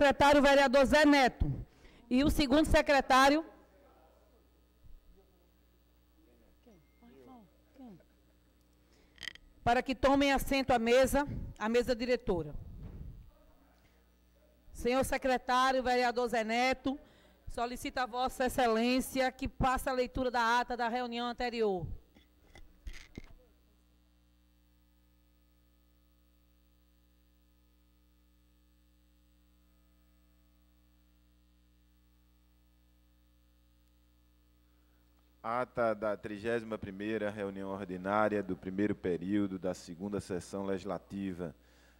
secretário, vereador Zé Neto. E o segundo secretário. Para que tomem assento à mesa, à mesa diretora. Senhor secretário, vereador Zé Neto, solicita a Vossa Excelência que passe a leitura da ata da reunião anterior. Ata da 31ª reunião ordinária do primeiro período da segunda sessão legislativa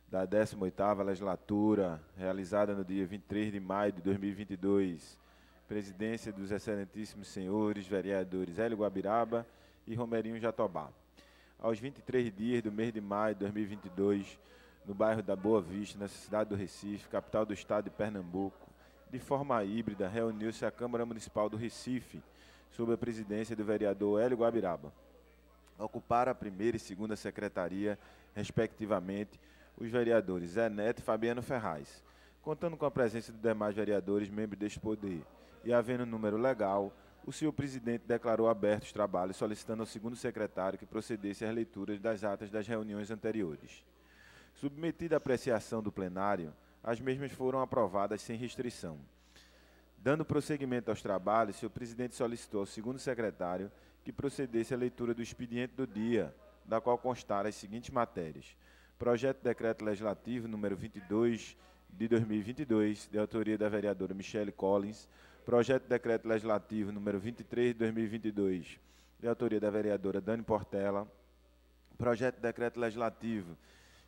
da 18ª legislatura, realizada no dia 23 de maio de 2022. Presidência dos excelentíssimos senhores vereadores Hélio Guabiraba e Romerinho Jatobá. Aos 23 dias do mês de maio de 2022, no bairro da Boa Vista, na cidade do Recife, capital do estado de Pernambuco, de forma híbrida, reuniu-se a Câmara Municipal do Recife, sob a presidência do vereador Hélio Guabiraba. Ocuparam a primeira e segunda secretaria, respectivamente, os vereadores Zé Neto e Fabiano Ferraz, contando com a presença dos demais vereadores membros deste poder. E havendo número legal, o senhor presidente declarou abertos os trabalhos, solicitando ao segundo secretário que procedesse às leituras das atas das reuniões anteriores. Submetida à apreciação do plenário, as mesmas foram aprovadas sem restrição. Dando prosseguimento aos trabalhos, o presidente solicitou ao segundo secretário que procedesse à leitura do expediente do dia, da qual constaram as seguintes matérias. Projeto de Decreto Legislativo número 22 de 2022, de autoria da vereadora Michele Collins. Projeto de Decreto Legislativo número 23 de 2022, de autoria da vereadora Dani Portela. Projeto de Decreto Legislativo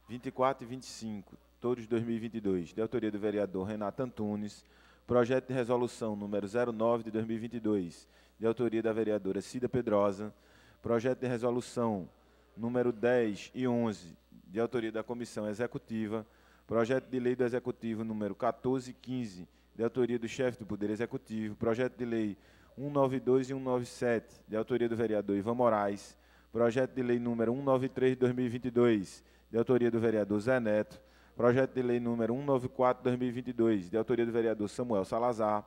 24 e 25, todos de 2022, de autoria do vereador Renato Antunes Projeto de resolução número 09 de 2022, de autoria da vereadora Cida Pedrosa. Projeto de resolução número 10 e 11, de autoria da comissão executiva. Projeto de lei do executivo número 14 e 15, de autoria do chefe do Poder Executivo. Projeto de lei 192 e 197, de autoria do vereador Ivan Moraes. Projeto de lei número 193 de 2022, de autoria do vereador Zé Neto Projeto de lei número 194/2022, de autoria do vereador Samuel Salazar.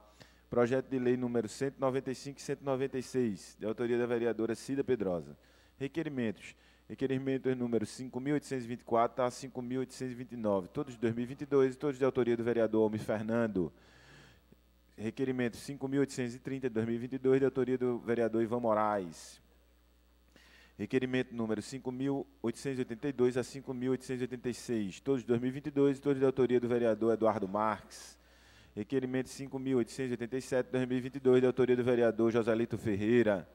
Projeto de lei número 195 e 196, de autoria da vereadora Cida Pedrosa. Requerimentos. Requerimentos número 5.824 a 5.829, todos de 2022 e todos de autoria do vereador Almir Fernando. Requerimento 5.830 de 2022, de autoria do vereador Ivan Moraes. Requerimento número 5.882 a 5.886, todos de 2022 e todos de autoria do vereador Eduardo Marques. Requerimento 5.887 de 2022, de autoria do vereador Joselito Ferreira.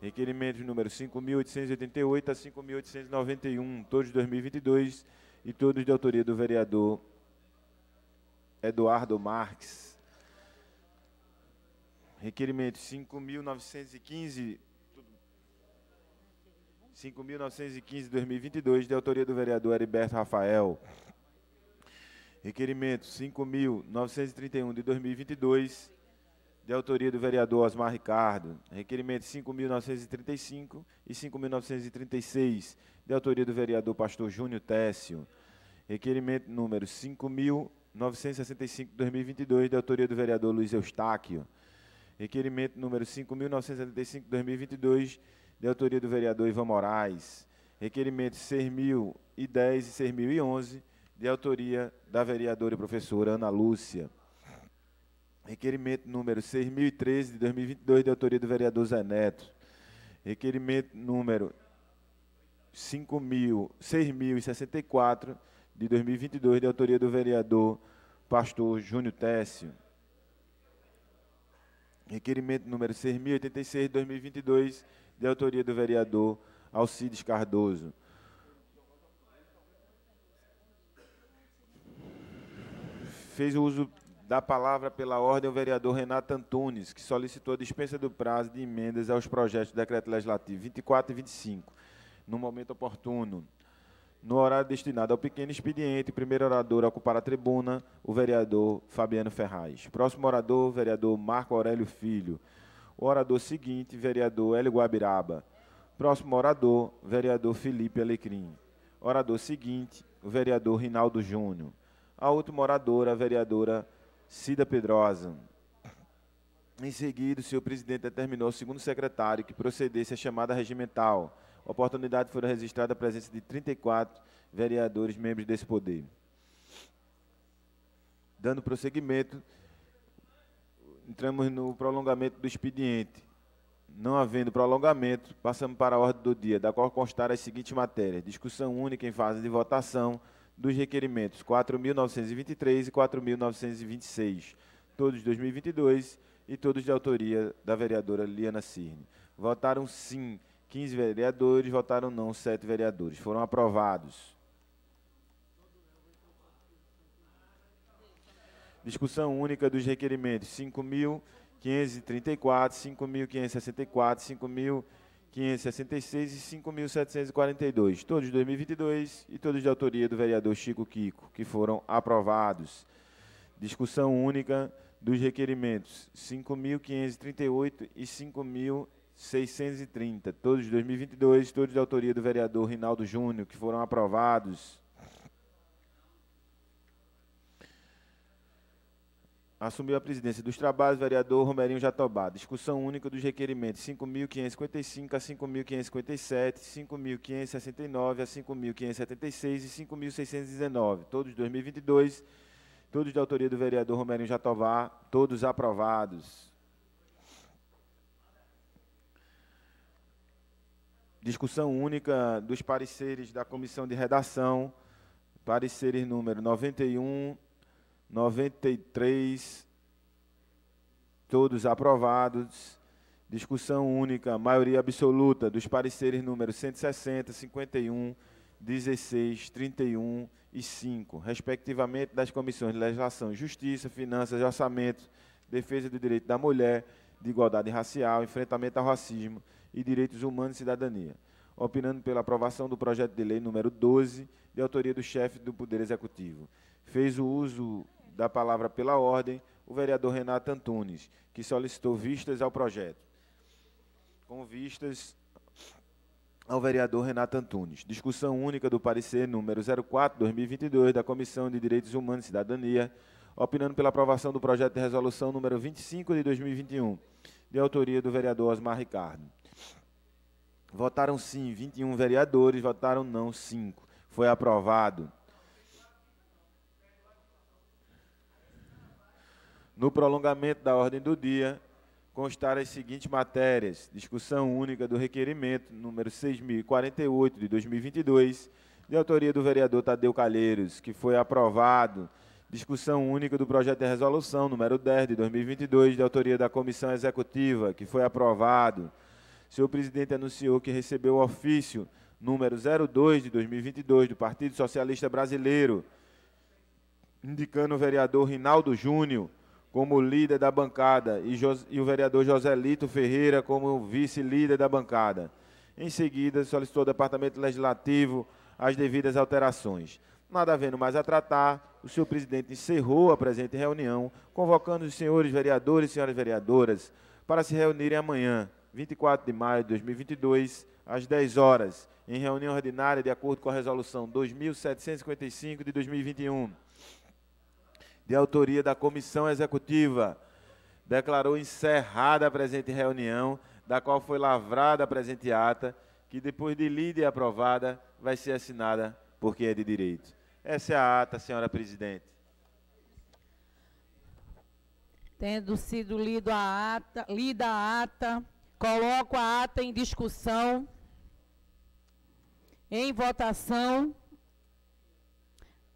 Requerimento número 5.888 a 5.891, todos de 2022 e todos de autoria do vereador Eduardo Marques. Requerimento 5.915 5.915 de 2022, de autoria do vereador Heriberto Rafael. Requerimento 5.931 de 2022, de autoria do vereador Osmar Ricardo. Requerimento 5.935 e 5.936, de autoria do vereador Pastor Júnior Técio. Requerimento número 5.965 de 2022, de autoria do vereador Luiz Eustáquio. Requerimento número 5.975 de 2022, de autoria do vereador Ivan Moraes. Requerimentos 6.010 e 6.011, de autoria da vereadora e professora Ana Lúcia. Requerimento número 6.013 de 2022, de autoria do vereador Zé Neto. Requerimento número 6.064 de 2022, de autoria do vereador pastor Júnior Técio. Requerimento número 6.086 de 2022, de autoria do vereador Alcides Cardoso. Fez o uso da palavra pela ordem o vereador Renato Antunes, que solicitou a dispensa do prazo de emendas aos projetos do decreto legislativo 24 e 25, no momento oportuno. No horário destinado ao pequeno expediente, o primeiro orador a ocupar a tribuna, o vereador Fabiano Ferraz. Próximo orador, vereador Marco Aurélio Filho. O orador seguinte, vereador Hélio Guabiraba. Próximo orador, vereador Felipe Alecrim. Orador seguinte, o vereador Rinaldo Júnior. a última oradora, a vereadora Cida Pedrosa. Em seguida, o senhor presidente determinou ao segundo secretário que procedesse a chamada regimental. A oportunidade foi registrada a presença de 34 vereadores membros desse poder. Dando prosseguimento, entramos no prolongamento do expediente. Não havendo prolongamento, passamos para a ordem do dia, da qual constar as seguintes matérias: discussão única em fase de votação dos requerimentos 4.923 e 4.926, todos de 2022 e todos de autoria da vereadora Liana Cirne. Votaram sim 15 vereadores, votaram não 7 vereadores. Foram aprovados. Discussão única dos requerimentos 5.534, 5.564, 5.566 e 5.742, todos de 2022 e todos de autoria do vereador Chico Kiko, que foram aprovados. Discussão única dos requerimentos 5.538 e 5.630, todos de 2022, todos de autoria do vereador Rinaldo Júnior, que foram aprovados. Assumiu a presidência dos trabalhos vereador Romerinho Jatobá. Discussão única dos requerimentos 5.555 a 5.557, 5.569 a 5.576 e 5.619, todos de 2022, todos de autoria do vereador Romerinho Jatobá, todos aprovados. Discussão única dos pareceres da comissão de redação, pareceres número 91, 93, todos aprovados. Discussão única, maioria absoluta dos pareceres números 160, 51, 16, 31 e 5, respectivamente das comissões de Legislação, Justiça, Finanças, Orçamento, Defesa do Direito da Mulher, de Igualdade Racial, Enfrentamento ao Racismo e Direitos Humanos e Cidadania, opinando pela aprovação do projeto de lei número 12, de autoria do chefe do Poder Executivo. Fez o uso da palavra pela ordem o vereador Renato Antunes, que solicitou vistas ao projeto. Com vistas ao vereador Renato Antunes. Discussão única do parecer número 04/2022 da Comissão de Direitos Humanos e Cidadania, opinando pela aprovação do projeto de resolução número 25 de 2021, de autoria do vereador Osmar Ricardo. Votaram sim 21 vereadores, votaram não 5. Foi aprovado. No prolongamento da ordem do dia, constar as seguintes matérias: discussão única do requerimento número 6048 de 2022, de autoria do vereador Tadeu Calheiros, que foi aprovado. Discussão única do projeto de resolução número 10 de 2022, de autoria da comissão executiva, que foi aprovado. Senhor presidente anunciou que recebeu o ofício número 02 de 2022 do Partido Socialista Brasileiro, indicando o vereador Rinaldo Júnior como líder da bancada e, e o vereador Joselito Ferreira como vice-líder da bancada. Em seguida, solicitou ao Departamento Legislativo as devidas alterações. Nada havendo mais a tratar, o senhor presidente encerrou a presente reunião, convocando os senhores vereadores e senhoras vereadoras para se reunirem amanhã, 24 de maio de 2022, às 10 horas, em reunião ordinária de acordo com a resolução 2755 de 2021 de autoria da comissão executiva, declarou encerrada a presente reunião, da qual foi lavrada a presente ata, que depois de lida e aprovada, vai ser assinada por quem é de direito. Essa é a ata, senhora presidente. Tendo sido lido a ata, lida a ata, coloco a ata em discussão, em votação,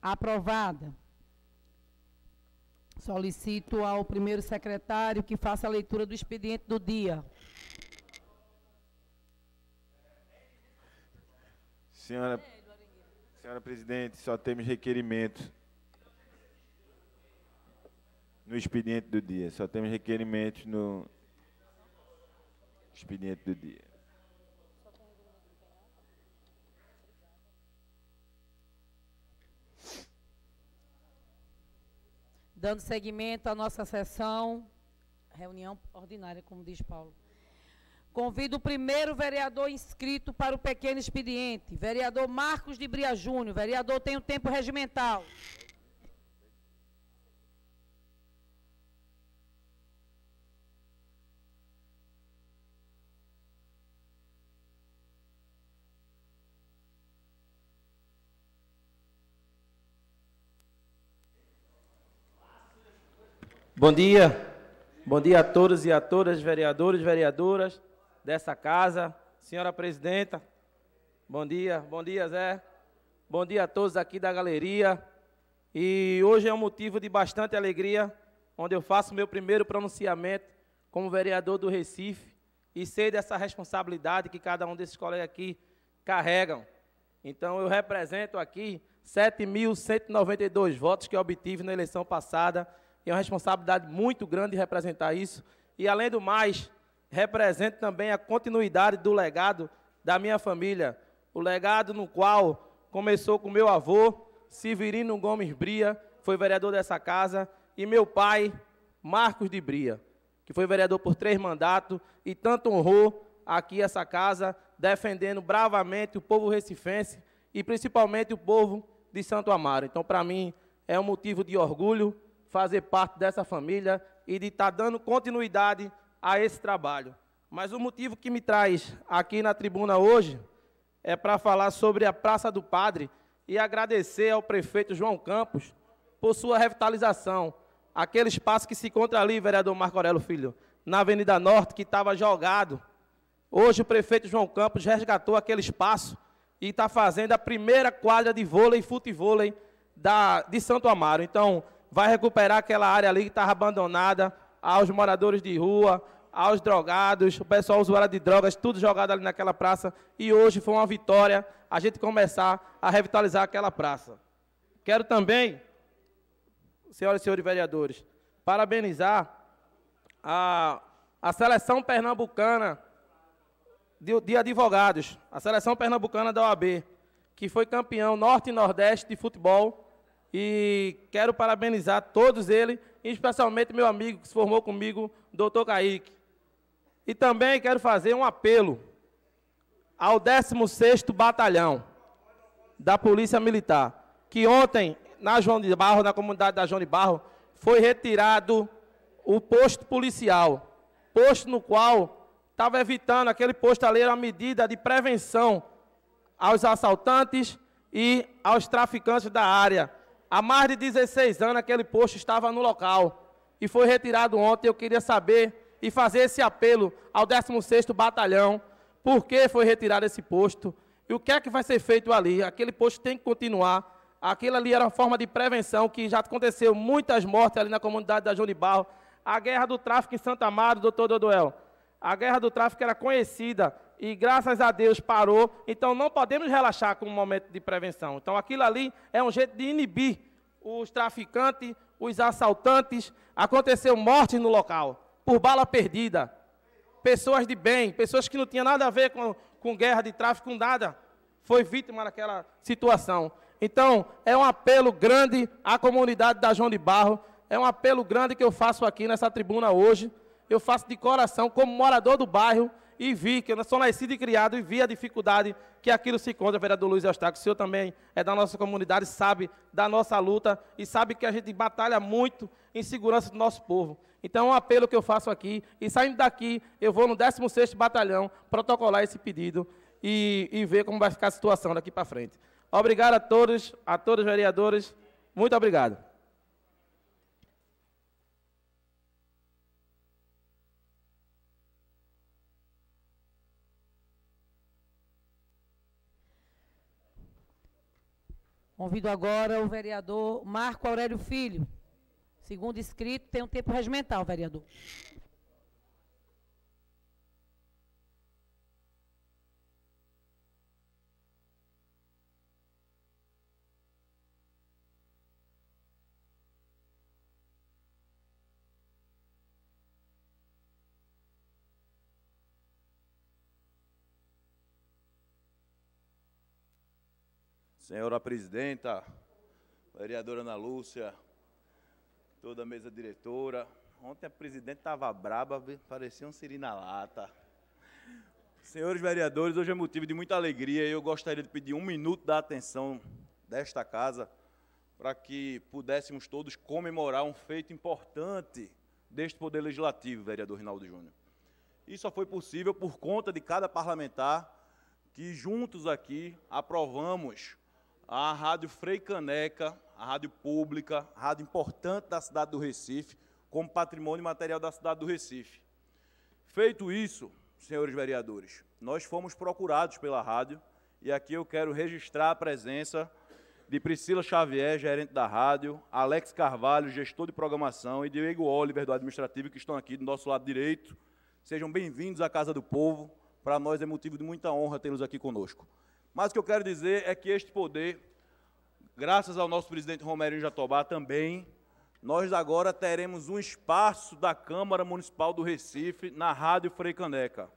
aprovada. Solicito ao primeiro secretário que faça a leitura do expediente do dia. Senhora, senhora presidente, só temos requerimento no expediente do dia. Só temos requerimentos no expediente do dia. Dando seguimento à nossa sessão, reunião ordinária, como diz Paulo. Convido o primeiro vereador inscrito para o pequeno expediente, vereador Marcos de Bria Júnior. Vereador tem o tempo regimental. Bom dia. Bom dia a todos e a todas, vereadores vereadoras dessa casa. Senhora presidenta, bom dia. Bom dia, Zé. Bom dia a todos aqui da galeria. E hoje é um motivo de bastante alegria, onde eu faço meu primeiro pronunciamento como vereador do Recife e sei dessa responsabilidade que cada um desses colegas aqui carregam. Então eu represento aqui 7.192 votos que obtive na eleição passada é uma responsabilidade muito grande representar isso. E, além do mais, represento também a continuidade do legado da minha família. O legado no qual começou com meu avô, Severino Gomes Bria, foi vereador dessa casa, e meu pai, Marcos de Bria, que foi vereador por três mandatos e tanto honrou aqui essa casa, defendendo bravamente o povo recifense e principalmente o povo de Santo Amaro. Então, para mim, é um motivo de orgulho fazer parte dessa família e de estar tá dando continuidade a esse trabalho. Mas o motivo que me traz aqui na tribuna hoje é para falar sobre a Praça do Padre e agradecer ao prefeito João Campos por sua revitalização. Aquele espaço que se encontra ali, vereador Marco Aurélio Filho, na Avenida Norte, que estava jogado. Hoje o prefeito João Campos resgatou aquele espaço e está fazendo a primeira quadra de vôlei e futevôlei da, de Santo Amaro. Então, vai recuperar aquela área ali que estava abandonada aos moradores de rua, aos drogados, o pessoal usuário de drogas, tudo jogado ali naquela praça. E hoje foi uma vitória a gente começar a revitalizar aquela praça. Quero também, senhoras e senhores vereadores, parabenizar a, a seleção pernambucana de, de advogados, a seleção pernambucana da OAB, que foi campeão norte e nordeste de futebol e quero parabenizar todos eles, especialmente meu amigo que se formou comigo, doutor Kaique. E também quero fazer um apelo ao 16º Batalhão da Polícia Militar, que ontem, na João de Barro, na comunidade da João de Barro, foi retirado o posto policial, posto no qual estava evitando, aquele posto ali era uma medida de prevenção aos assaltantes e aos traficantes da área, Há mais de 16 anos aquele posto estava no local e foi retirado ontem. Eu queria saber e fazer esse apelo ao 16º Batalhão, por que foi retirado esse posto e o que é que vai ser feito ali. Aquele posto tem que continuar. Aquilo ali era uma forma de prevenção que já aconteceu muitas mortes ali na comunidade da João. A guerra do tráfico em Santa Amaro, doutor Dodoel. A guerra do tráfico era conhecida e graças a Deus parou. Então não podemos relaxar com o momento de prevenção. Então aquilo ali é um jeito de inibir os traficantes, os assaltantes. Aconteceu morte no local por bala perdida. Pessoas de bem, pessoas que não tinham nada a ver com, com guerra de tráfico, com nada, foi vítima daquela situação. Então, é um apelo grande à comunidade da João de Barro, é um apelo grande que eu faço aqui nessa tribuna hoje. Eu faço de coração, como morador do bairro, e vi, que eu sou nascido e criado, e vi a dificuldade que aquilo se encontra, vereador Luiz Eustáquio. O senhor também é da nossa comunidade, sabe da nossa luta e sabe que a gente batalha muito em segurança do nosso povo. Então, é um apelo que eu faço aqui, e saindo daqui, eu vou no 16º Batalhão protocolar esse pedido e, e ver como vai ficar a situação daqui para frente. Obrigado a todos, a todos os vereadores. Muito obrigado. Convido agora o vereador Marco Aurélio Filho. Segundo escrito, tem um tempo regimental, vereador. Senhora presidenta, vereadora Ana Lúcia, toda a mesa diretora. Ontem a presidente estava braba, parecia um siri na lata. Senhores vereadores, hoje é motivo de muita alegria e eu gostaria de pedir um minuto da atenção desta casa para que pudéssemos todos comemorar um feito importante deste Poder Legislativo, vereador Rinaldo Júnior. Isso só foi possível por conta de cada parlamentar que juntos aqui aprovamos a Rádio Frei Caneca, a rádio pública, a rádio importante da cidade do Recife, como patrimônio material da cidade do Recife. Feito isso, senhores vereadores, nós fomos procurados pela rádio e aqui eu quero registrar a presença de Priscila Xavier, gerente da rádio, Alex Carvalho, gestor de programação, e Diego Oliver, do administrativo, que estão aqui do nosso lado direito. Sejam bem-vindos à Casa do Povo. Para nós é motivo de muita honra tê-los aqui conosco. Mas o que eu quero dizer é que este poder, graças ao nosso presidente Romero Jatobá também, nós agora teremos um espaço da Câmara Municipal do Recife na Rádio Frei Caneca.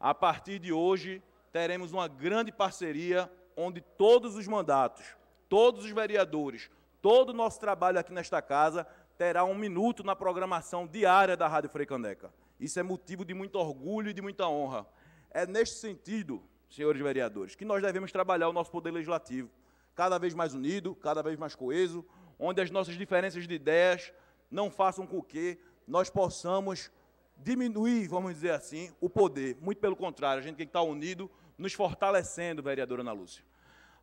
A partir de hoje, teremos uma grande parceria onde todos os mandatos, todos os vereadores, todo o nosso trabalho aqui nesta casa terá um minuto na programação diária da Rádio Freicaneca. Isso é motivo de muito orgulho e de muita honra. É neste sentido, senhores vereadores, que nós devemos trabalhar o nosso poder legislativo, cada vez mais unido, cada vez mais coeso, onde as nossas diferenças de ideias não façam com que nós possamos diminuir, vamos dizer assim, o poder. Muito pelo contrário, a gente tem que estar unido, nos fortalecendo, vereadora Ana Lúcia.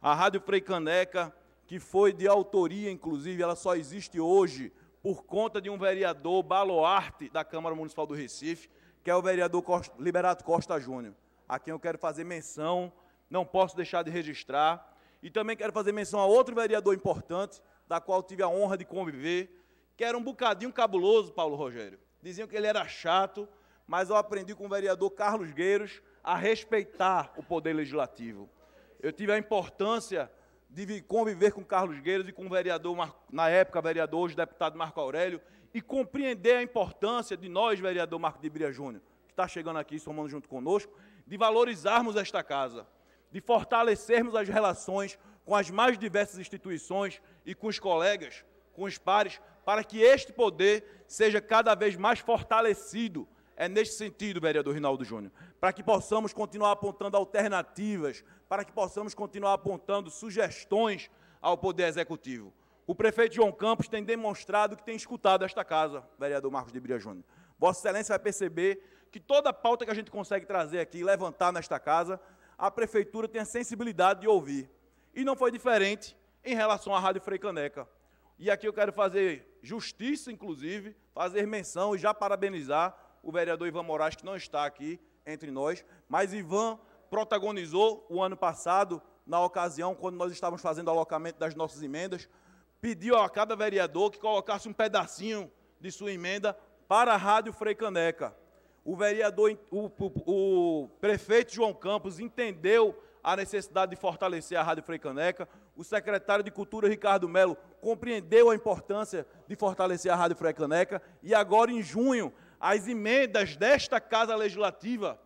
A Rádio Frei Caneca, que foi de autoria, inclusive, ela só existe hoje por conta de um vereador baluarte da Câmara Municipal do Recife, que é o vereador Liberato Costa Júnior, a quem eu quero fazer menção, não posso deixar de registrar. E também quero fazer menção a outro vereador importante, da qual tive a honra de conviver, que era um bocadinho cabuloso, Paulo Rogério. Diziam que ele era chato, mas eu aprendi com o vereador Carlos Gueiros a respeitar o poder legislativo. Eu tive a importância de conviver com Carlos Gueiros e com o vereador, na época, vereador, hoje deputado Marco Aurélio, e compreender a importância de nós, vereador Marco de Bria Júnior, que está chegando aqui somando junto conosco, de valorizarmos esta casa, de fortalecermos as relações com as mais diversas instituições e com os colegas, com os pares, para que este poder seja cada vez mais fortalecido. É neste sentido, vereador Rinaldo Júnior, para que possamos continuar apontando alternativas, para que possamos continuar apontando sugestões ao Poder Executivo. O prefeito João Campos tem demonstrado que tem escutado esta casa, vereador Marcos de Bria Júnior. Vossa Excelência vai perceber que toda pauta que a gente consegue trazer aqui levantar nesta casa, a prefeitura tem a sensibilidade de ouvir. E não foi diferente em relação à Rádio Frei Caneca. E aqui eu quero fazer justiça, inclusive, fazer menção e já parabenizar o vereador Ivan Moraes, que não está aqui entre nós, mas Ivan protagonizou o ano passado, na ocasião, quando nós estávamos fazendo o alocamento das nossas emendas, pediu a cada vereador que colocasse um pedacinho de sua emenda para a Rádio Frei Caneca. O vereador, o, o, o prefeito João Campos entendeu a necessidade de fortalecer a Rádio Frei Caneca. O secretário de Cultura, Ricardo Melo, compreendeu a importância de fortalecer a Rádio Frei Caneca. E agora, em junho, as emendas desta Casa Legislativa,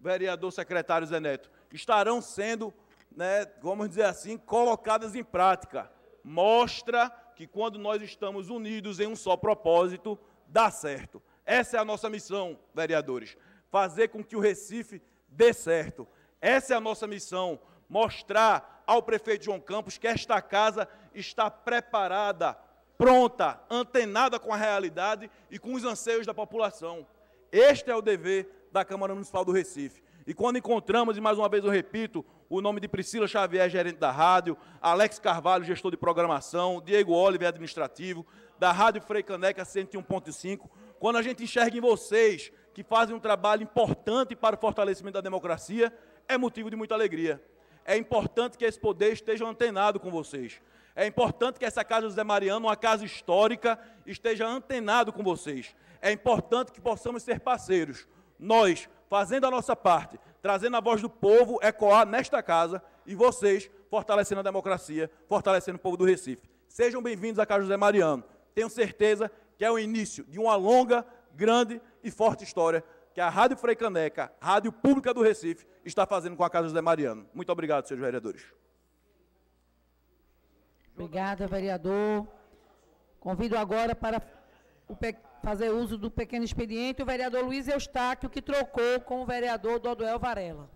vereador secretário Zé Neto, estarão sendo, né, vamos dizer assim, colocadas em prática. Mostra que quando nós estamos unidos em um só propósito, dá certo. Essa é a nossa missão, vereadores. Fazer com que o Recife dê certo. Essa é a nossa missão, mostrar ao prefeito João Campos que esta casa está preparada, pronta, antenada com a realidade e com os anseios da população. Este é o dever da Câmara Municipal do Recife. E quando encontramos, e mais uma vez eu repito, o nome de Priscila Xavier, gerente da rádio, Alex Carvalho, gestor de programação, Diego Oliver, administrativo, da Rádio Frei Caneca 101.5, quando a gente enxerga em vocês que fazem um trabalho importante para o fortalecimento da democracia, é motivo de muita alegria. É importante que esse poder esteja antenado com vocês. É importante que essa casa José Mariano, uma casa histórica, esteja antenado com vocês. É importante que possamos ser parceiros. Nós, fazendo a nossa parte, trazendo a voz do povo ecoar nesta casa e vocês fortalecendo a democracia, fortalecendo o povo do Recife. Sejam bem-vindos à Casa José Mariano. Tenho certeza que é o início de uma longa, grande e forte história que a Rádio Frei Caneca, Rádio Pública do Recife, está fazendo com a Casa José Mariano. Muito obrigado, senhores vereadores. Obrigada, vereador. Convido agora para fazer uso do pequeno expediente o vereador Luiz Eustáquio, que trocou com o vereador Doduel Varela.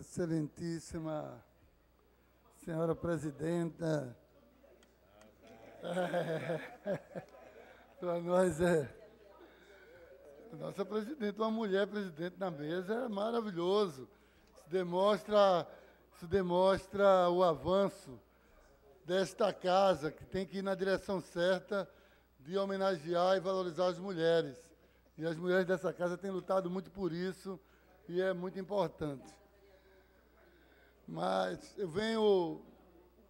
Excelentíssima senhora presidenta, é, para nós é. Nossa presidente, uma mulher presidente na mesa é maravilhoso. Isso demonstra, isso demonstra o avanço desta casa, que tem que ir na direção certa de homenagear e valorizar as mulheres. E as mulheres dessa casa têm lutado muito por isso e é muito importante. Mas eu venho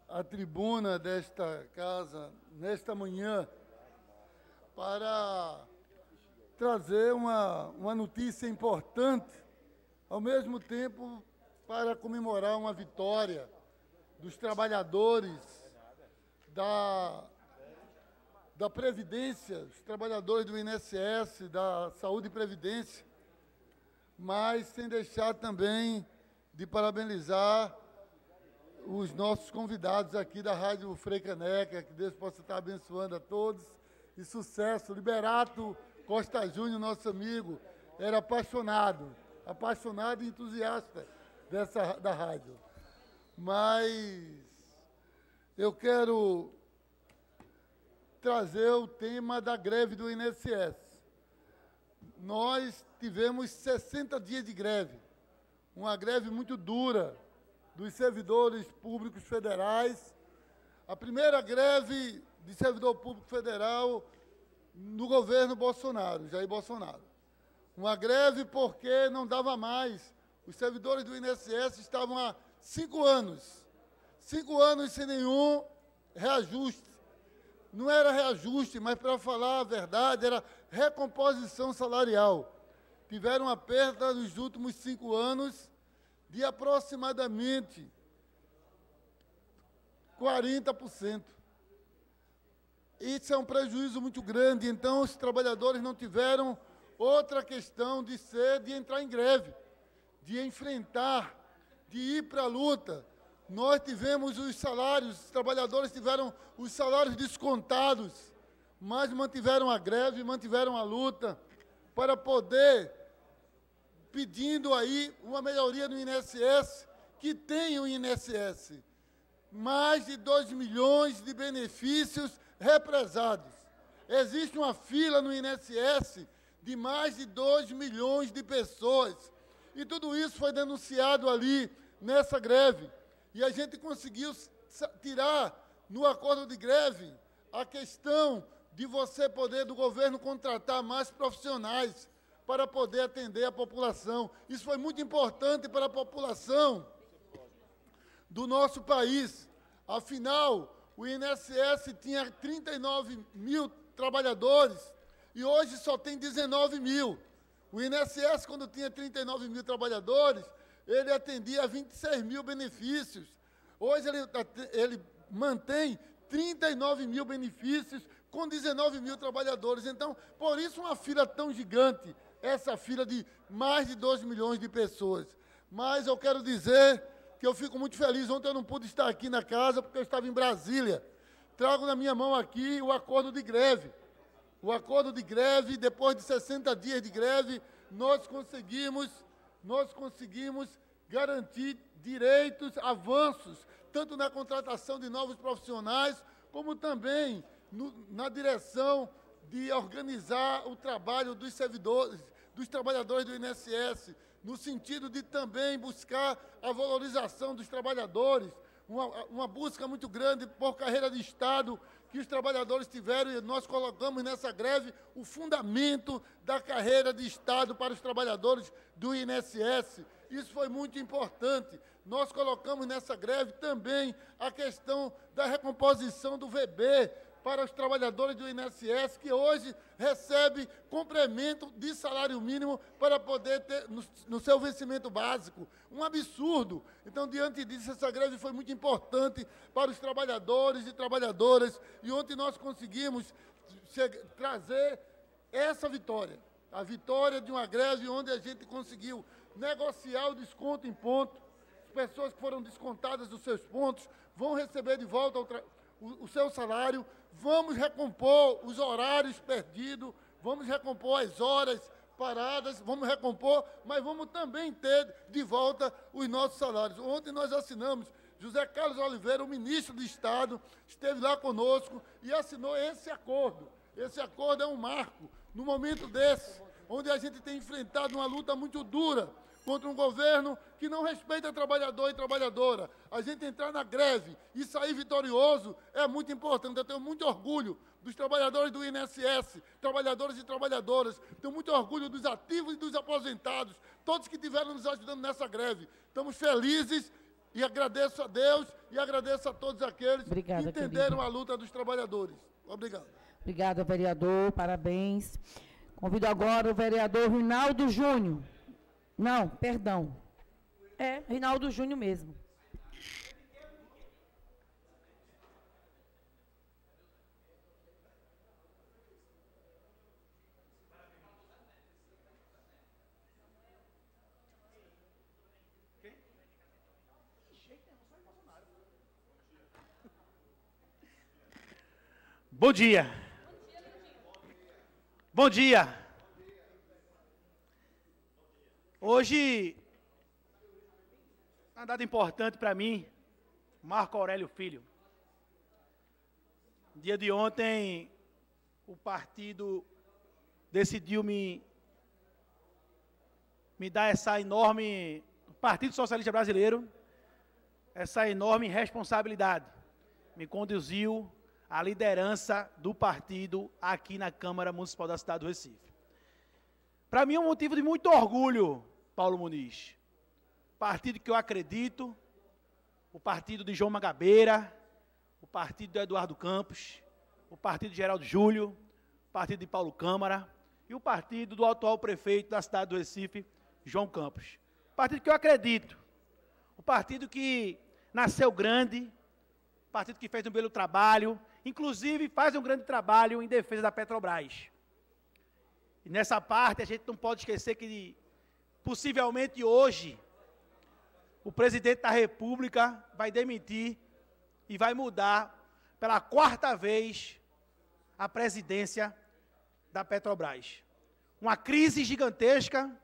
à tribuna desta casa nesta manhã para trazer uma, uma notícia importante, ao mesmo tempo para comemorar uma vitória dos trabalhadores da, da Previdência, os trabalhadores do INSS, da Saúde e Previdência, mas sem deixar também de parabenizar os nossos convidados aqui da Rádio Freicaneca, que Deus possa estar abençoando a todos. E sucesso. Liberato Costa Júnior, nosso amigo, era apaixonado, apaixonado e entusiasta dessa, da rádio. Mas eu quero trazer o tema da greve do INSS. Nós tivemos 60 dias de greve, uma greve muito dura, dos servidores públicos federais. A primeira greve de servidor público federal no governo Bolsonaro, Jair Bolsonaro. Uma greve porque não dava mais. Os servidores do INSS estavam há cinco anos, cinco anos sem nenhum reajuste. Não era reajuste, mas para falar a verdade, era recomposição salarial. Tiveram uma perda nos últimos cinco anos de aproximadamente 40%. Isso é um prejuízo muito grande, então os trabalhadores não tiveram outra questão de ser, de entrar em greve, de enfrentar, de ir para a luta. Nós tivemos os salários, os trabalhadores tiveram os salários descontados, mas mantiveram a greve, mantiveram a luta para poder pedindo aí uma melhoria no INSS, que tem o INSS. Mais de 2 milhões de benefícios represados. Existe uma fila no INSS de mais de 2 milhões de pessoas. E tudo isso foi denunciado ali nessa greve. E a gente conseguiu tirar no acordo de greve a questão de você poder, do governo, contratar mais profissionais para poder atender a população. Isso foi muito importante para a população do nosso país. Afinal, o INSS tinha 39 mil trabalhadores e hoje só tem 19 mil. O INSS, quando tinha 39 mil trabalhadores, ele atendia a 26 mil benefícios. Hoje ele, ele mantém 39 mil benefícios com 19 mil trabalhadores. Então, por isso uma fila tão gigante essa fila de mais de 2 milhões de pessoas. Mas eu quero dizer que eu fico muito feliz. Ontem eu não pude estar aqui na casa porque eu estava em Brasília. Trago na minha mão aqui o acordo de greve. O acordo de greve, depois de 60 dias de greve, nós conseguimos, nós conseguimos garantir direitos, avanços, tanto na contratação de novos profissionais, como também no, na direção de organizar o trabalho dos servidores, dos trabalhadores do INSS, no sentido de também buscar a valorização dos trabalhadores, uma, uma busca muito grande por carreira de Estado que os trabalhadores tiveram e nós colocamos nessa greve o fundamento da carreira de Estado para os trabalhadores do INSS. Isso foi muito importante. Nós colocamos nessa greve também a questão da recomposição do VB, para os trabalhadores do INSS que hoje recebe complemento de salário mínimo para poder ter no, no, seu vencimento básico. Um absurdo. Então, diante disso, essa greve foi muito importante para os trabalhadores e trabalhadoras. E ontem nós conseguimos trazer essa vitória. A vitória de uma greve onde a gente conseguiu negociar o desconto em ponto. As pessoas que foram descontadas dos seus pontos vão receber de volta o, o, o seu salário, vamos recompor os horários perdidos, vamos recompor as horas paradas, vamos recompor, mas vamos também ter de volta os nossos salários. Ontem nós assinamos, José Carlos Oliveira, o ministro de Estado, esteve lá conosco e assinou esse acordo. Esse acordo é um marco no momento desse, onde a gente tem enfrentado uma luta muito dura contra um governo que não respeita trabalhador e trabalhadora. A gente entrar na greve e sair vitorioso é muito importante. Eu tenho muito orgulho dos trabalhadores do INSS, trabalhadores e trabalhadoras. Tenho muito orgulho dos ativos e dos aposentados, todos que estiveram nos ajudando nessa greve. Estamos felizes e agradeço a Deus e agradeço a todos aqueles Obrigada, que entenderam querido. a luta dos trabalhadores. Obrigado. Obrigada, vereador. Parabéns. Convido agora o vereador Rinaldo Júnior. Não, perdão. É, Rinaldo Júnior mesmo. Bom dia. Bom dia. Hoje, uma data importante para mim, Marco Aurélio Filho. Dia de ontem, o partido decidiu me, me dar essa enorme, o Partido Socialista Brasileiro, essa enorme responsabilidade. Me conduziu à liderança do partido aqui na Câmara Municipal da cidade do Recife. Para mim é um motivo de muito orgulho Paulo Muniz. Partido que eu acredito, o partido de João Magabeira, o partido do Eduardo Campos, o partido de Geraldo Júlio, o partido de Paulo Câmara e o partido do atual prefeito da cidade do Recife, João Campos. Partido que eu acredito, o partido que nasceu grande, o partido que fez um belo trabalho, inclusive faz um grande trabalho em defesa da Petrobras. E nessa parte a gente não pode esquecer que Possivelmente hoje, o presidente da República vai demitir e vai mudar pela quarta vez a presidência da Petrobras. Uma crise gigantesca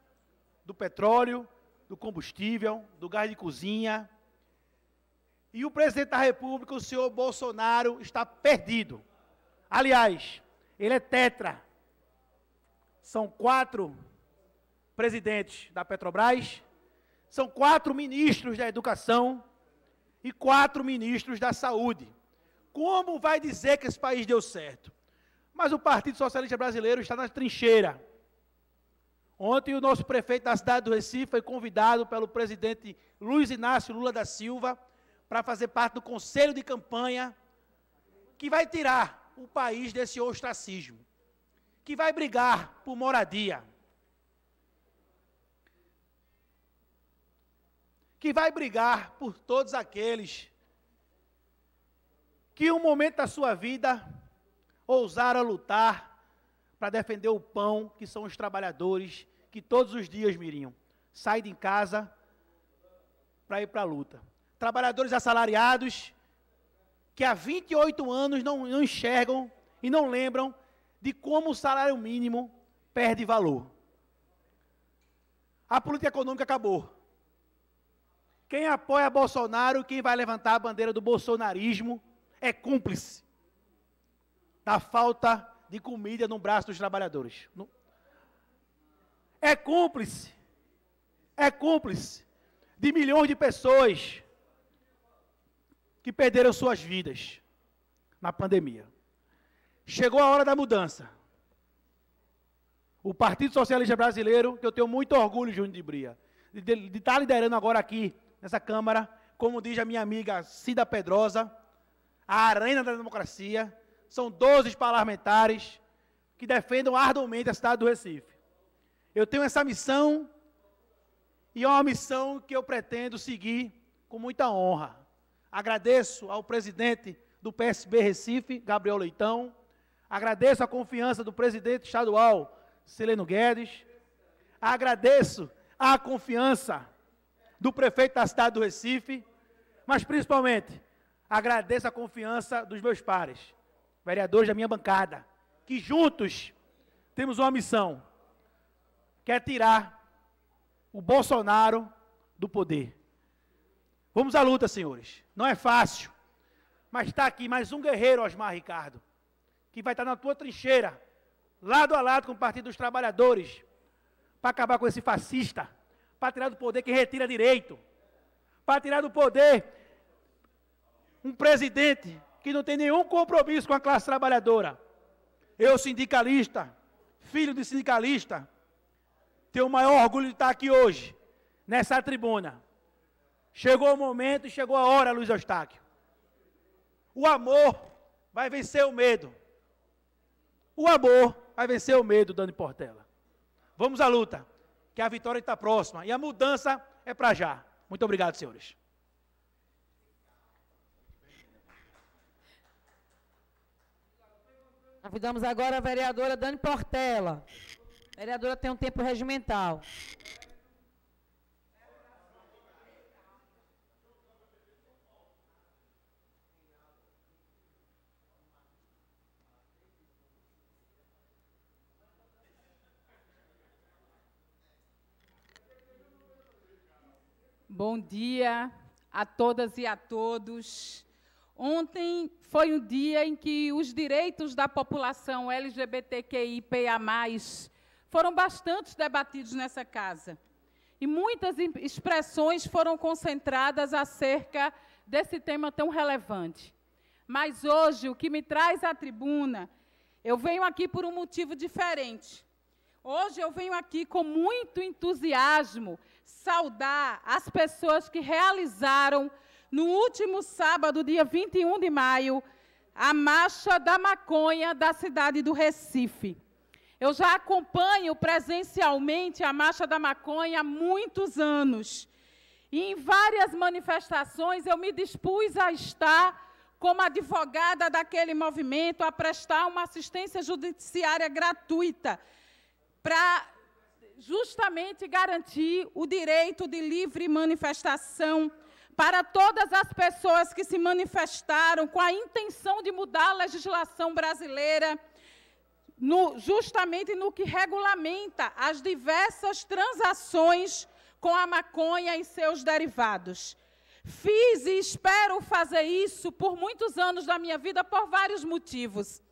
do petróleo, do combustível, do gás de cozinha. E o presidente da República, o senhor Bolsonaro, está perdido. Aliás, ele é tetra. São quatro presidentes da Petrobras, são quatro ministros da educação e quatro ministros da saúde. Como vai dizer que esse país deu certo? Mas o Partido Socialista Brasileiro está na trincheira. Ontem o nosso prefeito da cidade do Recife foi convidado pelo presidente Luiz Inácio Lula da Silva para fazer parte do conselho de campanha que vai tirar o país desse ostracismo, que vai brigar por moradia, que vai brigar por todos aqueles que em um momento da sua vida ousaram lutar para defender o pão, que são os trabalhadores que todos os dias, Mirinho, saem de casa para ir para a luta. Trabalhadores assalariados que há 28 anos não, não enxergam e não lembram de como o salário mínimo perde valor. A política econômica acabou. Quem apoia Bolsonaro, quem vai levantar a bandeira do bolsonarismo, é cúmplice da falta de comida no braço dos trabalhadores. É cúmplice, é cúmplice de milhões de pessoas que perderam suas vidas na pandemia. Chegou a hora da mudança. O Partido Socialista Brasileiro, que eu tenho muito orgulho, Júnior de Bria, de, de, de estar liderando agora aqui nessa Câmara, como diz a minha amiga Cida Pedrosa, a arena da democracia, são 12 parlamentares que defendem arduamente a cidade do Recife. Eu tenho essa missão e é uma missão que eu pretendo seguir com muita honra. Agradeço ao presidente do PSB Recife, Gabriel Leitão. Agradeço a confiança do presidente estadual, Celeno Guedes. Agradeço a confiança do prefeito da cidade do Recife, mas principalmente agradeço a confiança dos meus pares, vereadores da minha bancada, que juntos temos uma missão: quer tirar o Bolsonaro do poder. Vamos à luta, senhores. Não é fácil. Mas está aqui mais um guerreiro, Osmar Ricardo, que vai estar na tua trincheira, lado a lado com o Partido dos Trabalhadores, para acabar com esse fascista, para tirar do poder quem retira direito, para tirar do poder um presidente que não tem nenhum compromisso com a classe trabalhadora. Eu, sindicalista, filho de sindicalista, tenho o maior orgulho de estar aqui hoje, nessa tribuna. Chegou o momento e chegou a hora, Luiz Eustáquio. O amor vai vencer o medo. O amor vai vencer o medo, Dani Portela. Vamos à luta, que a vitória está próxima e a mudança é para já. Muito obrigado, senhores. Convidamos agora a vereadora Dani Portela. A vereadora tem um tempo regimental. Bom dia a todas e a todos. Ontem foi um dia em que os direitos da população LGBTQIPA+, foram bastante debatidos nessa casa. E muitas expressões foram concentradas acerca desse tema tão relevante. Mas hoje, o que me traz à tribuna, eu venho aqui por um motivo diferente. Hoje eu venho aqui com muito entusiasmo saudar as pessoas que realizaram no último sábado, dia 21 de maio, a Marcha da Maconha da cidade do Recife. Eu já acompanho presencialmente a Marcha da Maconha há muitos anos. E em várias manifestações eu me dispus a estar como advogada daquele movimento, a prestar uma assistência judiciária gratuita para justamente garantir o direito de livre manifestação para todas as pessoas que se manifestaram com a intenção de mudar a legislação brasileira, no, justamente no que regulamenta as diversas transações com a maconha e seus derivados. Fiz e espero fazer isso por muitos anos da minha vida por vários motivos.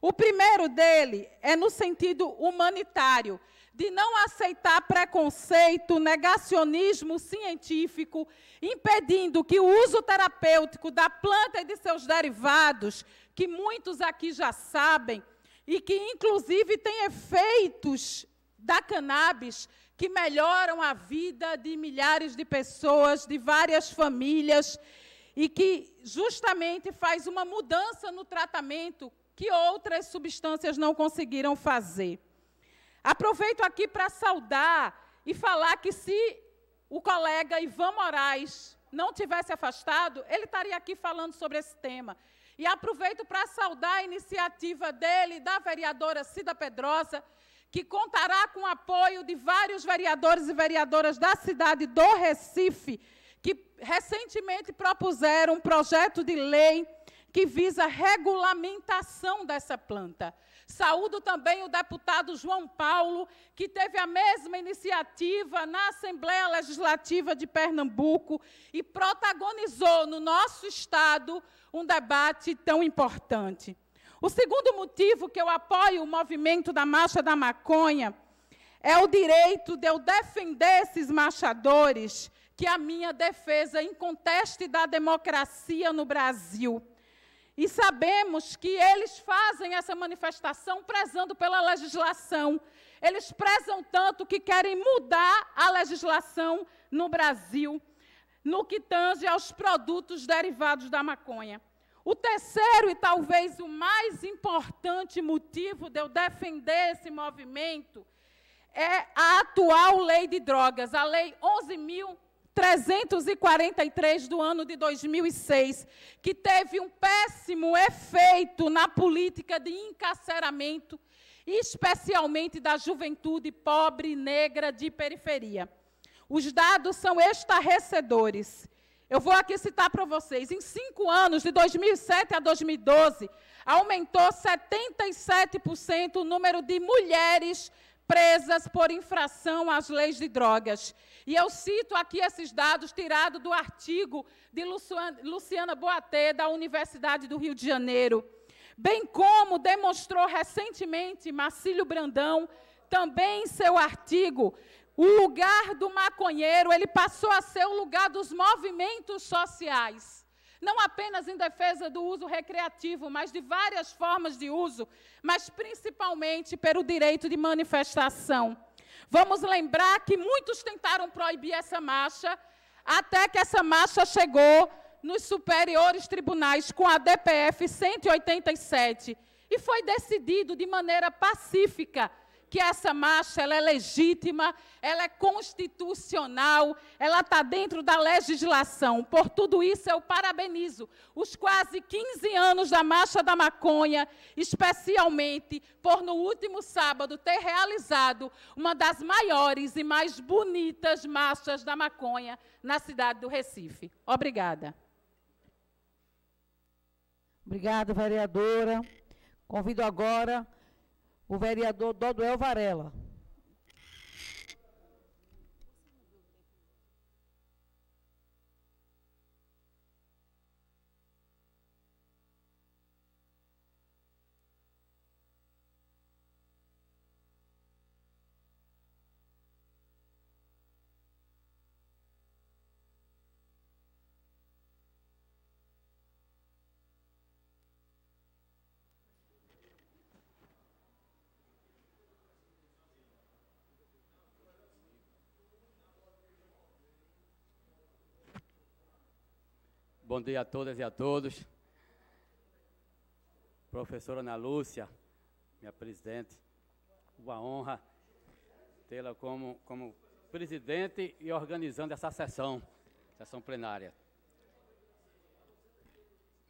O primeiro dele é no sentido humanitário de não aceitar preconceito, negacionismo científico, impedindo que o uso terapêutico da planta e de seus derivados, que muitos aqui já sabem, e que inclusive tem efeitos da cannabis que melhoram a vida de milhares de pessoas, de várias famílias, e que justamente faz uma mudança no tratamento que outras substâncias não conseguiram fazer. Aproveito aqui para saudar e falar que se o colega Ivan Moraes não tivesse afastado, ele estaria aqui falando sobre esse tema. E aproveito para saudar a iniciativa dele, da vereadora Cida Pedrosa, que contará com o apoio de vários vereadores e vereadoras da cidade do Recife, que recentemente propuseram um projeto de lei que visa regulamentação dessa planta. Saúdo também o deputado João Paulo, que teve a mesma iniciativa na Assembleia Legislativa de Pernambuco e protagonizou no nosso Estado um debate tão importante. O segundo motivo que eu apoio o movimento da Marcha da Maconha é o direito de eu defender esses marchadores, que é a minha defesa inconteste da democracia no Brasil. E sabemos que eles fazem essa manifestação prezando pela legislação. Eles prezam tanto que querem mudar a legislação no Brasil, no que tange aos produtos derivados da maconha. O terceiro e talvez o mais importante motivo de eu defender esse movimento é a atual lei de drogas, a Lei 11.000 343 do ano de 2006, que teve um péssimo efeito na política de encarceramento, especialmente da juventude pobre, negra, de periferia. Os dados são estarrecedores. Eu vou aqui citar para vocês. Em cinco anos, de 2007 a 2012, aumentou 77% o número de mulheres presas por infração às leis de drogas. E eu cito aqui esses dados tirados do artigo de Luciana Boatê, da Universidade do Rio de Janeiro. Bem como demonstrou recentemente Marcílio Brandão, também em seu artigo, o lugar do maconheiro, ele passou a ser o lugar dos movimentos sociais. Não apenas em defesa do uso recreativo, mas de várias formas de uso, mas principalmente pelo direito de manifestação. Vamos lembrar que muitos tentaram proibir essa marcha, até que essa marcha chegou nos superiores tribunais com a DPF 187 e foi decidido de maneira pacífica que essa marcha ela é legítima, ela é constitucional, ela está dentro da legislação. Por tudo isso, eu parabenizo os quase 15 anos da Marcha da Maconha, especialmente por, no último sábado, ter realizado uma das maiores e mais bonitas marchas da maconha na cidade do Recife. Obrigada. Obrigada, vereadora. Convido agora o vereador Doduel Varela. Bom dia a todas e a todos. Professora Ana Lúcia, minha presidente, uma honra tê-la como, como presidente e organizando essa sessão, sessão plenária.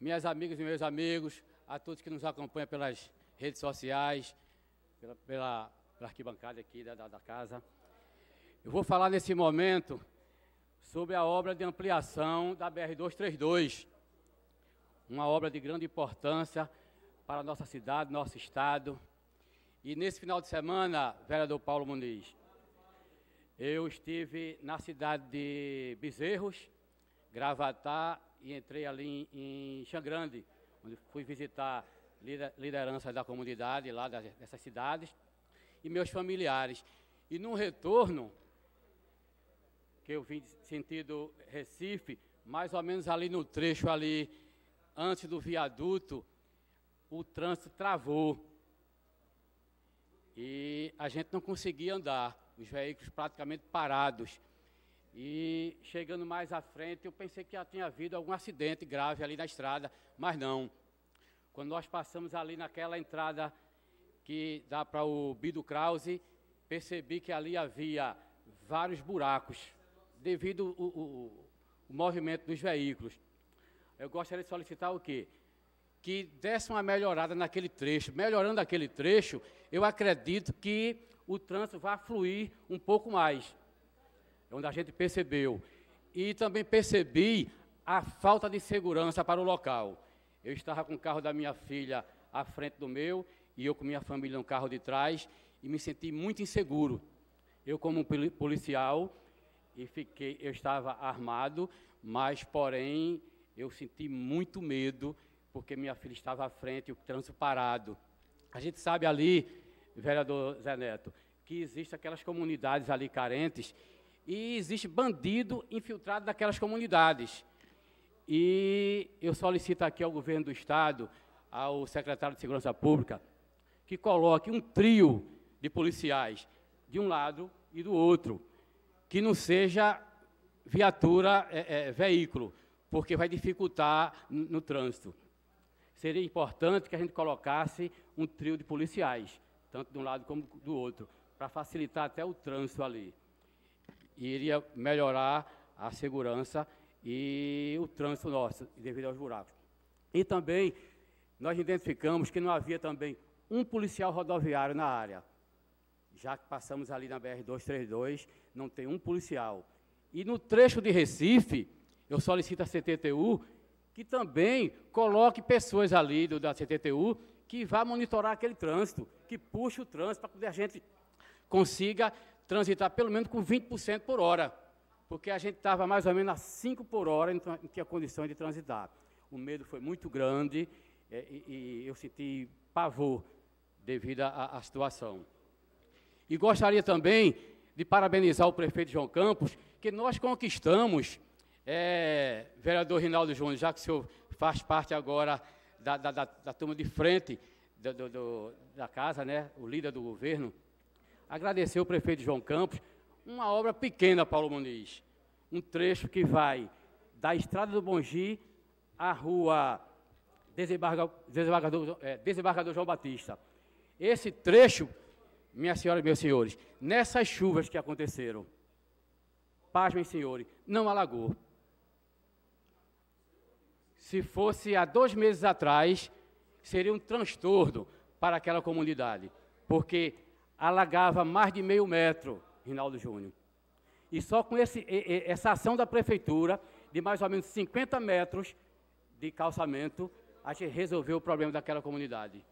Minhas amigas e meus amigos, a todos que nos acompanham pelas redes sociais, pela, pela, pela arquibancada aqui da, da, da casa. Eu vou falar nesse momento sobre a obra de ampliação da BR-232, uma obra de grande importância para a nossa cidade, nosso estado. E nesse final de semana, vereador Paulo Muniz, eu estive na cidade de Bezerros, Gravatá, e entrei ali em, Xangrande, onde fui visitar lideranças da comunidade lá dessas cidades e meus familiares. E no retorno, que eu vim sentido Recife, mais ou menos ali no trecho ali, antes do viaduto, o trânsito travou. E a gente não conseguia andar, os veículos praticamente parados. E chegando mais à frente, eu pensei que já tinha havido algum acidente grave ali na estrada, mas não. Quando nós passamos ali naquela entrada que dá para o Bido Krause, percebi que ali havia vários buracos devido o, o, o movimento dos veículos. Eu gostaria de solicitar o quê? Que desse uma melhorada naquele trecho. Melhorando aquele trecho, eu acredito que o trânsito vai fluir um pouco mais. É onde a gente percebeu. E também percebi a falta de segurança para o local. Eu estava com o carro da minha filha à frente do meu e eu com minha família no carro de trás e me senti muito inseguro. Eu, como policial, e fiquei, eu estava armado, mas porém eu senti muito medo porque minha filha estava à frente o trânsito parado. A gente sabe ali, vereador Zé Neto, que existem aquelas comunidades ali carentes e existe bandido infiltrado naquelas comunidades. E eu solicito aqui ao governo do Estado, ao secretário de Segurança Pública, que coloque um trio de policiais de um lado e do outro, que não seja viatura, é, é, veículo, porque vai dificultar no, no trânsito. Seria importante que a gente colocasse um trio de policiais, tanto de um lado como do outro, para facilitar até o trânsito ali. E iria melhorar a segurança e o trânsito nosso, devido aos buracos. E também, nós identificamos que não havia também um policial rodoviário na área já que passamos ali na BR-232, não tem um policial. E no trecho de Recife, eu solicito a CTTU que também coloque pessoas ali do, da CTTU que vá monitorar aquele trânsito, que puxe o trânsito para poder a gente consiga transitar pelo menos com 20% por hora, porque a gente estava mais ou menos a 5 por hora, então não tinha condições de transitar. O medo foi muito grande é, e, e, eu senti pavor devido à situação. E gostaria também de parabenizar o prefeito João Campos, que nós conquistamos, é, vereador Rinaldo Júnior, já que o senhor faz parte agora da, da, da, da turma de frente do, do, da casa, né, o líder do governo, agradecer o prefeito João Campos, uma obra pequena, Paulo Muniz, um trecho que vai da Estrada do Bongi à rua Desembargador, Desembargador, é, Desembargador João Batista. Esse trecho, minha senhora e meus senhores, nessas chuvas que aconteceram, pasmem, senhores, não alagou. Se fosse há dois meses atrás, seria um transtorno para aquela comunidade, porque alagava mais de meio metro, Rinaldo Júnior. E só com esse, essa ação da prefeitura, de mais ou menos 50 metros de calçamento, a gente resolveu o problema daquela comunidade.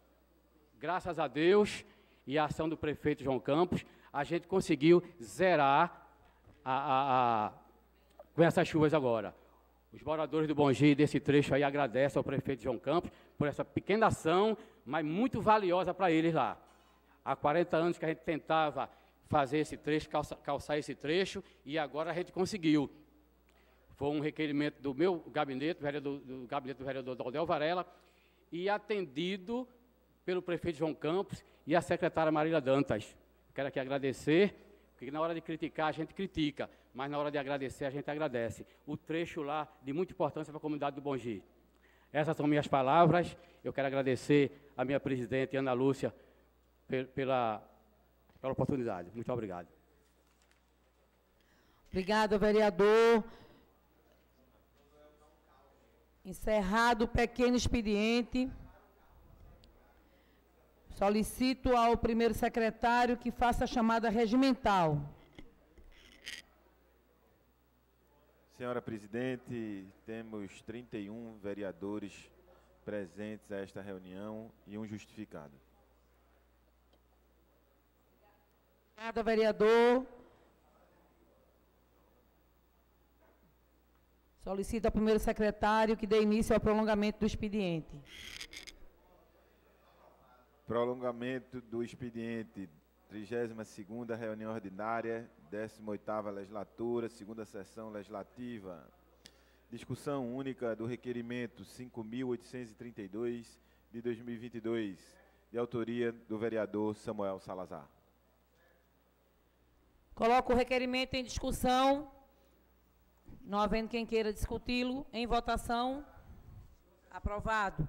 Graças a Deus e a ação do prefeito João Campos, a gente conseguiu zerar a, a, a, com essas chuvas agora. Os moradores do Bongi desse trecho aí agradecem ao prefeito João Campos por essa pequena ação, mas muito valiosa para eles lá. Há 40 anos que a gente tentava fazer esse trecho, calça, calçar esse trecho, e agora a gente conseguiu. Foi um requerimento do meu gabinete, vereador, do gabinete do vereador Daldel Varela, e atendido pelo prefeito João Campos e a secretária Marília Dantas. Quero aqui agradecer, porque na hora de criticar a gente critica, mas na hora de agradecer a gente agradece. O trecho lá de muita importância para a comunidade do Bongi. Essas são minhas palavras. Eu quero agradecer a minha presidente, Ana Lúcia, pela, pela oportunidade. Muito obrigado. Obrigado, vereador. Encerrado o pequeno expediente. Solicito ao primeiro secretário que faça a chamada regimental. Senhora presidente, temos 31 vereadores presentes a esta reunião e um justificado. Obrigada, vereador. Solicito ao primeiro secretário que dê início ao prolongamento do expediente. Prolongamento do expediente. 32ª reunião ordinária, 18ª legislatura, segunda sessão legislativa. Discussão única do requerimento 5.832 de 2022, de autoria do vereador Samuel Salazar. Coloco o requerimento em discussão. Não havendo quem queira discuti-lo, em votação. Aprovado.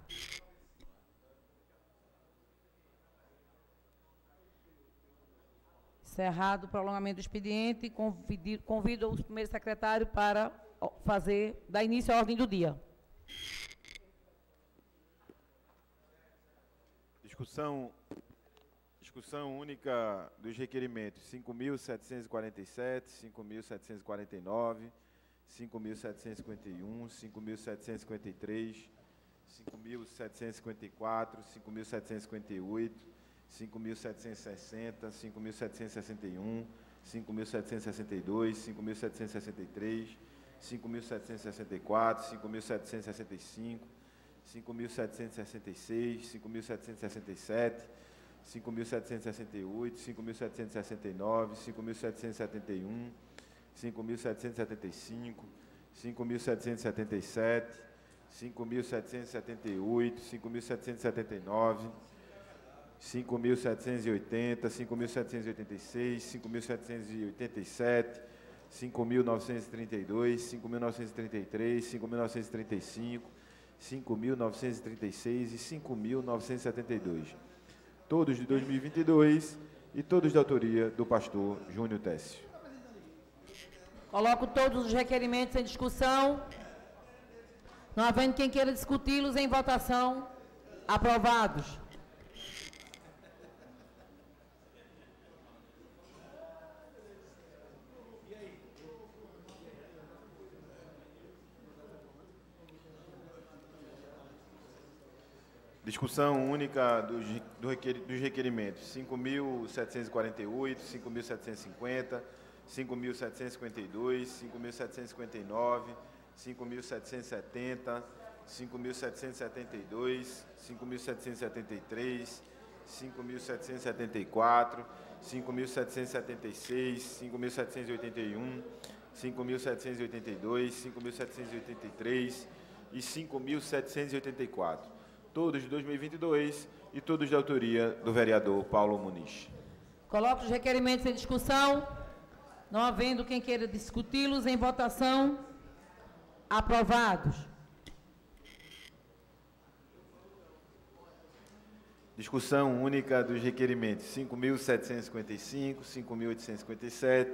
Encerrado o prolongamento do expediente, convido, convido o primeiro secretário para fazer, dar início à ordem do dia. Discussão Discussão única dos requerimentos 5.747, 5.749, 5.751, 5.753, 5.754, 5.758, 5.760, 5.761, 5.762, 5.763, 5.764, 5.765, 5.766, 5.767, 5.768, 5.769, 5.771, 5.775, 5.777, 5.778, 5.779, 5.780, 5.786, 5.787, 5.932, 5.933, 5.935, 5.936 e 5.972 todos de 2022 e todos de autoria do pastor Júnior Técio. Coloco todos os requerimentos em discussão. Não havendo quem queira discuti-los em votação. Aprovados. Discussão única dos, do requer, dos requerimentos 5.748, 5.750, 5.752, 5.759, 5.770, 5.772, 5.773, 5.774, 5.776, 5.781, 5.782, 5.783 e 5.784, todos de 2022 e todos de autoria do vereador Paulo Muniz. Coloco os requerimentos em discussão. Não havendo quem queira discuti-los em votação. Aprovados. Discussão única dos requerimentos 5.755, 5.857,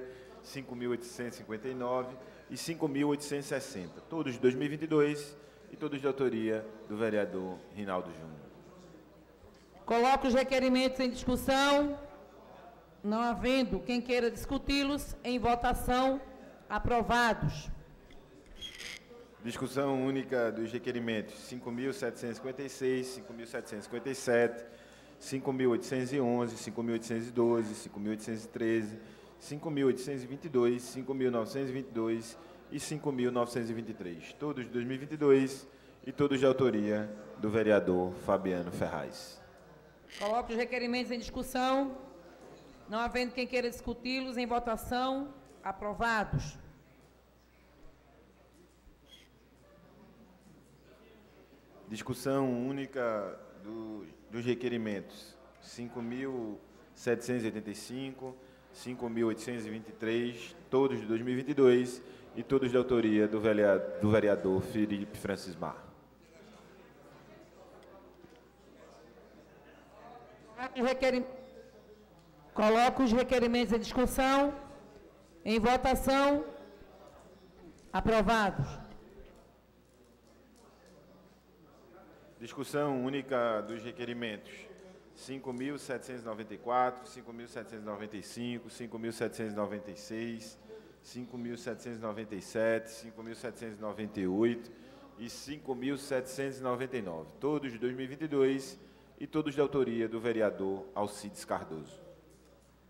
5.859 e 5.860, todos de 2022 e todos de autoria do vereador Rinaldo Júnior. Coloco os requerimentos em discussão. Não havendo quem queira discuti-los, em votação, aprovados. Discussão única dos requerimentos 5.756, 5.757, 5.811, 5.812, 5.813, 5.822, 5.922 e 5.923, todos de 2022 e todos de autoria do vereador Fabiano Ferraz. Coloco os requerimentos em discussão. Não havendo quem queira discuti-los, em votação, aprovados. Discussão única do, dos requerimentos 5.785, 5.823, todos de 2022 e todos de autoria do vereador, do vereador Felipe Francis Mar. Coloco os requerimentos em discussão. Em votação. Aprovados. Discussão única dos requerimentos 5.794, 5.795, 5.796, 5.797, 5.798 e 5.799, todos de 2022 e todos de autoria do vereador Alcides Cardoso.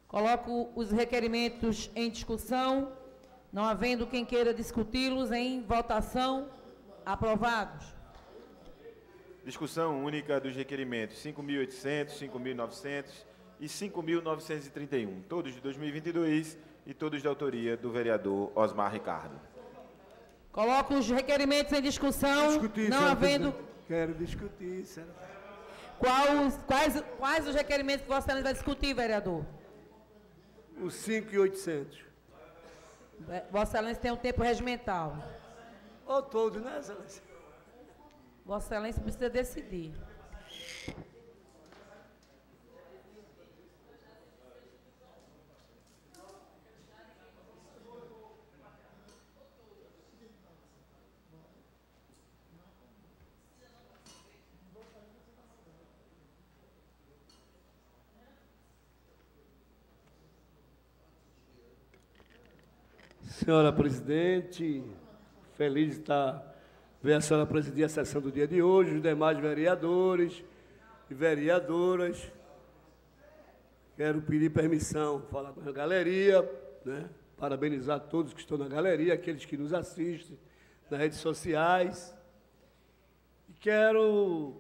Coloco os requerimentos em discussão, não havendo quem queira discuti-los, em votação, aprovados. Discussão única dos requerimentos 5.800, 5.900 e 5.931, todos de 2022 e todos de autoria do vereador Osmar Ricardo. Coloco os requerimentos em discussão, Discutir, não senhor havendo... presidente. Quero discutir, senhor. Qual os- quais, quais os requerimentos que Vossa Excelência vai discutir, vereador? Os 5,800. Ve- Vossa Excelência tem um tempo regimental. Ou todos, né, excelência? Vossa Excelência precisa decidir. Senhora presidente, feliz de estar ver a senhora presidir a sessão do dia de hoje, os demais vereadores e vereadoras. Quero pedir permissão, falar com a galeria, né? parabenizar todos que estão na galeria, aqueles que nos assistem nas redes sociais. E quero,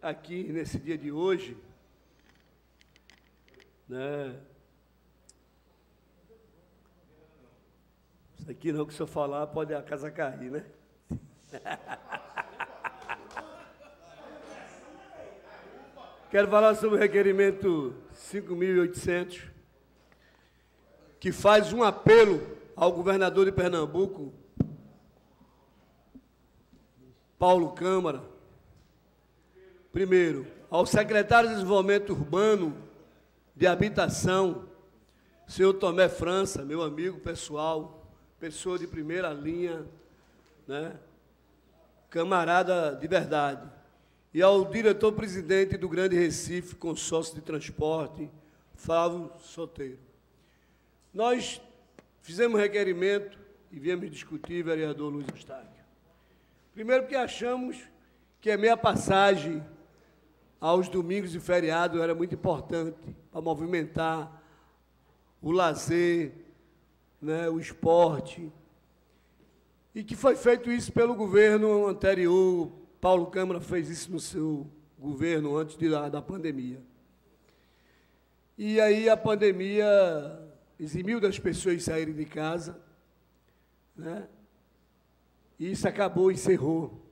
aqui nesse dia de hoje, né? Isso aqui não, que se eu falar, pode a casa cair, né? Quero falar sobre o requerimento 5.800, que faz um apelo ao governador de Pernambuco, Paulo Câmara. Primeiro, ao secretário de Desenvolvimento Urbano de Habitação, senhor Tomé França, meu amigo pessoal, pessoa de primeira linha, né? camarada de verdade. E ao diretor-presidente do Grande Recife, consórcio de transporte, Flávio Soteiro. Nós fizemos requerimento e viemos discutir, vereador Luiz Eustáquio. Primeiro porque achamos que é meia passagem aos domingos e feriados era muito importante para movimentar o lazer, né, o esporte. E que foi feito isso pelo governo anterior. Paulo Câmara fez isso no seu governo antes de, da pandemia. E aí a pandemia eximiu das pessoas saírem de casa, né? E isso acabou, encerrou.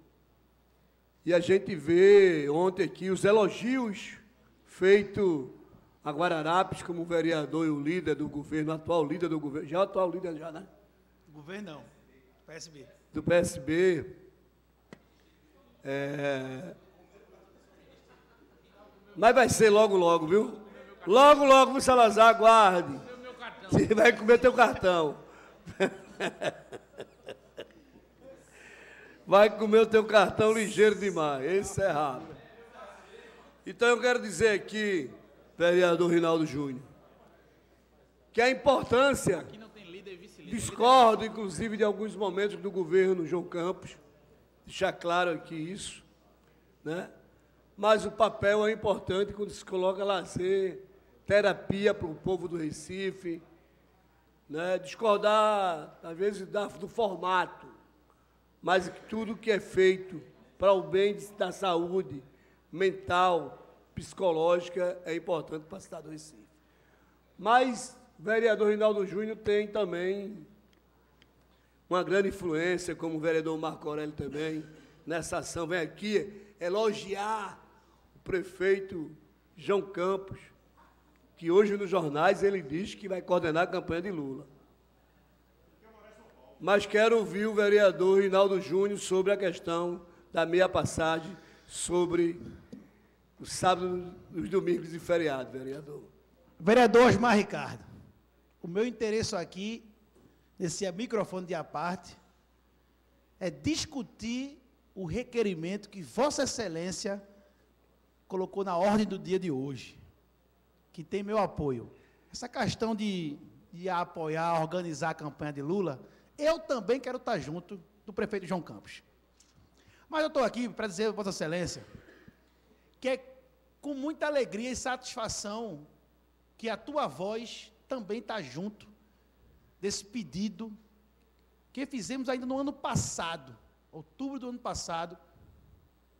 E a gente vê ontem aqui os elogios feitos a Guararapes como vereador e o líder do governo, atual líder do governo, já é atual líder já, né? Governo não, PSB. Do PSB. É... Mas vai ser logo, logo, viu? Logo, logo, o Salazar, aguarde. Você vai comer teu cartão. vai comer o teu cartão ligeiro demais. Esse é rápido. Então eu quero dizer aqui, vereador Rinaldo Júnior, que a importância, discordo inclusive de alguns momentos do governo João Campos, deixar claro aqui isso, né? mas o papel é importante quando se coloca lazer, terapia para o povo do Recife, né? discordar, às vezes, do formato, mas tudo que é feito para o bem da saúde mental, psicológica, é importante para a cidade do Recife. Mas o vereador Rinaldo Júnior tem também uma grande influência, como o vereador Marco Aurélio também, nessa ação. Vem aqui elogiar o prefeito João Campos, que hoje nos jornais ele diz que vai coordenar a campanha de Lula. Mas quero ouvir o vereador Rinaldo Júnior sobre a questão da meia passagem, sobre o sábado, os domingos e feriado, vereador. Vereador Osmar Ricardo, o meu interesse aqui, nesse microfone de aparte, é discutir o requerimento que Vossa Excelência colocou na ordem do dia de hoje, que tem meu apoio. Essa questão de, de apoiar, organizar a campanha de Lula, eu também quero estar junto do prefeito João Campos. Mas eu estou aqui para dizer, Vossa Excelência, que é com muita alegria e satisfação que a tua voz também está junto desse pedido que fizemos ainda no ano passado, outubro do ano passado,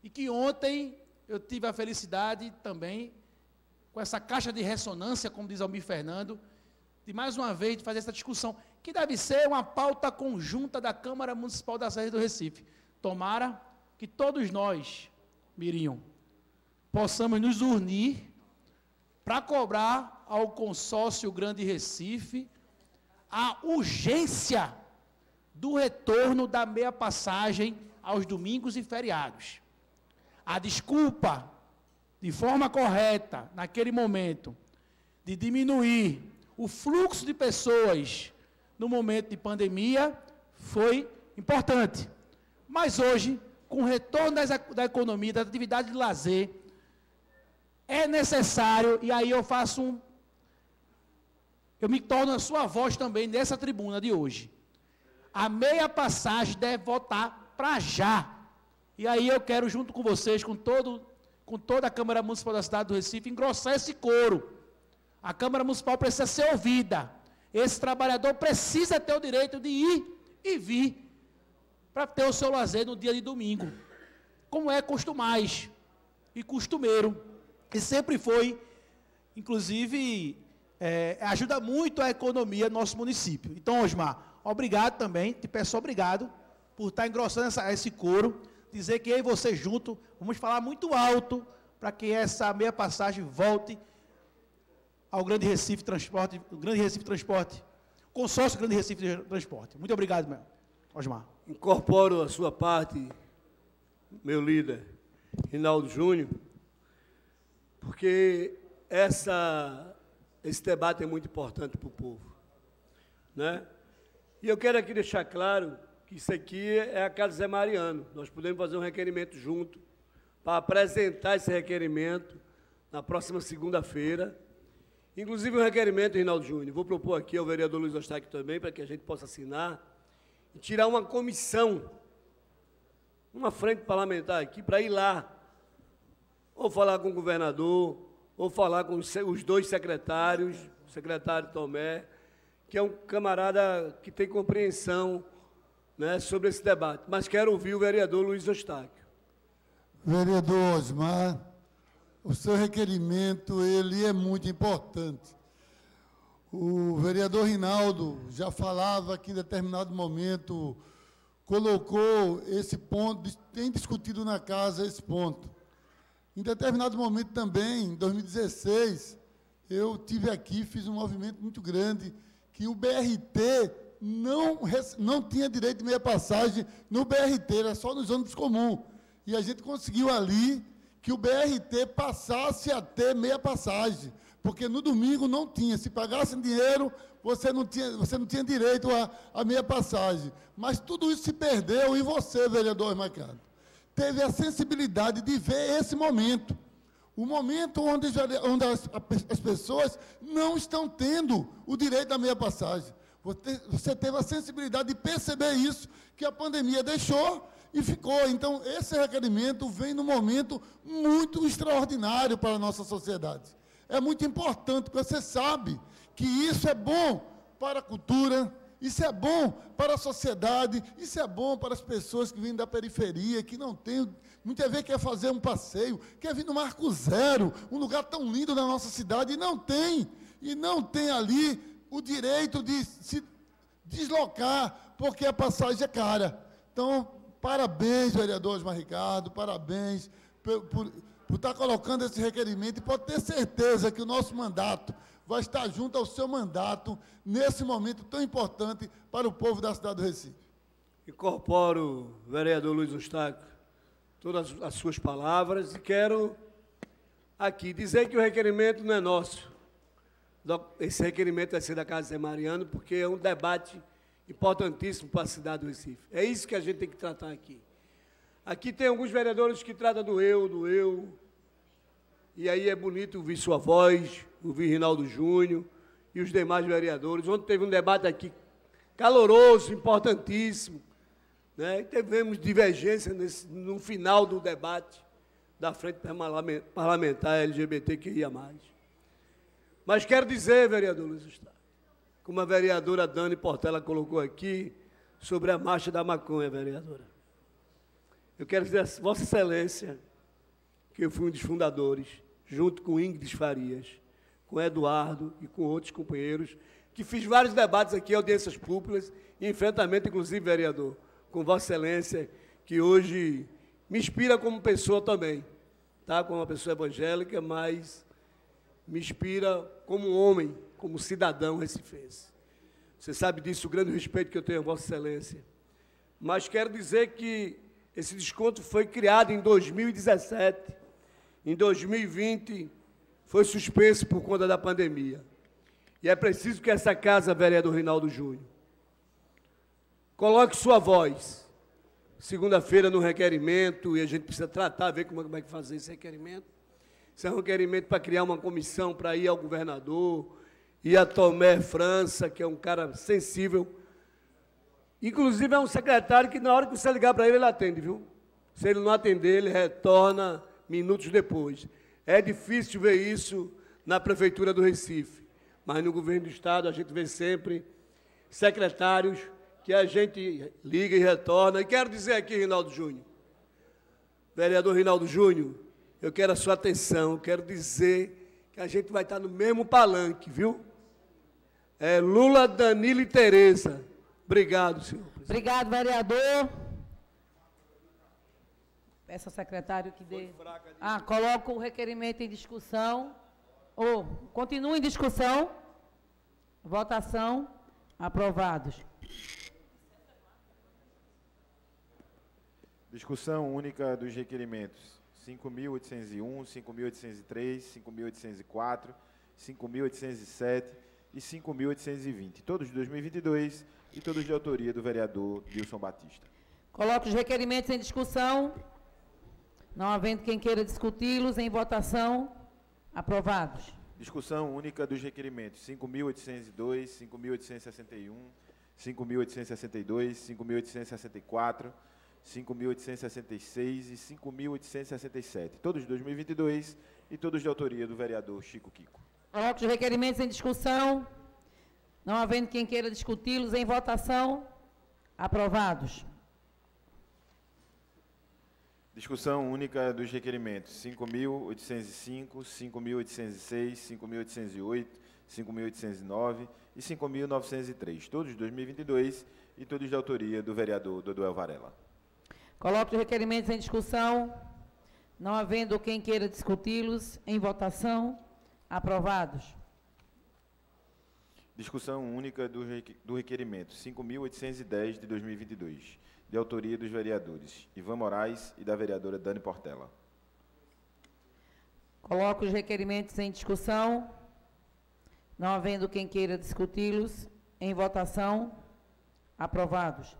e que ontem eu tive a felicidade também, com essa caixa de ressonância, como diz Almir Fernando, de mais uma vez de fazer essa discussão, que deve ser uma pauta conjunta da Câmara Municipal da Serra do Recife. Tomara que todos nós, Mirinho, possamos nos unir para cobrar ao consórcio Grande Recife a urgência do retorno da meia passagem aos domingos e feriados. A desculpa, de forma correta, naquele momento, de diminuir o fluxo de pessoas no momento de pandemia, foi importante. Mas hoje, com o retorno da economia, da atividade de lazer, é necessário, e aí eu faço um. Eu me torno a sua voz também nessa tribuna de hoje a meia passagem deve votar para já. E aí eu quero, junto com vocês, com, todo, com toda a Câmara Municipal da cidade do Recife, engrossar esse coro. A Câmara Municipal precisa ser ouvida. Esse trabalhador precisa ter o direito de ir e vir para ter o seu lazer no dia de domingo, como é costumais e costumeiro, e sempre foi, inclusive, é, ajuda muito a economia do nosso município. Então, Osmar, Obrigado também, te peço obrigado por estar engrossando essa, esse coro, dizer que eu e você junto vamos falar muito alto para que essa meia passagem volte ao Grande Recife Transporte, Grande Recife Transporte, consórcio Grande Recife Transporte. Muito obrigado, meu Osmar. Incorporo a sua parte, meu líder, Rinaldo Júnior, porque essa, esse debate é muito importante para o povo. Né? E eu quero aqui deixar claro que isso aqui é a Casa Zé Mariano. Nós podemos fazer um requerimento junto para apresentar esse requerimento na próxima segunda-feira. Inclusive um requerimento, Reinaldo Júnior, vou propor aqui ao vereador Luiz Ostaque também, para que a gente possa assinar, e tirar uma comissão, uma frente parlamentar aqui, para ir lá ou falar com o governador, ou falar com os dois secretários, o secretário Tomé, que é um camarada que tem compreensão né, sobre esse debate. Mas quero ouvir o vereador Luiz Eustáquio. Vereador Osmar, o seu requerimento ele é muito importante. O vereador Rinaldo já falava que em determinado momento colocou esse ponto, tem discutido na casa esse ponto. Em determinado momento também, em 2016, eu tive aqui, fiz um movimento muito grande, que o BRT não, não tinha direito de meia passagem no BRT, era só nos ônibus comuns. E a gente conseguiu ali que o BRT passasse a ter meia passagem, porque no domingo não tinha. Se pagasse dinheiro, você não tinha, você não tinha direito a meia passagem. Mas tudo isso se perdeu e você, vereador Marcado, teve a sensibilidade de ver esse momento. O momento onde, onde as, as, pessoas não estão tendo o direito da meia passagem. Você, você teve a sensibilidade de perceber isso, que a pandemia deixou e ficou. Então, esse requerimento vem num momento muito extraordinário para a nossa sociedade. É muito importante, porque você sabe que isso é bom para a cultura, isso é bom para a sociedade, isso é bom para as pessoas que vêm da periferia, que não têm. Muitas vezes quer fazer um passeio, quer vir no Marco Zero, um lugar tão lindo na nossa cidade, e não tem. E não tem ali o direito de se deslocar, porque a passagem é cara. Então, Parabéns, vereador Osmar Ricardo, parabéns por, por, por estar colocando esse requerimento e pode ter certeza que o nosso mandato vai estar junto ao seu mandato nesse momento tão importante para o povo da cidade do Recife. Incorporo, vereador Luiz Eustáquio, todas as suas palavras e quero aqui dizer que o requerimento não é nosso. Esse requerimento vai ser da Casa de Mariano, porque é um debate importantíssimo para a cidade do Recife. É isso que a gente tem que tratar aqui. Aqui tem alguns vereadores que tratam do eu, do eu. E aí é bonito ouvir sua voz, ouvir Rinaldo Júnior e os demais vereadores. Ontem teve um debate aqui caloroso, importantíssimo. Né? tivemos divergência nesse, no final do debate da Frente Parlamentar LGBTQIA. Mas quero dizer, vereador Luiz Gustavo, como a vereadora Dani Portela colocou aqui, sobre a marcha da maconha, vereadora. Eu quero dizer a Vossa Excelência que eu fui um dos fundadores, junto com Ingrid Farias, com Eduardo e com outros companheiros, que fiz vários debates aqui, audiências públicas, e enfrentamento, inclusive, vereador, com Vossa Excelência, que hoje me inspira como pessoa também, tá? como uma pessoa evangélica, mas me inspira como homem, como cidadão recifense. Você sabe disso, o grande respeito que eu tenho a Vossa Excelência. Mas quero dizer que esse desconto foi criado em 2017. Em 2020 foi suspenso por conta da pandemia. E é preciso que essa casa, vereador Rinaldo Júnior, coloque sua voz. Segunda-feira no requerimento, e a gente precisa tratar, ver como é que fazer esse requerimento. Isso é um requerimento para criar uma comissão para ir ao governador, e a Tomé França, que é um cara sensível. Inclusive é um secretário que na hora que você ligar para ele, ele atende, viu? Se ele não atender, ele retorna minutos depois. É difícil ver isso na Prefeitura do Recife, mas no governo do Estado a gente vê sempre secretários que a gente liga e retorna. E quero dizer aqui, Rinaldo Júnior, vereador Rinaldo Júnior, eu quero a sua atenção, eu quero dizer que a gente vai estar no mesmo palanque, viu? É Lula, Danilo e Tereza. Obrigado, senhor. Obrigado, vereador. Peço ao secretário que dê. Ah, coloco o requerimento em discussão. Ou, oh, continua em discussão. Votação. Aprovados. Discussão única dos requerimentos. 5.801, 5.803, 5.804, 5.807 e 5.820, todos de 2022 e todos de autoria do vereador Wilson Batista. Coloco os requerimentos em discussão. Não havendo quem queira discuti-los, em votação. Aprovados. Discussão única dos requerimentos 5.802, 5.861, 5.862, 5.864, 5.866 e 5.867. Todos de 2022 e todos de autoria do vereador Chico Kiko. Coloco os requerimentos em discussão. Não havendo quem queira discuti-los, em votação. Aprovados. Discussão única dos requerimentos 5.805, 5.806, 5.808, 5.809 e 5.903, todos de 2022 e todos de autoria do vereador Doduel Varela. Coloco os requerimentos em discussão. Não havendo quem queira discuti-los, em votação. Aprovados. Discussão única do, requ- do requerimento 5.810 de 2022, de autoria dos vereadores Ivan Moraes e da vereadora Dani Portela. Coloco os requerimentos em discussão. Não havendo quem queira discuti-los, em votação. Aprovados.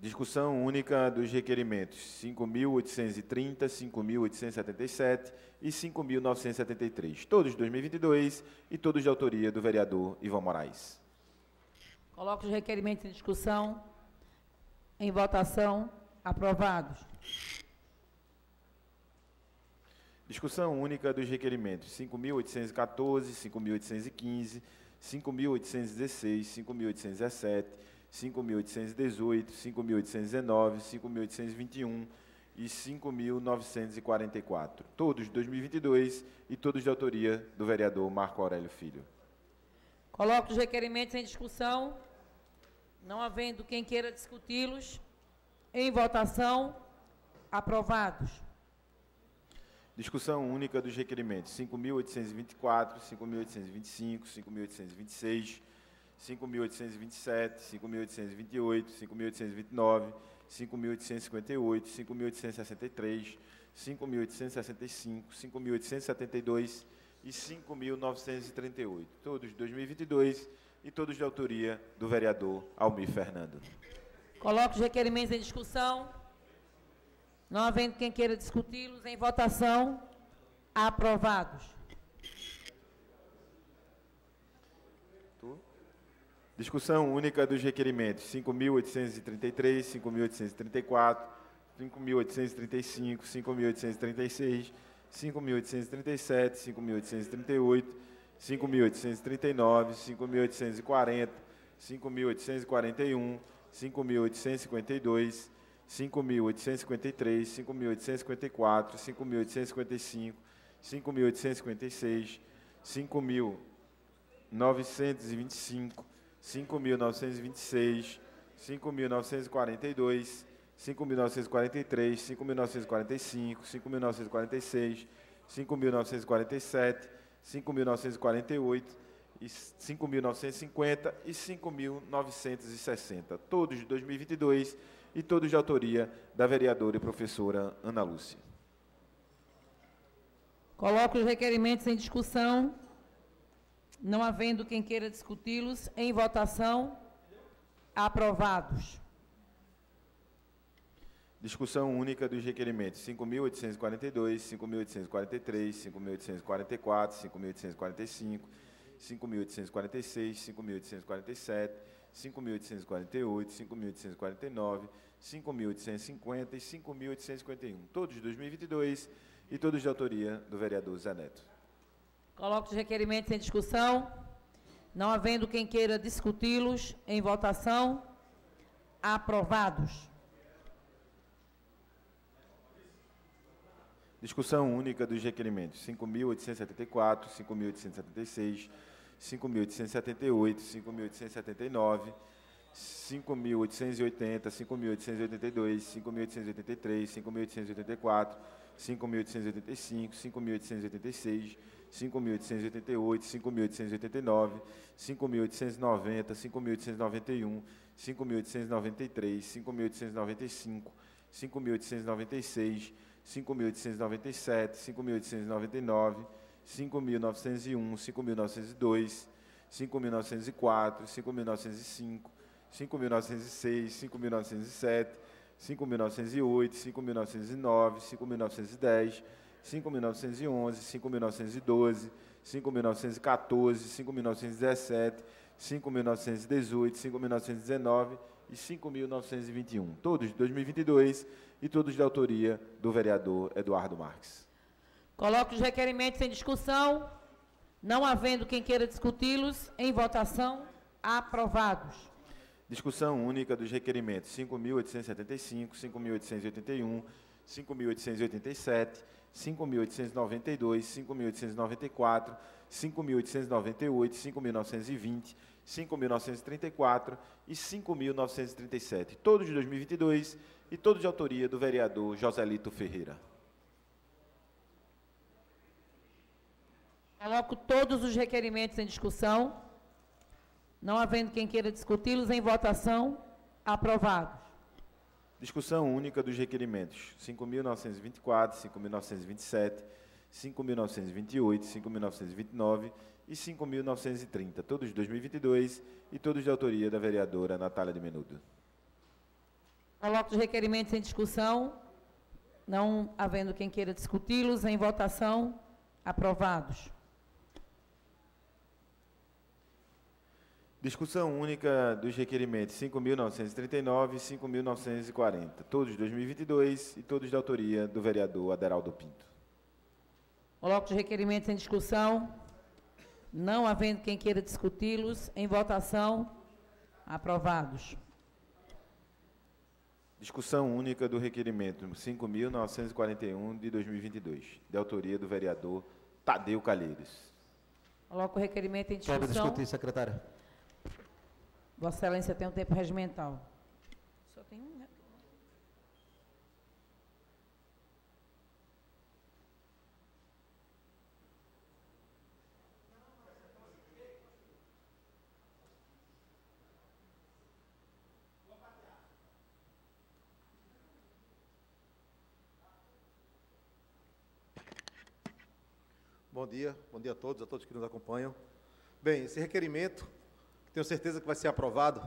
Discussão única dos requerimentos 5.830, 5.877 e 5.973, todos de 2022 e todos de autoria do vereador Ivan Moraes. Coloco os requerimentos em discussão. Em votação. Aprovados. Discussão única dos requerimentos 5.814, 5.815, 5.816, 5.817, 5.818, 5.819, 5.821 e 5.944, todos de 2022 e todos de autoria do vereador Marco Aurélio Filho. Coloco os requerimentos em discussão. Não havendo quem queira discuti-los, em votação. Aprovados. Discussão única dos requerimentos 5.824, 5.825, 5.826, 5.827, 5.828, 5.829, 5.858, 5.863, 5.865, 5.872 e 5.938, todos de 2022 e todos de autoria do vereador Almir Fernando. Coloco os requerimentos em discussão. Não havendo quem queira discuti-los, em votação. Aprovados. Discussão única dos requerimentos 5.833, 5.834, 5.835, 5.836, 5.837, 5.838, 5.839, 5.840, 5.841, 5.852, 5.853, 5.854, 5.855, 5.856, 5.925, 5.926, 5.942, 5.943, 5.945, 5.946, 5.947, 5.948 e 5.950 e 5.960, todos de 2022 e todos de autoria da vereadora e professora Ana Lúcia. Coloco os requerimentos em discussão. Não havendo quem queira discuti-los, em votação. Aprovados. Discussão única dos requerimentos 5.842, 5.843, 5.844, 5.845, 5.846, 5.847, 5.848, 5.849, 5.850 e 5.851, todos de 2022 e todos de autoria do vereador Zé Neto. Coloco os requerimentos em discussão. Não havendo quem queira discuti-los, em votação. Aprovados. Discussão única dos requerimentos 5.874, 5.876, 5.878, 5.879, 5.880, 5.882, 5.883, 5.884, 5.885, 5.886, 5.888, 5.889, 5.890, 5.891, 5.893, 5.895, 5.896, 5.897, 5.899, 5.901, 5.902, 5.904, 5.905, 5.906, 5.907, 5.908, 5.909, 5.910, 5.911, 5.912, 5.914, 5.917, 5.918, 5.919 e 5.921, todos de 2022 e todos de autoria do vereador Eduardo Marques. Coloco os requerimentos em discussão. Não havendo quem queira discuti-los, em votação, aprovados. Discussão única dos requerimentos 5.875, 5.881, 5.887, 5.892, 5.894, 5.898, 5.920, 5.934 e 5.937, todos de 2022 e todos de autoria do vereador Joselito Ferreira. Coloco todos os requerimentos em discussão. Não havendo quem queira discuti-los, em votação, aprovados. Discussão única dos requerimentos 5.924, 5.927, 5.928, 5.929 e 5.930, todos de 2022 e todos de autoria da vereadora Natália de Menudo. Coloco os requerimentos em discussão. Não havendo quem queira discuti-los, em votação, aprovados. Discussão única dos requerimentos 5.939 e 5.940, todos de 2022 e todos de autoria do vereador Aderaldo Pinto. Coloco os requerimentos em discussão. Não havendo quem queira discuti-los, em votação, aprovados. Discussão única do requerimento 5.941 de 2022, de autoria do vereador Tadeu Calheiros. Coloco o requerimento em discussão. Pode discutir, secretária. Vossa Excelência tem um tempo regimental. Bom dia, bom dia a todos, a todos que nos acompanham. Bem, esse requerimento, que tenho certeza que vai ser aprovado,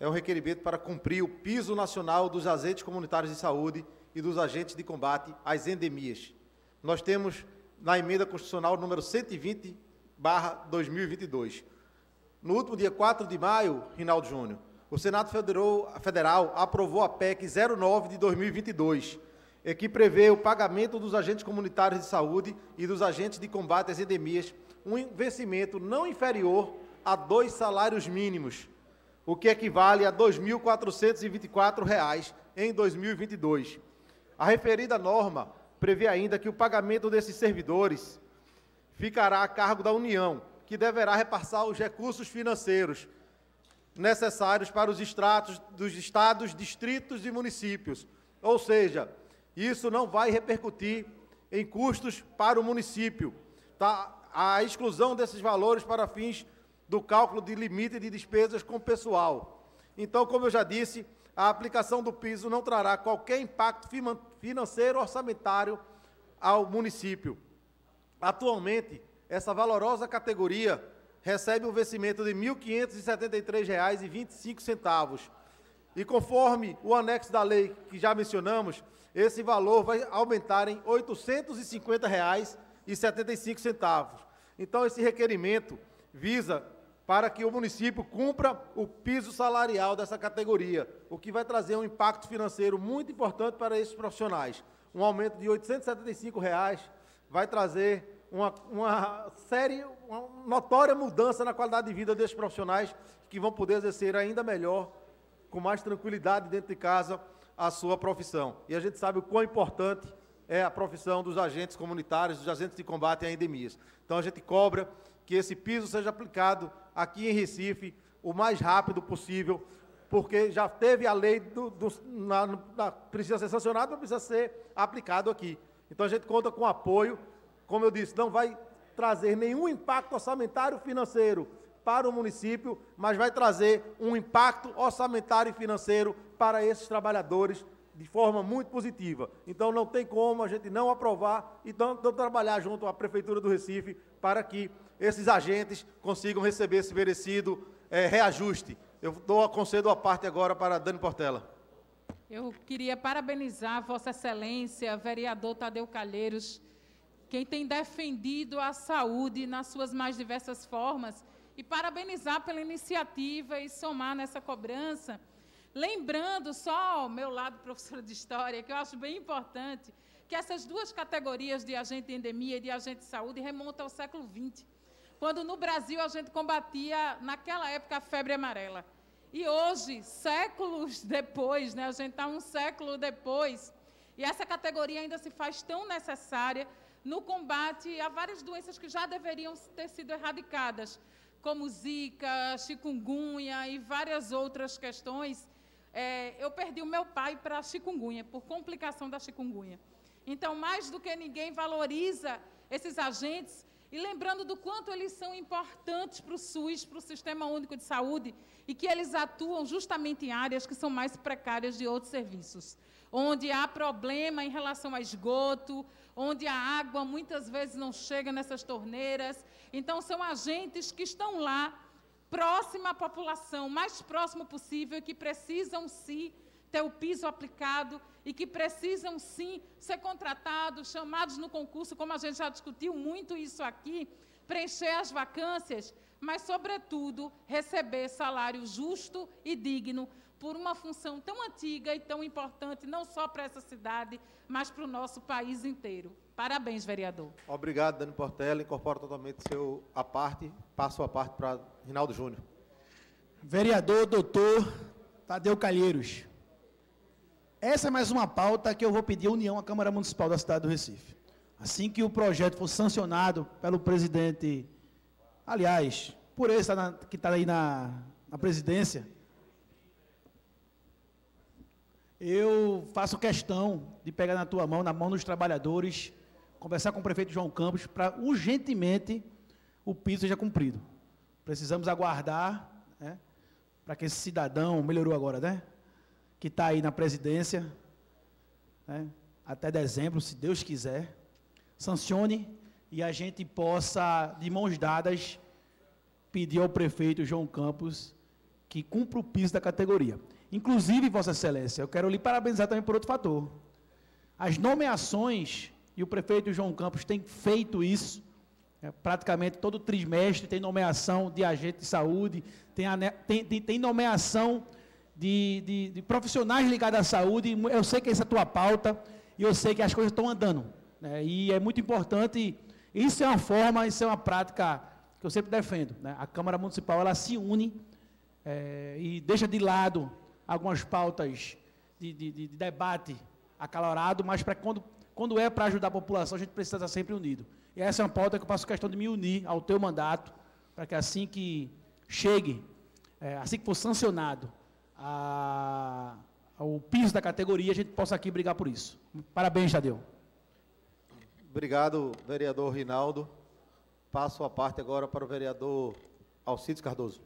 é um requerimento para cumprir o piso nacional dos agentes comunitários de saúde e dos agentes de combate às endemias. Nós temos na emenda constitucional número 120, barra 2022. No último dia 4 de maio, Rinaldo Júnior, o Senado Federal, Federal aprovou a PEC 09 de 2022, é que prevê o pagamento dos agentes comunitários de saúde e dos agentes de combate às endemias, um vencimento não inferior a dois salários mínimos, o que equivale a R$ 2.424 em 2022. A referida norma prevê ainda que o pagamento desses servidores ficará a cargo da União, que deverá repassar os recursos financeiros necessários para os extratos dos estados, distritos e municípios. Ou seja, isso não vai repercutir em custos para o município. Tá? A exclusão desses valores para fins do cálculo de limite de despesas com pessoal. Então, como eu já disse, a aplicação do piso não trará qualquer impacto financeiro orçamentário ao município. Atualmente, essa valorosa categoria recebe um vencimento de R$ 1.573,25. E conforme o anexo da lei que já mencionamos, esse valor vai aumentar em R$ 850,75. Então, esse requerimento visa para que o município cumpra o piso salarial dessa categoria, o que vai trazer um impacto financeiro muito importante para esses profissionais. Um aumento de 875 reais vai trazer uma, uma série, uma notória mudança na qualidade de vida desses profissionais que vão poder exercer ainda melhor, com mais tranquilidade dentro de casa, a sua profissão. E a gente sabe o quão importante é a profissão dos agentes comunitários, dos agentes de combate a endemias. Então a gente cobra que esse piso seja aplicado aqui em Recife o mais rápido possível, porque já teve a lei do, do na, na, precisa ser sancionada, mas precisa ser aplicado aqui. Então a gente conta com apoio, como eu disse, não vai trazer nenhum impacto orçamentário financeiro para o município, mas vai trazer um impacto orçamentário e financeiro para esses trabalhadores de forma muito positiva. Então não tem como a gente não aprovar e então trabalhar junto à Prefeitura do Recife para que esses agentes consigam receber esse merecido é, reajuste. Eu dou, concedo a parte agora para Dani Portela. Eu queria parabenizar Vossa Excelência, vereador Tadeu Calheiros, quem tem defendido a saúde nas suas mais diversas formas e parabenizar pela iniciativa e somar nessa cobrança Lembrando só o meu lado professora de história, que eu acho bem importante, que essas duas categorias de agente de endemia e de agente de saúde remontam ao século XX, quando no Brasil a gente combatia, naquela época, a febre amarela. E hoje, séculos depois, né, a gente está um século depois, e essa categoria ainda se faz tão necessária no combate a várias doenças que já deveriam ter sido erradicadas, como Zika, chikungunya e várias outras questões. É, eu perdi o meu pai para chikungunya, por complicação da chikungunya. Então, mais do que ninguém valoriza esses agentes e lembrando do quanto eles são importantes para o SUS, para o Sistema Único de Saúde, e que eles atuam justamente em áreas que são mais precárias de outros serviços, onde há problema em relação a esgoto, onde a água muitas vezes não chega nessas torneiras. Então, são agentes que estão lá, próxima à população, mais próximo possível, que precisam se ter o piso aplicado e que precisam sim ser contratados, chamados no concurso, como a gente já discutiu muito isso aqui, preencher as vacâncias, mas, sobretudo, receber salário justo e digno por uma função tão antiga e tão importante, não só para essa cidade, mas para o nosso país inteiro. Parabéns, vereador. Obrigado, Dani Portela. Incorporo totalmente seu a parte. Passo a parte para Rinaldo Júnior. Vereador doutor Tadeu Calheiros. Essa é mais uma pauta que eu vou pedir a união à Câmara Municipal da cidade do Recife. Assim que o projeto for sancionado pelo presidente, aliás, por esse que está aí na, na presidência, eu faço questão de pegar na tua mão, na mão dos trabalhadores, conversar com o prefeito João Campos para urgentemente o piso seja cumprido. Precisamos aguardar né, para que esse cidadão, melhorou agora, né? que está aí na presidência, né, até dezembro, se Deus quiser, sancione e a gente possa, de mãos dadas, pedir ao prefeito João Campos que cumpra o piso da categoria. Inclusive, Vossa Excelência, eu quero lhe parabenizar também por outro fator. As nomeações, e o prefeito João Campos tem feito isso, é, praticamente todo trimestre tem nomeação de agente de saúde, tem, tem, tem, tem nomeação de, de, de, profissionais ligados à saúde. Eu sei que essa é a tua pauta e eu sei que as coisas estão andando. Né? E é muito importante. Isso é uma forma, isso é uma prática que eu sempre defendo. Né? A Câmara Municipal ela se une é, e deixa de lado algumas pautas de, de, de debate acalorado, mas para quando, quando é para ajudar a população, a gente precisa estar sempre unido. E essa é uma pauta que eu faço questão de me unir ao teu mandato, para que assim que chegue, é, assim que for sancionado a, o piso da categoria, a gente possa aqui brigar por isso. Parabéns, Jadeu. Obrigado, vereador Rinaldo. Passo a parte agora para o vereador Alcides Cardoso.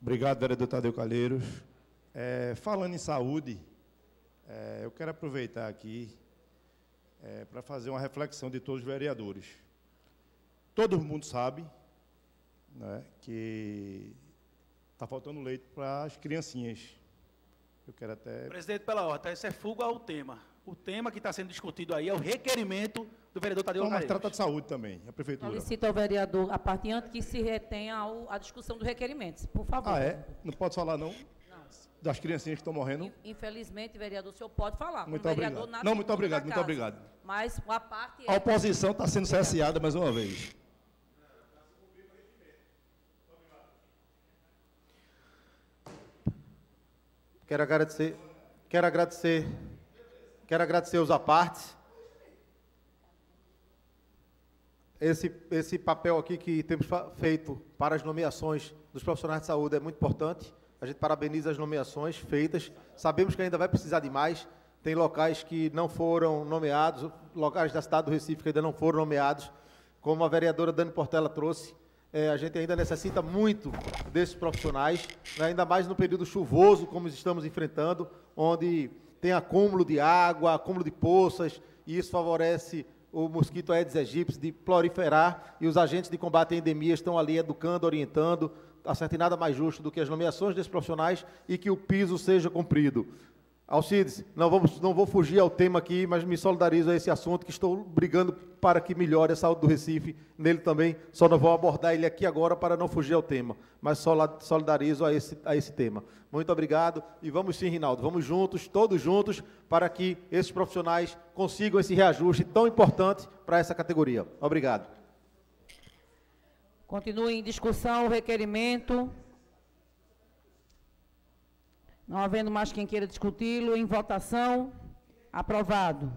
Obrigado, vereador Tadeu Calheiros. É, falando em saúde, é, eu quero aproveitar aqui é, para fazer uma reflexão de todos os vereadores. Todo mundo sabe né, que Está faltando leite para as criancinhas. Eu quero até. Presidente, pela ordem, isso é fuga ao tema. O tema que está sendo discutido aí é o requerimento do vereador Tadeu Não, mas trata de saúde também, a prefeitura. Solicito ao vereador a parte antes que se retenha a discussão dos requerimentos, por favor. Ah, é? Não pode falar, não? Das criancinhas que estão morrendo? Infelizmente, vereador, o senhor pode falar. Muito obrigado. Não, muito obrigado, muito obrigado. Mas a parte. É... A oposição está sendo cesseada mais uma vez. Quero agradecer, quero agradecer, quero agradecer os apartes. Esse, esse papel aqui que temos feito para as nomeações dos profissionais de saúde é muito importante. A gente parabeniza as nomeações feitas. Sabemos que ainda vai precisar de mais. Tem locais que não foram nomeados, locais da cidade do Recife que ainda não foram nomeados, como a vereadora Dani Portela trouxe. É, a gente ainda necessita muito desses profissionais, né, ainda mais no período chuvoso, como estamos enfrentando, onde tem acúmulo de água, acúmulo de poças, e isso favorece o mosquito Aedes aegypti de proliferar, e os agentes de combate à endemia estão ali educando, orientando, acerta nada mais justo do que as nomeações desses profissionais e que o piso seja cumprido. Alcides, não, vamos, não vou fugir ao tema aqui, mas me solidarizo a esse assunto que estou brigando para que melhore a saúde do Recife. Nele também, só não vou abordar ele aqui agora para não fugir ao tema, mas solidarizo a esse, a esse tema. Muito obrigado e vamos sim, Rinaldo, vamos juntos, todos juntos, para que esses profissionais consigam esse reajuste tão importante para essa categoria. Obrigado. Continua em discussão o requerimento não havendo mais quem queira discuti-lo, em votação, aprovado.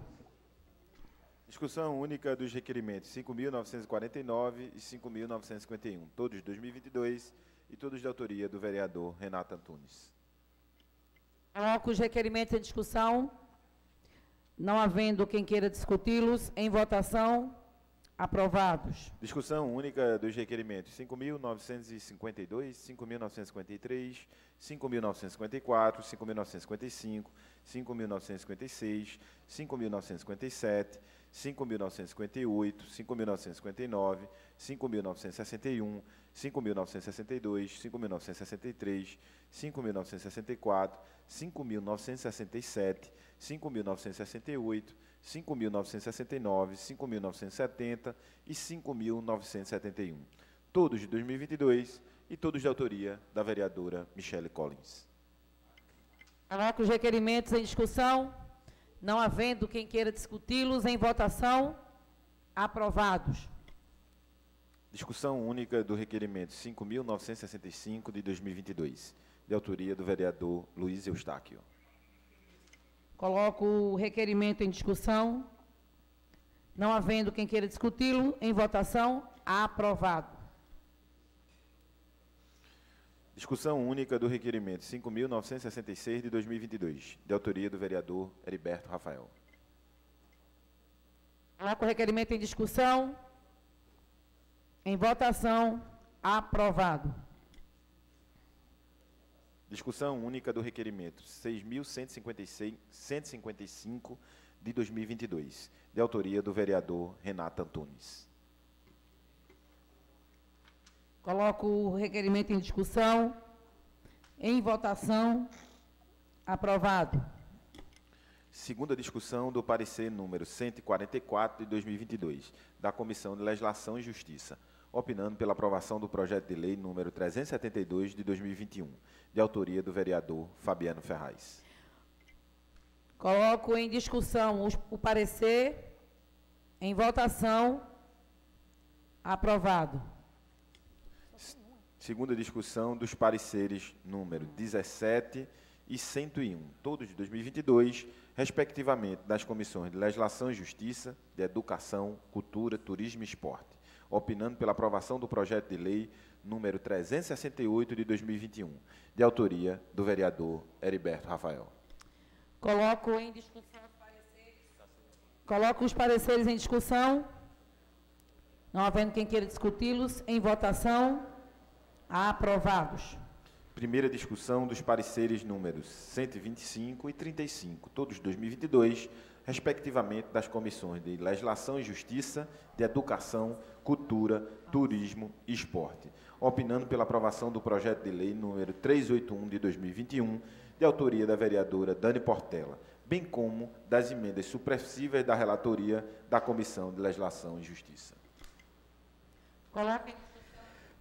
Discussão única dos requerimentos 5.949 e 5.951, todos de 2022 e todos de autoria do vereador Renato Antunes. Coloco os requerimentos em discussão. Não havendo quem queira discuti-los, em votação, Aprovados. Discussão única dos requerimentos 5.952, 5.953, 5.954, 5.955, 5.956, 5.957, 5.958, 5.959, 5.961, 5.962, 5.963, 5.964, 5.967, 5.968, 5.969, 5.970 e 5.971. Todos de 2022 e todos de autoria da vereadora Michele Collins. Coloco os requerimentos em discussão. Não havendo quem queira discuti-los, em votação, aprovados. Discussão única do requerimento 5.965 de 2022, de autoria do vereador Luiz Eustáquio. Coloco o requerimento em discussão. Não havendo quem queira discuti-lo, em votação, aprovado. Discussão única do requerimento 5.966 de 2022, de autoria do vereador Heriberto Rafael. Coloco o requerimento em discussão. Em votação, aprovado. Discussão única do requerimento 6.155 de 2022, de autoria do vereador Renato Antunes. Coloco o requerimento em discussão. Em votação. Aprovado. Segunda discussão do parecer número 144 de 2022, da Comissão de Legislação e Justiça, opinando pela aprovação do projeto de lei número 372 de 2021, de autoria do vereador Fabiano Ferraz. Coloco em discussão o parecer, em votação, aprovado. Segunda discussão dos pareceres número 17 e 101, todos de 2022, respectivamente das comissões de Legislação e Justiça, de Educação, Cultura, Turismo e Esporte, opinando pela aprovação do projeto de lei número 368 de 2021, de autoria do vereador Heriberto Rafael. Coloco em discussão os pareceres. Coloco os pareceres em discussão. Não havendo quem queira discuti-los, em votação. Aprovados. Primeira discussão dos pareceres números 125 e 35, todos de 2022, respectivamente das comissões de Legislação e Justiça, de Educação, Cultura, Turismo e Esporte, opinando pela aprovação do projeto de lei número 381 de 2021, de autoria da vereadora Dani Portela, bem como das emendas supressivas da relatoria da Comissão de Legislação e Justiça. Coloque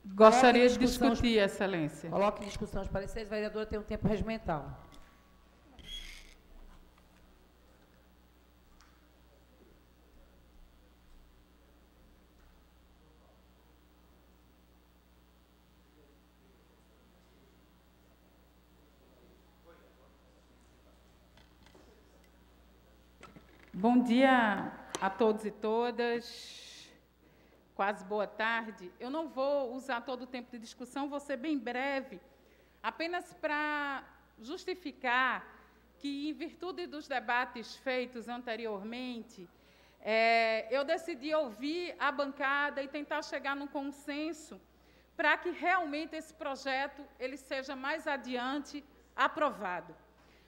Gostaria de discutir, Excelência. Coloque em discussão os pareceres. Vereadora tem um tempo regimental. Bom dia a todos e todas. Quase boa tarde. Eu não vou usar todo o tempo de discussão, vou ser bem breve, apenas para justificar que, em virtude dos debates feitos anteriormente, é, eu decidi ouvir a bancada e tentar chegar num consenso para que realmente esse projeto ele seja mais adiante aprovado.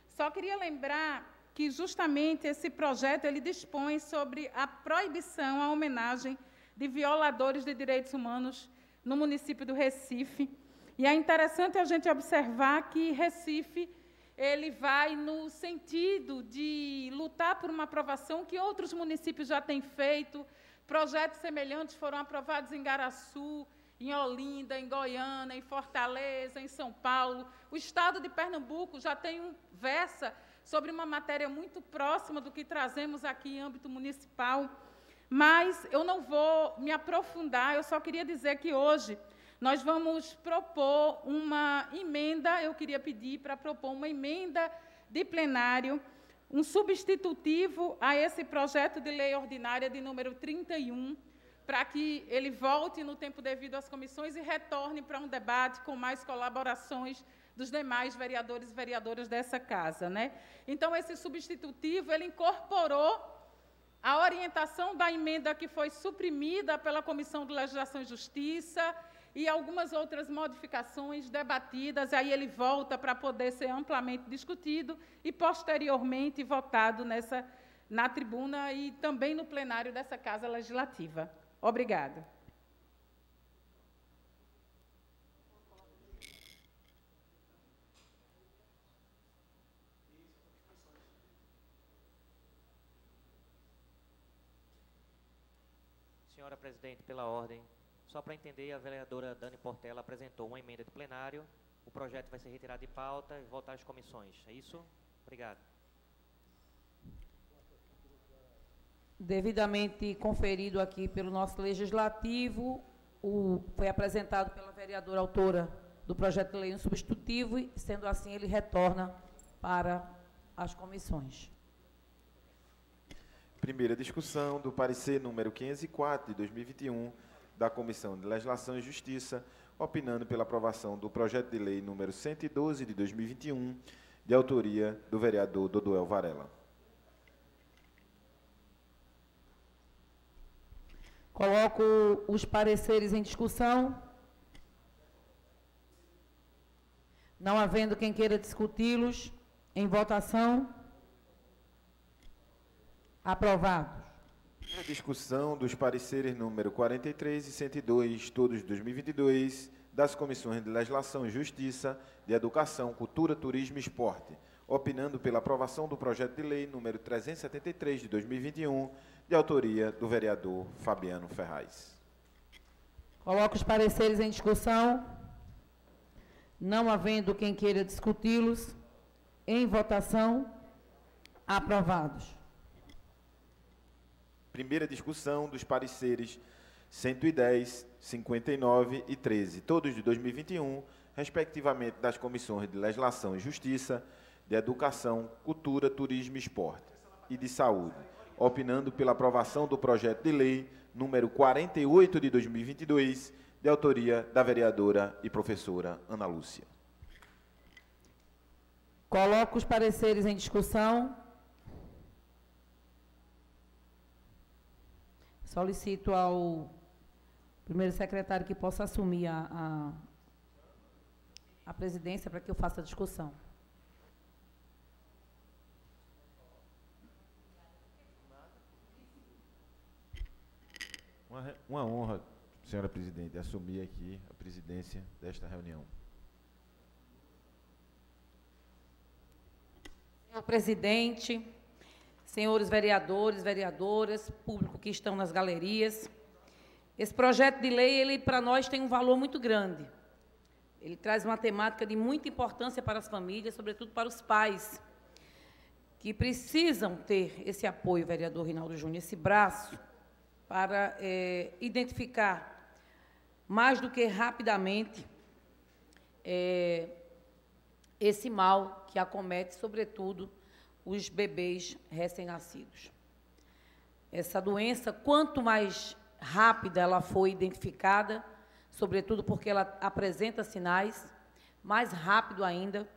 Só queria lembrar que justamente esse projeto ele dispõe sobre a proibição à homenagem de violadores de direitos humanos no município do Recife. E é interessante a gente observar que Recife ele vai no sentido de lutar por uma aprovação que outros municípios já têm feito. Projetos semelhantes foram aprovados em Garaçu, em Olinda, em Goiânia, em Fortaleza, em São Paulo. O Estado de Pernambuco já tem um versa sobre uma matéria muito próxima do que trazemos aqui em âmbito municipal. Mas eu não vou me aprofundar, eu só queria dizer que hoje nós vamos propor uma emenda, eu queria pedir para propor uma emenda de plenário, um substitutivo a esse projeto de lei ordinária de número 31, para que ele volte no tempo devido às comissões e retorne para um debate com mais colaborações dos demais vereadores e vereadoras dessa casa, né? Então esse substitutivo ele incorporou a orientação da emenda que foi suprimida pela Comissão de Legislação e Justiça e algumas outras modificações debatidas, aí ele volta para poder ser amplamente discutido e posteriormente votado nessa na tribuna e também no plenário dessa Casa Legislativa. Obrigada. Senhora Presidente, pela ordem, só para entender, a vereadora Dani Portela apresentou uma emenda de plenário, o projeto vai ser retirado de pauta e voltar às comissões. É isso? Obrigado. Devidamente conferido aqui pelo nosso legislativo, o, foi apresentado pela vereadora autora do projeto de lei um substitutivo e, sendo assim, ele retorna para as comissões. Primeira discussão do parecer número 504 de 2021 da Comissão de Legislação e Justiça, opinando pela aprovação do projeto de lei número 112 de 2021, de autoria do vereador Dodoel Varela. Coloco os pareceres em discussão. Não havendo quem queira discuti-los, em votação. Aprovados. A discussão dos pareceres número 43 e 102, todos de 2022, das comissões de Legislação e Justiça, de Educação, Cultura, Turismo e Esporte, opinando pela aprovação do projeto de lei número 373 de 2021, de autoria do vereador Fabiano Ferraz. Coloco os pareceres em discussão. Não havendo quem queira discuti-los, em votação, aprovados. Primeira discussão dos pareceres 110, 59 e 13, todos de 2021, respectivamente das comissões de Legislação e Justiça, de Educação, Cultura, Turismo e Esporte e de Saúde, opinando pela aprovação do projeto de lei número 48 de 2022, de autoria da vereadora e professora Ana Lúcia. Coloco os pareceres em discussão. Solicito ao primeiro secretário que possa assumir a, a, a presidência para que eu faça a discussão. Uma, uma honra, senhora presidente, assumir aqui a presidência desta reunião. Senhor presidente, senhores vereadores, vereadoras, público que estão nas galerias. Esse projeto de lei, ele para nós tem um valor muito grande. Ele traz uma temática de muita importância para as famílias, sobretudo para os pais, que precisam ter esse apoio, vereador Rinaldo Júnior, esse braço, para é, identificar mais do que rapidamente é, esse mal que acomete, sobretudo, os bebês recém-nascidos. Essa doença, quanto mais rápida ela for identificada, sobretudo porque ela apresenta sinais, mais rápido ainda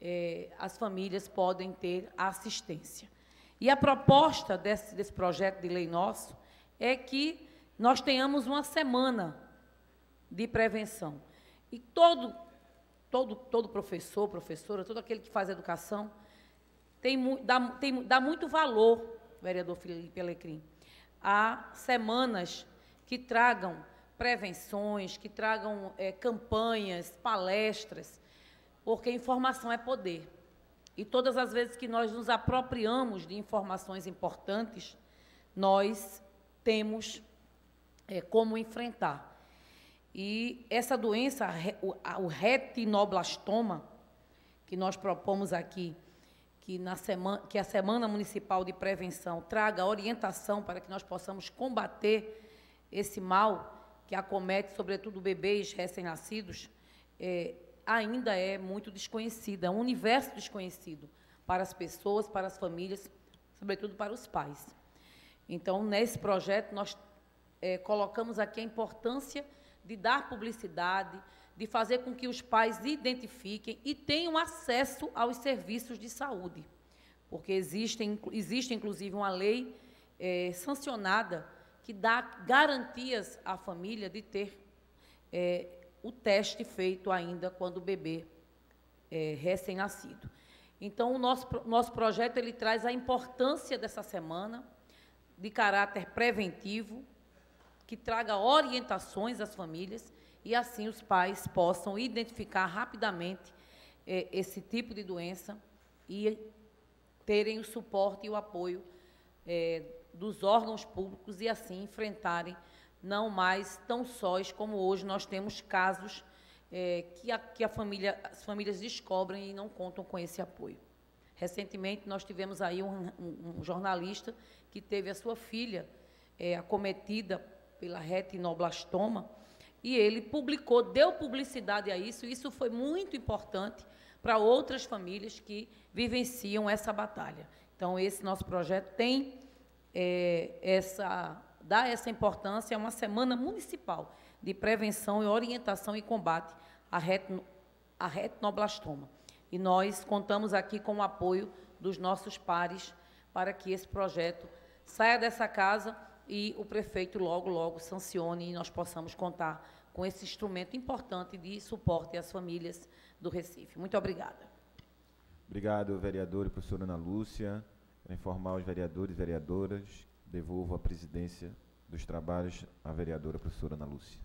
é, as famílias podem ter assistência. E a proposta desse, desse projeto de lei nosso é que nós tenhamos uma semana de prevenção. E todo, todo, todo professor, professora, todo aquele que faz educação, tem, dá, tem, dá muito valor, vereador Felipe Alecrim, a semanas que tragam prevenções, que tragam é, campanhas, palestras, porque informação é poder. E todas as vezes que nós nos apropriamos de informações importantes, nós temos é, como enfrentar. E essa doença, o retinoblastoma, que nós propomos aqui, que, na semana, que a Semana Municipal de Prevenção traga orientação para que nós possamos combater esse mal que acomete, sobretudo, bebês recém-nascidos, é, ainda é muito desconhecida, é um universo desconhecido para as pessoas, para as famílias, sobretudo para os pais. Então, nesse projeto, nós é, colocamos aqui a importância de dar publicidade, de fazer com que os pais identifiquem e tenham acesso aos serviços de saúde. Porque existe, existe inclusive, uma lei é, sancionada que dá garantias à família de ter é, o teste feito ainda quando o bebê é recém-nascido. Então, o nosso, nosso projeto ele traz a importância dessa semana, de caráter preventivo, que traga orientações às famílias e assim os pais possam identificar rapidamente é, esse tipo de doença e terem o suporte e o apoio é, dos órgãos públicos e assim enfrentarem não mais tão sós como hoje nós temos casos é, que, a, que a família, as famílias descobrem e não contam com esse apoio. Recentemente nós tivemos aí um, um, um jornalista que teve a sua filha é, acometida pela retinoblastoma, e ele publicou, deu publicidade a isso, e isso foi muito importante para outras famílias que vivenciam essa batalha. Então, esse nosso projeto tem é, essa, dá essa importância a uma semana municipal de prevenção e orientação e combate à, retino, à retinoblastoma. E nós contamos aqui com o apoio dos nossos pares para que esse projeto saia dessa casa e o prefeito logo, logo sancione e nós possamos contar com esse instrumento importante de suporte às famílias do Recife. Muito obrigada. Obrigado, vereador e professora Ana Lúcia. Para informar os vereadores e vereadoras, devolvo a presidência dos trabalhos à vereadora professora Ana Lúcia.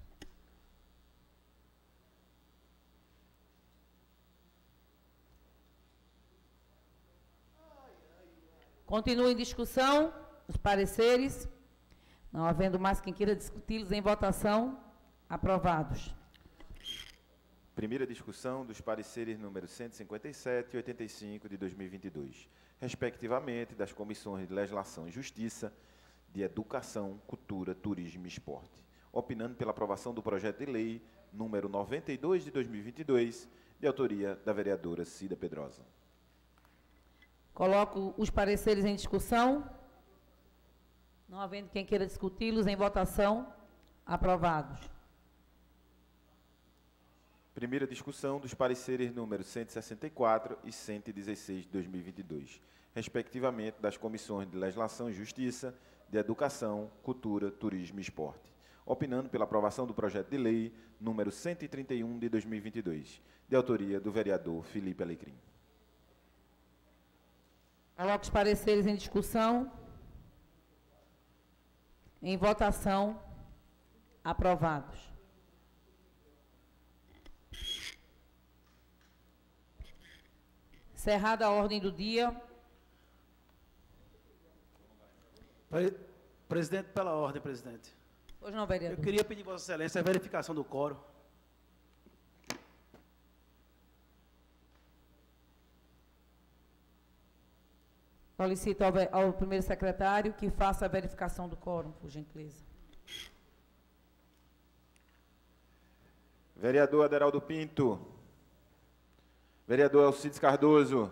Continua em discussão os pareceres. Não havendo mais quem queira discuti-los em votação, aprovados. Primeira discussão dos pareceres números 157 e 85 de 2022, respectivamente das comissões de Legislação e Justiça, de Educação, Cultura, Turismo e Esporte. Opinando pela aprovação do projeto de lei número 92 de 2022, de autoria da vereadora Cida Pedrosa. Coloco os pareceres em discussão. Não havendo quem queira discuti-los, em votação, aprovados. Primeira discussão dos pareceres números 164 e 116 de 2022, respectivamente das comissões de Legislação e Justiça, de Educação, Cultura, Turismo e Esporte. Opinando pela aprovação do projeto de lei número 131 de 2022, de autoria do vereador Felipe Alecrim. Coloco os pareceres em discussão. Em votação, aprovados. Cerrada a ordem do dia. Presidente, pela ordem, presidente. Hoje não, vereador. Eu queria pedir Vossa Excelência a verificação do coro. Solicito ao, ao, primeiro secretário que faça a verificação do quórum, por gentileza. Vereador Aderaldo Pinto. Vereador Alcides Cardoso.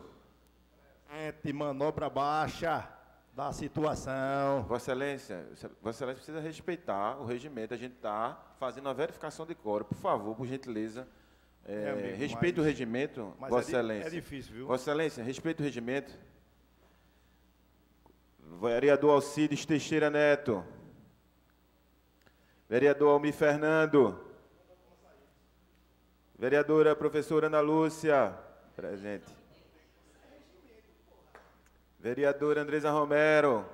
De manobra baixa da situação. Vossa Excelência, Vossa Excelência precisa respeitar o regimento. A gente está fazendo a verificação de quórum. Por favor, por gentileza, é, é, amigo, respeite mas, o regimento, Vossa é Excelência. É difícil, viu? Vossa Excelência, respeite o regimento. Vereador Alcides Teixeira Neto. Vereador Almir Fernando. Vereadora professora Ana Lúcia. Presente. Vereadora Andresa Romero.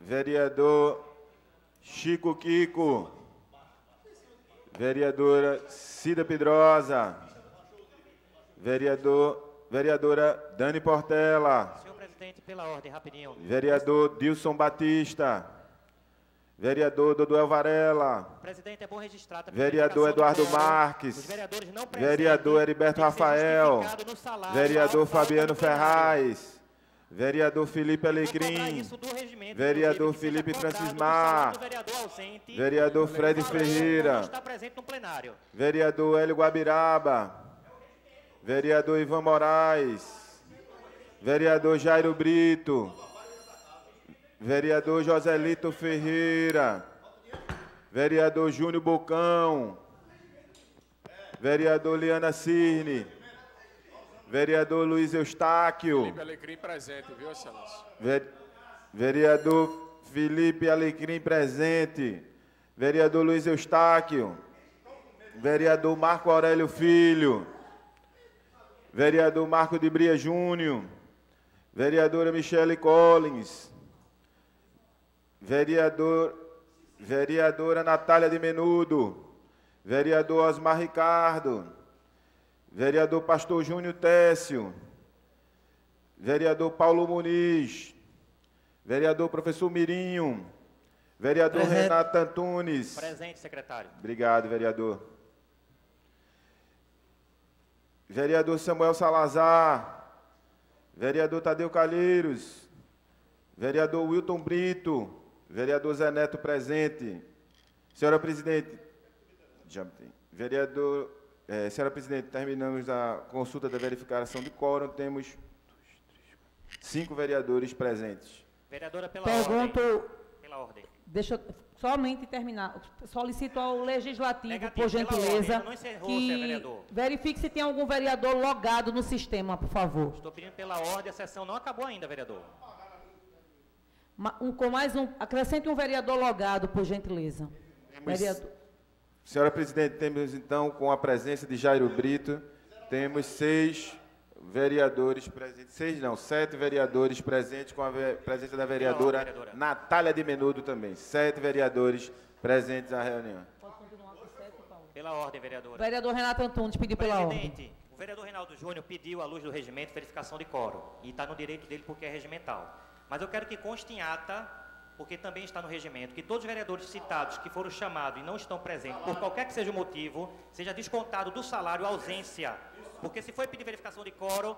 Vereador Chico Kiko. Vereadora Cida Pedrosa. Vereador, vereadora Dani Portela. Senhor presidente, pela ordem, rapidinho. Vereador Dilson Batista. Vereador Doduel Varela. Presidente, é bom registrar também. Vereador Eduardo. Marques. Os vereadores não Vereador Heriberto Rafael. salário, Vereador Fabiano. Ferraz. Vereador Felipe regimento, Vereador Felipe Francismar. vereador Fred Ferreira. está presente no plenário. Vereador Hélio Guabiraba. Vereador Ivan Moraes. Vereador Jairo Brito. Vereador Joselito Ferreira. Vereador Júnior Bocão. Vereador Liana Cirne. Vereador Luiz Eustáquio. Felipe Alecrim presente, viu, excelência? Ve- Vereador Felipe Alecrim presente. Vereador Luiz Eustáquio. Vereador Marco Aurélio Filho. Vereador Marco de Bria Júnior. Vereadora Michele Collins. Vereador, vereadora Natália de Menudo. Vereador Osmar Ricardo. Vereador Pastor Júnior Técio. Vereador Paulo Muniz. Vereador Professor Mirinho. Vereador Presente. Renato Antunes. Presente, secretário. Obrigado, vereador. Vereador Samuel Salazar. Vereador Tadeu Calheiros. Vereador Wilton Brito. Vereador Zé Neto presente. Senhora presidente. Já tem. Vereador. eh, senhora presidente, terminamos a consulta da verificação de quórum. Temos cinco vereadores presentes. Vereadora, pela Pergunto, ordem. Pela ordem. deixa eu somente terminar. Solicito ao Legislativo, Negativo, por gentileza, ordem, encerrou, senhor que vereador. verifique se tem algum vereador logado no sistema, por favor. Estou pedindo pela ordem, a sessão não acabou ainda, vereador. Ma- um- com mais um, acrescente um vereador logado, por gentileza. Temos- Vereador, Senhora presidente, temos então, com a presença de Jairo Brito, temos seis vereadores presentes. Seis não, sete vereadores presentes com a ve- presença da vereadora, vereadora. Natália de Menudo também. Sete vereadores presentes na reunião. Pela ordem, vereadora. vereador Renato Antunes pediu pela ordem. Presidente, o vereador Reinaldo Júnior pediu, à luz do regimento, verificação de quórum. E está no direito dele porque é regimental. Mas eu quero que conste em ata, porque também está no regimento, que todos os vereadores citados que foram chamados e não estão presentes, por qualquer que seja o motivo, seja descontado do salário a ausência. Porque se foi pedir verificação de quórum,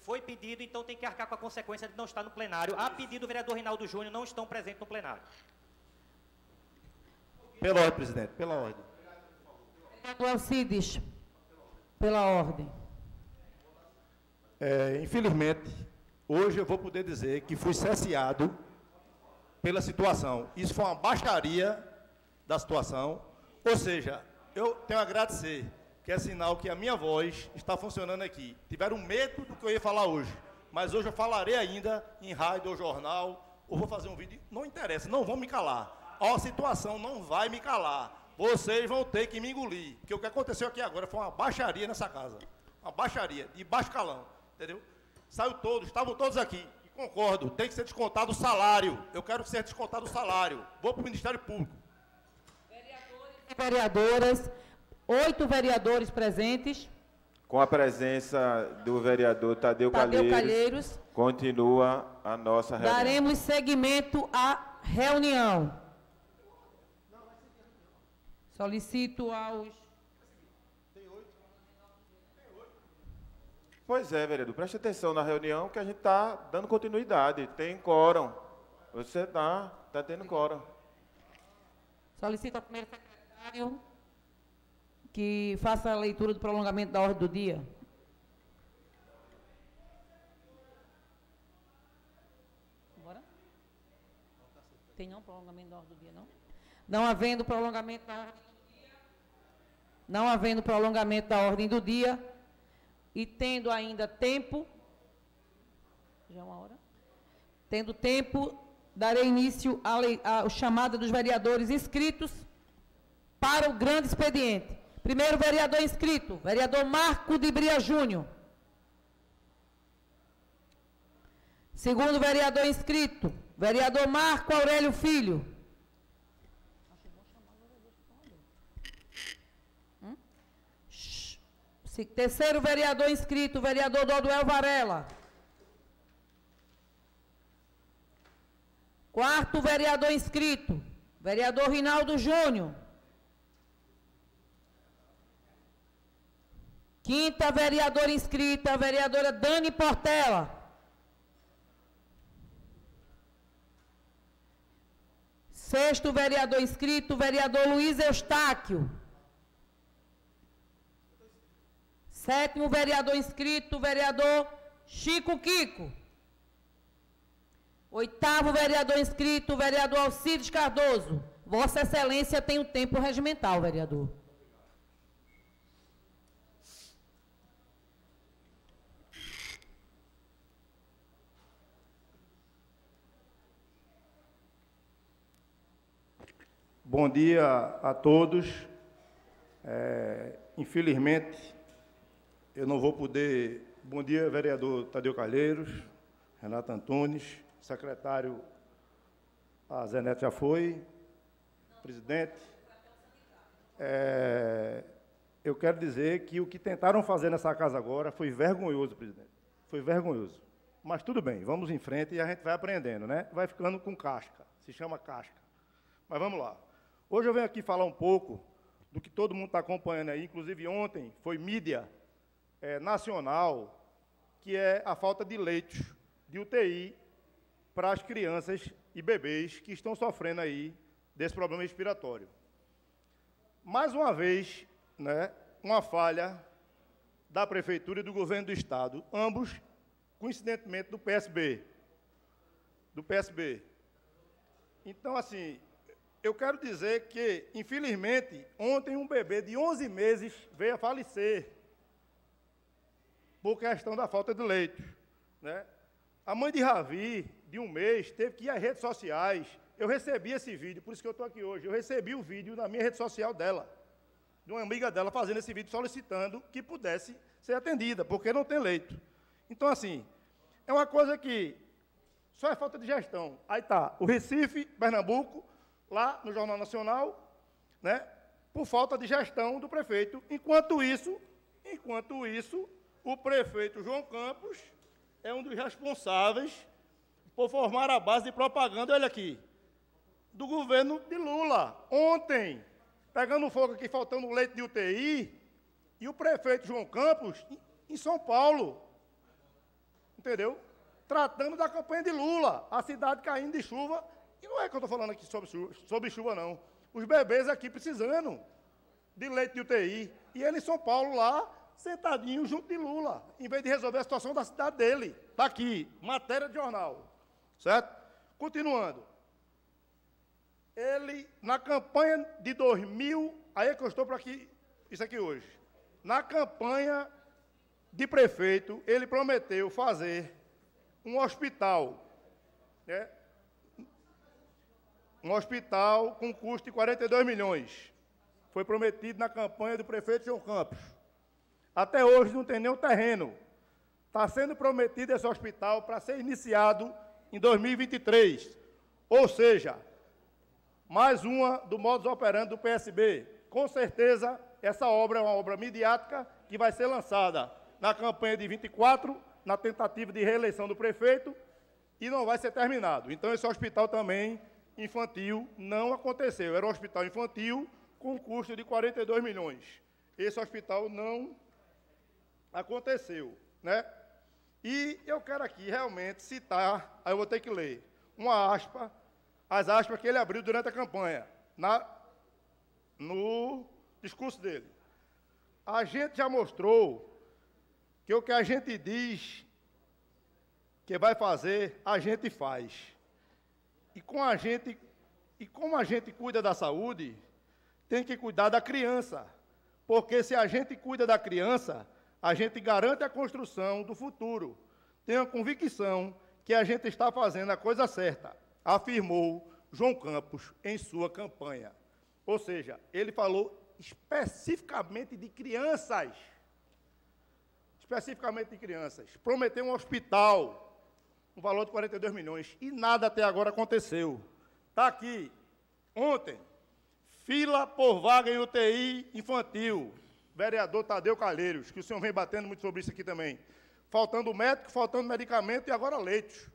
foi pedido, então tem que arcar com a consequência de não estar no plenário. A pedido do vereador Reinaldo Júnior, não estão presentes no plenário. Pela ordem, presidente, pela ordem. Vereador Alcides, pela ordem. É, infelizmente, hoje eu vou poder dizer que fui cesseado pela situação. Isso foi uma baixaria da situação. Ou seja, eu tenho a agradecer, que é sinal que a minha voz está funcionando aqui. Tiveram medo do que eu ia falar hoje, mas hoje eu falarei ainda em rádio ou jornal, ou vou fazer um vídeo. Não interessa, não vão me calar. A situação não vai me calar. Vocês vão ter que me engolir. Porque o que aconteceu aqui agora foi uma baixaria nessa casa. Uma baixaria, de baixo calão. Entendeu? Saiu todos, estavam todos aqui. E concordo, tem que ser descontado o salário. Eu quero que seja descontado o salário. Vou para o Ministério Público. Vereadoras, oito vereadores presentes. Com a presença do vereador Tadeu, Tadeu Calheiros, Calheiros. continua a nossa reunião. Daremos seguimento à reunião. Solicito aos. Pois é, vereador, preste atenção na reunião que a gente está dando continuidade. Tem quórum. Você está tá tendo quórum. Solicito ao primeiro secretário que faça a leitura do prolongamento da ordem do dia. Bora? Tem não prolongamento da ordem do dia, não? Não havendo prolongamento da ordem do dia, não havendo prolongamento da ordem do dia e tendo ainda tempo, já é uma hora? Tendo tempo, darei início à, lei- à chamada dos vereadores inscritos para o grande expediente. Primeiro vereador inscrito, vereador Marco de Bria Júnior. Segundo vereador inscrito, vereador Marco Aurélio Filho. Terceiro vereador inscrito, vereador Doduel Varela. Quarto vereador inscrito, vereador Rinaldo Júnior. Quinta vereadora inscrita, vereadora Dani Portela. Sexto vereador inscrito, vereador Luiz Eustáquio. Sétimo vereador inscrito, vereador Chico Kiko. Oitavo vereador inscrito, vereador Alcides Cardoso. Vossa Excelência tem o tempo regimental, vereador. Bom dia a todos. É, infelizmente, eu não vou poder. Bom dia, vereador Tadeu Calheiros, Renato Antunes, secretário, a Zenete já foi, presidente. É, eu quero dizer que o que tentaram fazer nessa casa agora foi vergonhoso, presidente. Foi vergonhoso. Mas tudo bem, vamos em frente e a gente vai aprendendo, né? Vai ficando com casca, se chama casca. Mas vamos lá. Hoje eu venho aqui falar um pouco do que todo mundo está acompanhando aí, inclusive ontem foi mídia eh, nacional, que é a falta de leitos de UTI para as crianças e bebês que estão sofrendo aí desse problema respiratório. Mais uma vez, né, uma falha da Prefeitura e do Governo do Estado, ambos, coincidentemente, do PSB. Do PSB. Então, assim, eu quero dizer que, infelizmente, ontem um bebê de 11 meses veio a falecer por questão da falta de leite. Né? A mãe de Ravi, de um mês, teve que ir às redes sociais. Eu recebi esse vídeo, por isso que eu estou aqui hoje. Eu recebi o vídeo na minha rede social dela, de uma amiga dela fazendo esse vídeo solicitando que pudesse ser atendida, porque não tem leito. Então, assim, é uma coisa que só é falta de gestão. Aí tá, o Recife, Pernambuco, lá no Jornal Nacional, né, por falta de gestão do prefeito. Enquanto isso, enquanto isso, o prefeito João Campos é um dos responsáveis por formar a base de propaganda, olha aqui, do governo de Lula. Ontem, pegando fogo aqui, faltando leite de UTI, e o prefeito João Campos, em- São Paulo, entendeu? Tratando da campanha de Lula, a cidade caindo de chuva, e não é que eu estou falando aqui sobre chuva, sobre chuva, não. Os bebês aqui precisando de leite de UTI, e ele em São Paulo lá, sentadinho junto de Lula, em vez de resolver a situação da cidade dele. Está aqui, matéria de jornal. Certo? Continuando. Ele, na campanha de 2000, aí é que eu estou para aqui, isso aqui hoje. Na campanha de prefeito, ele prometeu fazer um hospital, né? Um hospital com custo de 42 milhões. Foi prometido na campanha do prefeito João Campos. Até hoje não tem nenhum terreno. Está sendo prometido esse hospital para ser iniciado em 2023. Ou seja, mais uma do modus operandi do PSB. Com certeza, essa obra é uma obra midiática que vai ser lançada na campanha de 24, na tentativa de reeleição do prefeito, e não vai ser terminado. Então, esse hospital também infantil não aconteceu. Era um hospital infantil com custo de 42 milhões. Esse hospital não aconteceu, né? E eu quero aqui realmente citar, aí eu vou ter que ler, uma aspa, as aspas que ele abriu durante a campanha, na, no discurso dele. A gente já mostrou que o que a gente diz que vai fazer, a gente faz. E com a gente, e como a gente cuida da saúde, tem que cuidar da criança. Porque se a gente cuida da criança, a gente garante a construção do futuro. Tenho a convicção que a gente está fazendo a coisa certa, afirmou João Campos em sua campanha. Ou seja, ele falou especificamente de crianças. Especificamente de crianças. Prometeu um hospital, um valor de 42 milhões, e nada até agora aconteceu. Está aqui, ontem, fila por vaga em UTI infantil. Vereador Tadeu Calheiros, que o senhor vem batendo muito sobre isso aqui também. Faltando médico, faltando medicamento e agora leitos.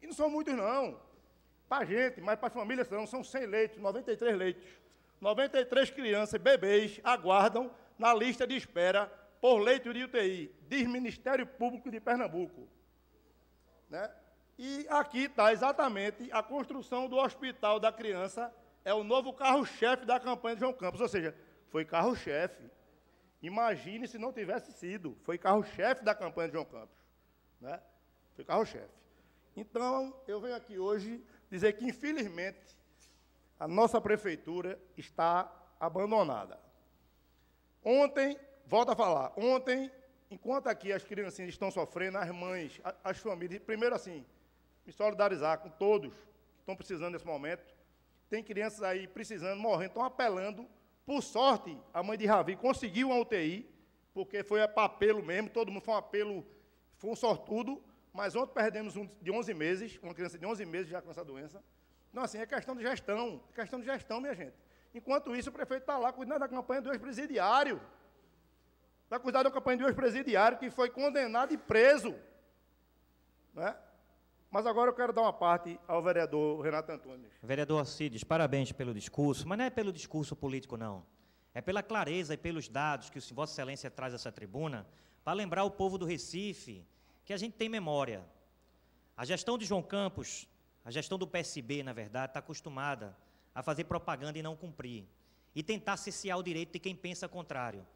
E não são muitos, não. Para a gente, mas para as famílias não, são 100 leitos, 93 leitos. 93 crianças, bebês, aguardam na lista de espera por leito de UTI, diz Ministério Público de Pernambuco. Né? E aqui está exatamente a construção do Hospital da Criança, é o novo carro-chefe da campanha de João Campos, ou seja, foi carro-chefe. Imagine se não tivesse sido, foi carro-chefe da campanha de João Campos. Né? Foi carro-chefe. Então, eu venho aqui hoje dizer que, infelizmente, a nossa prefeitura está abandonada. Ontem, volto a falar, ontem, enquanto aqui as criancinhas estão sofrendo, as mães, as famílias, primeiro assim, me solidarizar com todos que estão precisando nesse momento. Tem crianças aí precisando, morrendo, estão apelando. Por sorte, a mãe de Ravi conseguiu uma UTI, porque foi para apelo mesmo, todo mundo foi um apelo, foi um sortudo, mas ontem perdemos um de 11 meses, uma criança de 11 meses já com essa doença. Então, assim, é questão de gestão, é questão de gestão, minha gente. Enquanto isso, o prefeito está lá cuidando da campanha do ex-presidiário. Está cuidando da campanha do ex-presidiário que foi condenado e preso. Né? Mas agora eu quero dar uma parte ao vereador Renato Antunes. Vereador Alcides, parabéns pelo discurso, mas não é pelo discurso político, não. É pela clareza e pelos dados que o Vossa Excelência traz a essa tribuna, para lembrar o povo do Recife que a gente tem memória. A gestão de João Campos a gestão do PSB, na verdade, está acostumada a fazer propaganda e não cumprir. E tentar cessear o direito de quem pensa contrário.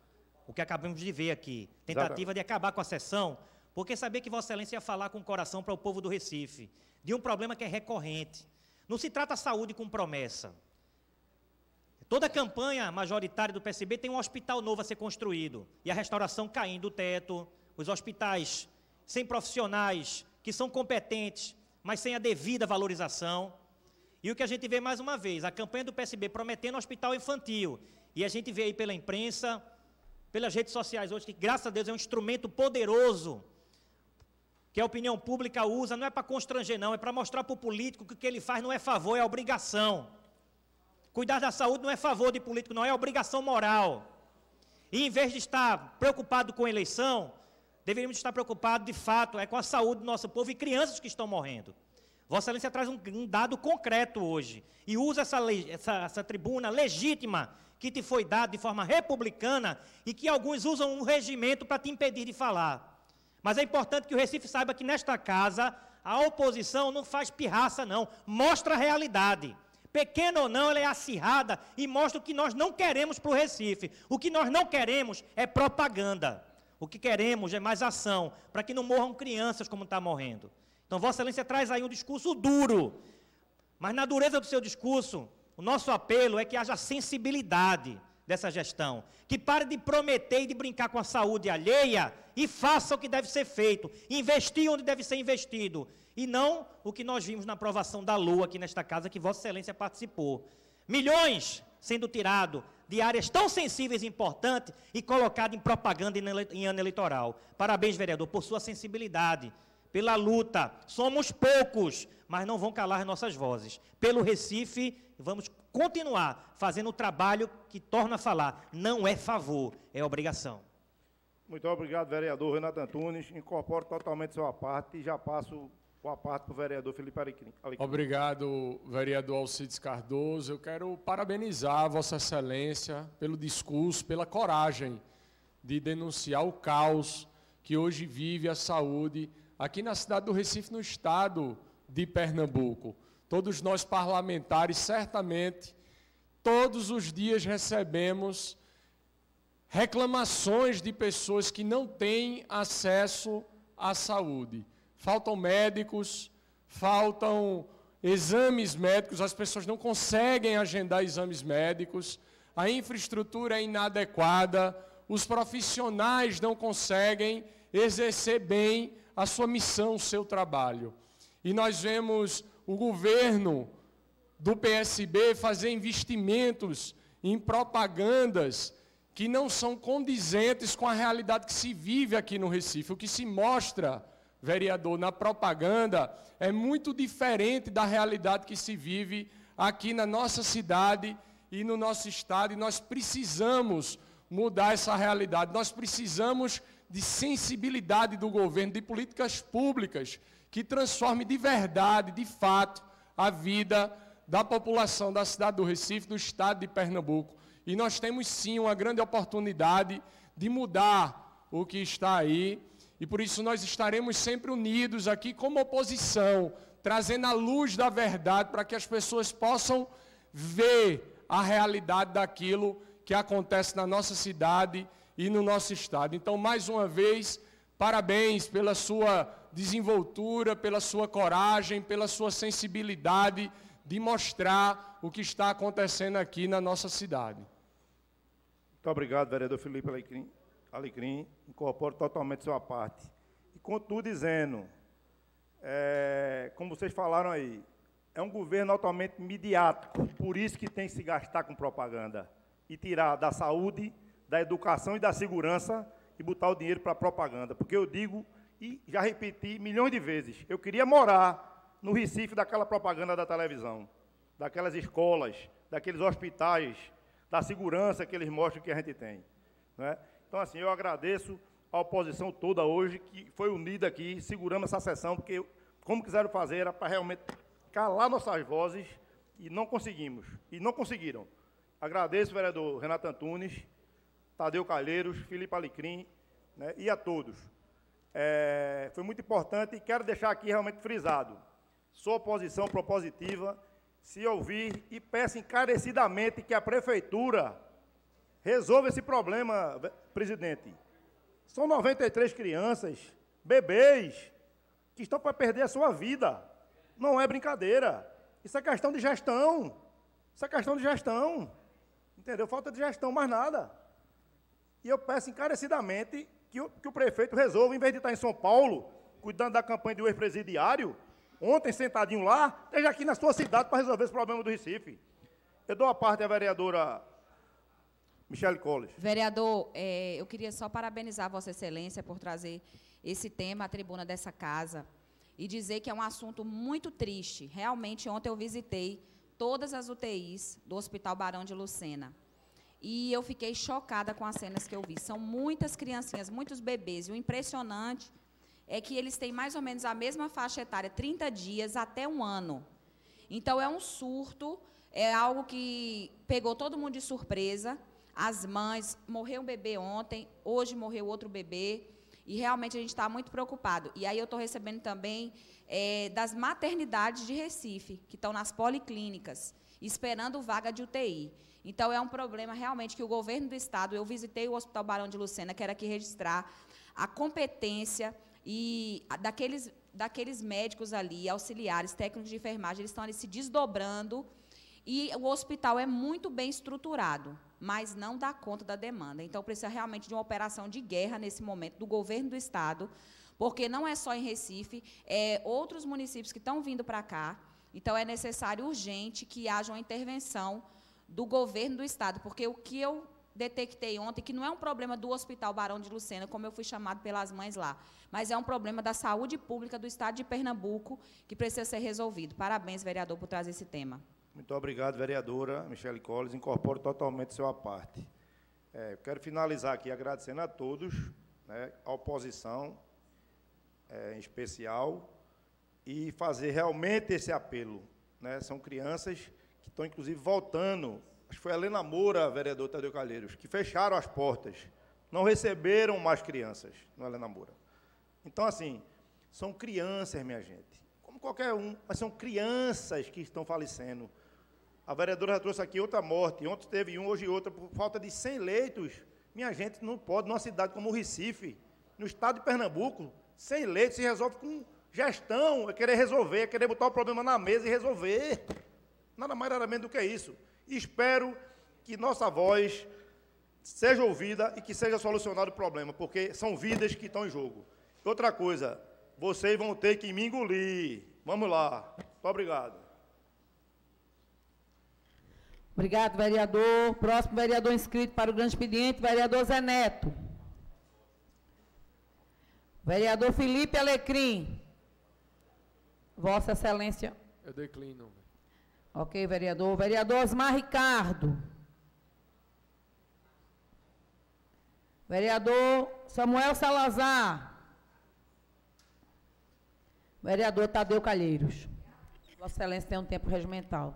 O que acabamos de ver aqui. Tentativa de acabar com a sessão, porque saber que Vossa Excelência ia falar com o coração para o povo do Recife, de um problema que é recorrente. Não se trata saúde com promessa. Toda campanha majoritária do PSB tem um hospital novo a ser construído. E a restauração caindo do teto, os hospitais sem profissionais que são competentes, mas sem a devida valorização. E o que a gente vê mais uma vez, a campanha do PSB prometendo hospital infantil. E a gente vê aí pela imprensa, pelas redes sociais hoje, que graças a Deus é um instrumento poderoso que a opinião pública usa, não é para constranger, não, é para mostrar para o político que o que ele faz não é favor, é obrigação. Cuidar da saúde não é favor de político, não, é obrigação moral. E em vez de estar preocupado com a eleição, deveríamos estar preocupados, de fato, é com a saúde do nosso povo e crianças que estão morrendo. Vossa Excelência traz um, um dado concreto hoje e usa essa, essa, essa tribuna legítima que te foi dada de forma republicana e que alguns usam um regimento para te impedir de falar. Mas é importante que o Recife saiba que nesta casa a oposição não faz pirraça, não, mostra a realidade. Pequena ou não, ela é acirrada e mostra o que nós não queremos para o Recife. O que nós não queremos é propaganda. O que queremos é mais ação, para que não morram crianças como está morrendo. Então, Vossa Excelência traz aí um discurso duro, mas na dureza do seu discurso, o nosso apelo é que haja sensibilidade dessa gestão, que pare de prometer e de brincar com a saúde alheia e faça o que deve ser feito, investir onde deve ser investido, e não o que nós vimos na aprovação da Lua aqui nesta casa, que Vossa Excelência participou. Milhões sendo tirados de áreas tão sensíveis e importantes e colocado em propaganda em ano eleitoral. Parabéns, vereador, por sua sensibilidade, pela luta. Somos poucos, mas não vão calar nossas vozes. Pelo Recife, vamos continuar fazendo o trabalho que torna a falar. Não é favor, é obrigação. Muito obrigado, vereador Renato Antunes. Incorporo totalmente sua parte e já passo a parte para o vereador Felipe Alecrim. Obrigado, vereador Alcides Cardoso. Eu quero parabenizar Vossa Excelência pelo discurso, pela coragem de denunciar o caos que hoje vive a saúde aqui na cidade do Recife, no estado de Pernambuco. Todos nós parlamentares, certamente, todos os dias recebemos reclamações de pessoas que não têm acesso à saúde faltam médicos, faltam exames médicos, as pessoas não conseguem agendar exames médicos, a infraestrutura é inadequada, os profissionais não conseguem exercer bem a sua missão, o seu trabalho. E nós vemos o governo do PSB fazer investimentos em propagandas que não são condizentes com a realidade que se vive aqui no Recife. O que se mostra vereador, na propaganda, é muito diferente da realidade que se vive aqui na nossa cidade e no nosso estado, e nós precisamos mudar essa realidade. Nós precisamos de sensibilidade do governo, de políticas públicas que transforme de verdade, de fato, a vida da população da cidade do Recife, do estado de Pernambuco. E nós temos sim uma grande oportunidade de mudar o que está aí. E por isso nós estaremos sempre unidos aqui como oposição, trazendo a luz da verdade para que as pessoas possam ver a realidade daquilo que acontece na nossa cidade e no nosso estado. Então, mais uma vez, parabéns pela sua desenvoltura, pela sua coragem, pela sua sensibilidade de mostrar o que está acontecendo aqui na nossa cidade. Muito obrigado, vereador Felipe Alecrim. Alecrim. Incorporo totalmente sua parte. E continuo dizendo, é, como vocês falaram aí, é um governo altamente midiático, por isso que tem que se gastar com propaganda e tirar da saúde, da educação e da segurança e botar o dinheiro para propaganda. Porque eu digo, e já repeti milhões de vezes, eu queria morar no Recife daquela propaganda da televisão, daquelas escolas, daqueles hospitais, da segurança que eles mostram que a gente tem. Né? Então, assim, eu agradeço a oposição toda hoje, que foi unida aqui, segurando essa sessão, porque como quiseram fazer era para realmente calar nossas vozes e não conseguimos. E não conseguiram. Agradeço, vereador Renato Antunes, Tadeu Calheiros, Felipe Alecrim né, e a todos. É, foi muito importante e quero deixar aqui realmente frisado. Sou oposição propositiva, se ouvir e peço encarecidamente que a prefeitura resolva esse problema, presidente. São 93 crianças, bebês, que estão para perder a sua vida. Não é brincadeira. Isso é questão de gestão. Isso é questão de gestão. Entendeu? Falta de gestão, mais nada. E eu peço encarecidamente que o, que o prefeito resolva, em vez de estar em São Paulo, cuidando da campanha do ex-presidiário, ontem sentadinho lá, esteja aqui na sua cidade para resolver esse problema do Recife. Eu dou a parte à vereadora Michele Colles. Vereador, é, eu queria só parabenizar Vossa Excelência por trazer esse tema à tribuna dessa casa e dizer que é um assunto muito triste. Realmente, ontem eu visitei todas as UTIs do Hospital Barão de Lucena. E eu fiquei chocada com as cenas que eu vi. São muitas criancinhas, muitos bebês. E o impressionante é que eles têm mais ou menos a mesma faixa etária, 30 dias até um ano. Então, é um surto, é algo que pegou todo mundo de surpresa. As mães, morreu um bebê ontem, hoje morreu outro bebê. E realmente a gente está muito preocupado. E aí eu estou recebendo também é, das maternidades de Recife, que estão nas policlínicas, esperando vaga de UTI. Então, é um problema realmente que o governo do Estado, eu visitei o Hospital Barão de Lucena, quero aqui registrar a competência e daqueles, daqueles médicos ali, auxiliares, técnicos de enfermagem, eles estão ali se desdobrando e o hospital é muito bem estruturado mas não dá conta da demanda. Então, precisa realmente de uma operação de guerra nesse momento do governo do Estado, porque não é só em Recife, é outros municípios que estão vindo para cá. Então, é necessário urgente que haja uma intervenção do governo do Estado, porque o que eu detectei ontem, que não é um problema do Hospital Barão de Lucena, como eu fui chamado pelas mães lá, mas é um problema da saúde pública do Estado de Pernambuco, que precisa ser resolvido. Parabéns, vereador, por trazer esse tema. Muito obrigado, vereadora Michele Colles. Incorporo totalmente sua parte. É, quero finalizar aqui agradecendo a todos, né, a oposição é, em especial, e fazer realmente esse apelo. Né, são crianças estão, inclusive, voltando. Acho que foi a Helena Moura, vereador Tadeu Calheiros, que fecharam as portas. Não receberam mais crianças no Helena Moura. Então, assim, são crianças, minha gente. Como qualquer um, mas são crianças que estão falecendo. A vereadora já trouxe aqui outra morte. Ontem teve um, hoje outra, por falta de 100 leitos. Minha gente não pode, numa cidade como o Recife, no estado de Pernambuco, 100 leitos se resolve com gestão, é querer resolver, é querer botar o problema na mesa e resolver. Nada mais nada menos do que isso. E espero que nossa voz seja ouvida e que seja solucionado o problema, porque são vidas que estão em jogo. Outra coisa, vocês vão ter que me engolir. Vamos lá. Muito obrigado. Obrigado, vereador. Próximo vereador inscrito para o grande expediente, vereador Zé Neto. Vereador Felipe Alecrim. Vossa Excelência. Eu declino. Ok, vereador. Vereador Osmar Ricardo. Vereador Samuel Salazar. Vereador Tadeu Calheiros. Vossa Excelência tem um tempo regimental.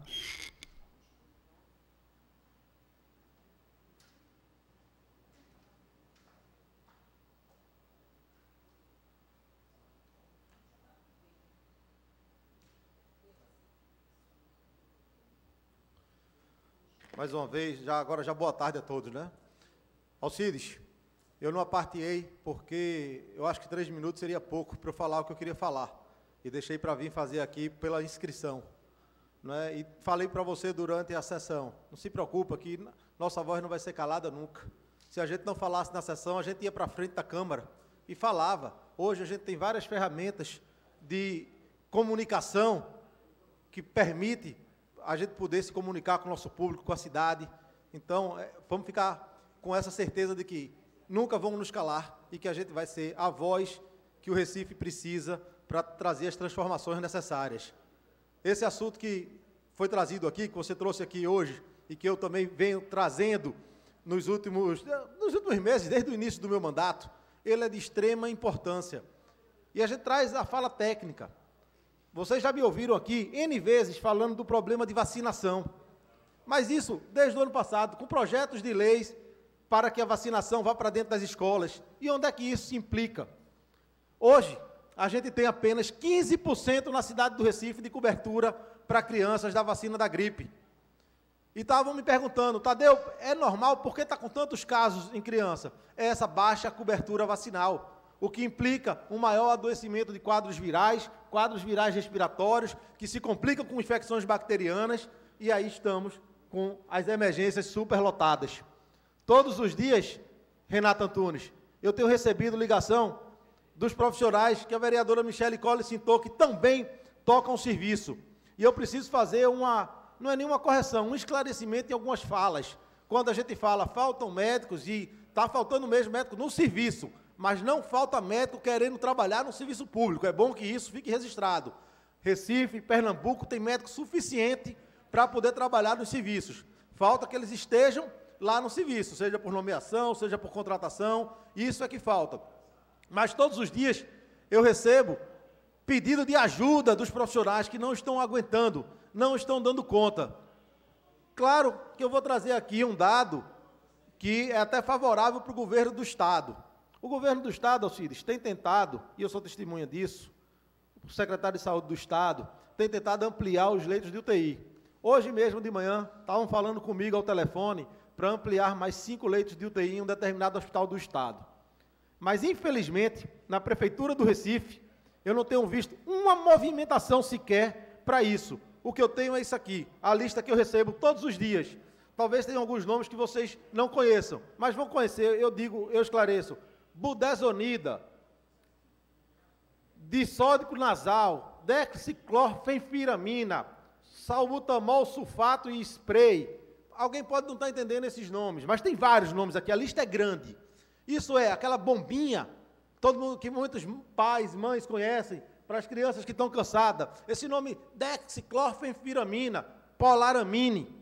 Mais uma vez, já agora já boa tarde a todos, né? Alcides, eu não apartei porque eu acho que três minutos seria pouco para eu falar o que eu queria falar. E deixei para vir fazer aqui pela inscrição. Né? E falei para você durante a sessão, não se preocupa que nossa voz não vai ser calada nunca. Se a gente não falasse na sessão, a gente ia para frente da Câmara e falava. Hoje a gente tem várias ferramentas de comunicação que permite a gente poder se comunicar com o nosso público, com a cidade. Então, é, vamos ficar com essa certeza de que nunca vamos nos calar e que a gente vai ser a voz que o Recife precisa para trazer as transformações necessárias. Esse assunto que foi trazido aqui, que você trouxe aqui hoje, e que eu também venho trazendo nos últimos, nos últimos meses, desde o início do meu mandato, ele é de extrema importância. E a gente traz a fala técnica. Vocês já me ouviram aqui N vezes falando do problema de vacinação. Mas isso desde o ano passado, com projetos de leis para que a vacinação vá para dentro das escolas. E onde é que isso se implica? Hoje, a gente tem apenas 15% na cidade do Recife de cobertura para crianças da vacina da gripe. E estavam me perguntando, Tadeu, é normal, por que está com tantos casos em criança? É essa baixa cobertura vacinal o que implica um maior adoecimento de quadros virais, quadros virais respiratórios, que se complicam com infecções bacterianas, e aí estamos com as emergências superlotadas. Todos os dias, Renata Antunes, eu tenho recebido ligação dos profissionais que a vereadora Michele Colli citou, que também tocam serviço. E eu preciso fazer uma, não é nenhuma correção, um esclarecimento em algumas falas. Quando a gente fala faltam médicos e está faltando mesmo médico no serviço, mas não falta médico querendo trabalhar no serviço público. É bom que isso fique registrado. Recife, Pernambuco tem médico suficiente para poder trabalhar nos serviços. Falta que eles estejam lá no serviço, seja por nomeação, seja por contratação, isso é que falta. Mas todos os dias eu recebo pedido de ajuda dos profissionais que não estão aguentando, não estão dando conta. Claro que eu vou trazer aqui um dado que é até favorável para o governo do Estado. O governo do Estado, Alcides, tem tentado, e eu sou testemunha disso, o secretário de Saúde do Estado tem tentado ampliar os leitos de UTI. Hoje mesmo de manhã, estavam falando comigo ao telefone para ampliar mais cinco leitos de UTI em um determinado hospital do Estado. Mas, infelizmente, na Prefeitura do Recife, eu não tenho visto uma movimentação sequer para isso. O que eu tenho é isso aqui, a lista que eu recebo todos os dias. Talvez tenham alguns nomes que vocês não conheçam, mas vão conhecer, eu digo, eu esclareço budesonida, disódico nasal, dexiclorfenfiramina, salbutamol sulfato e spray. Alguém pode não estar entendendo esses nomes, mas tem vários nomes aqui, a lista é grande. Isso é aquela bombinha, todo mundo que muitos pais, mães conhecem, para as crianças que estão cansadas. Esse nome dexiclorfenfiramina, polaramine,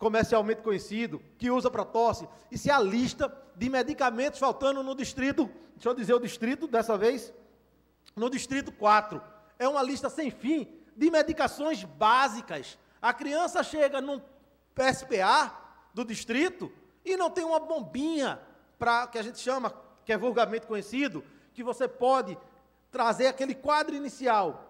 comercialmente conhecido, que usa para tosse. Isso é a lista de medicamentos faltando no distrito, deixa eu dizer o distrito dessa vez, no distrito 4. É uma lista sem fim de medicações básicas. A criança chega num PSPA do distrito e não tem uma bombinha para que a gente chama, que é vulgarmente conhecido, que você pode trazer aquele quadro inicial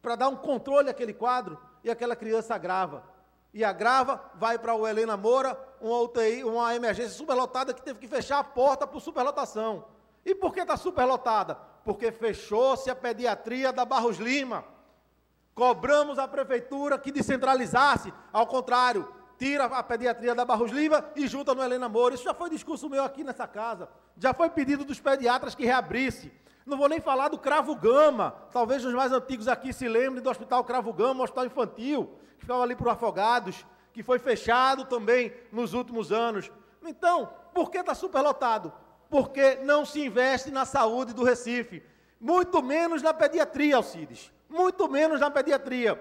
para dar um controle àquele quadro e aquela criança agrava e agrava, vai para o Helena Moura, uma UTI, uma emergência superlotada que teve que fechar a porta por superlotação. E por que está superlotada? Porque fechou-se a pediatria da Barros Lima. Cobramos a prefeitura que descentralizasse, ao contrário, tira a pediatria da Barros Lima e junta no Helena Moura. Isso já foi discurso meu aqui nessa casa. Já foi pedido dos pediatras que reabrisse. Não vou nem falar do Cravo Gama. Talvez os mais antigos aqui se lembrem do Hospital Cravo Gama, Hospital Infantil que ficava ali para Afogados, que foi fechado também nos últimos anos. Então, por que está superlotado? Porque não se investe na saúde do Recife. Muito menos na pediatria, Alcides. Muito menos na pediatria.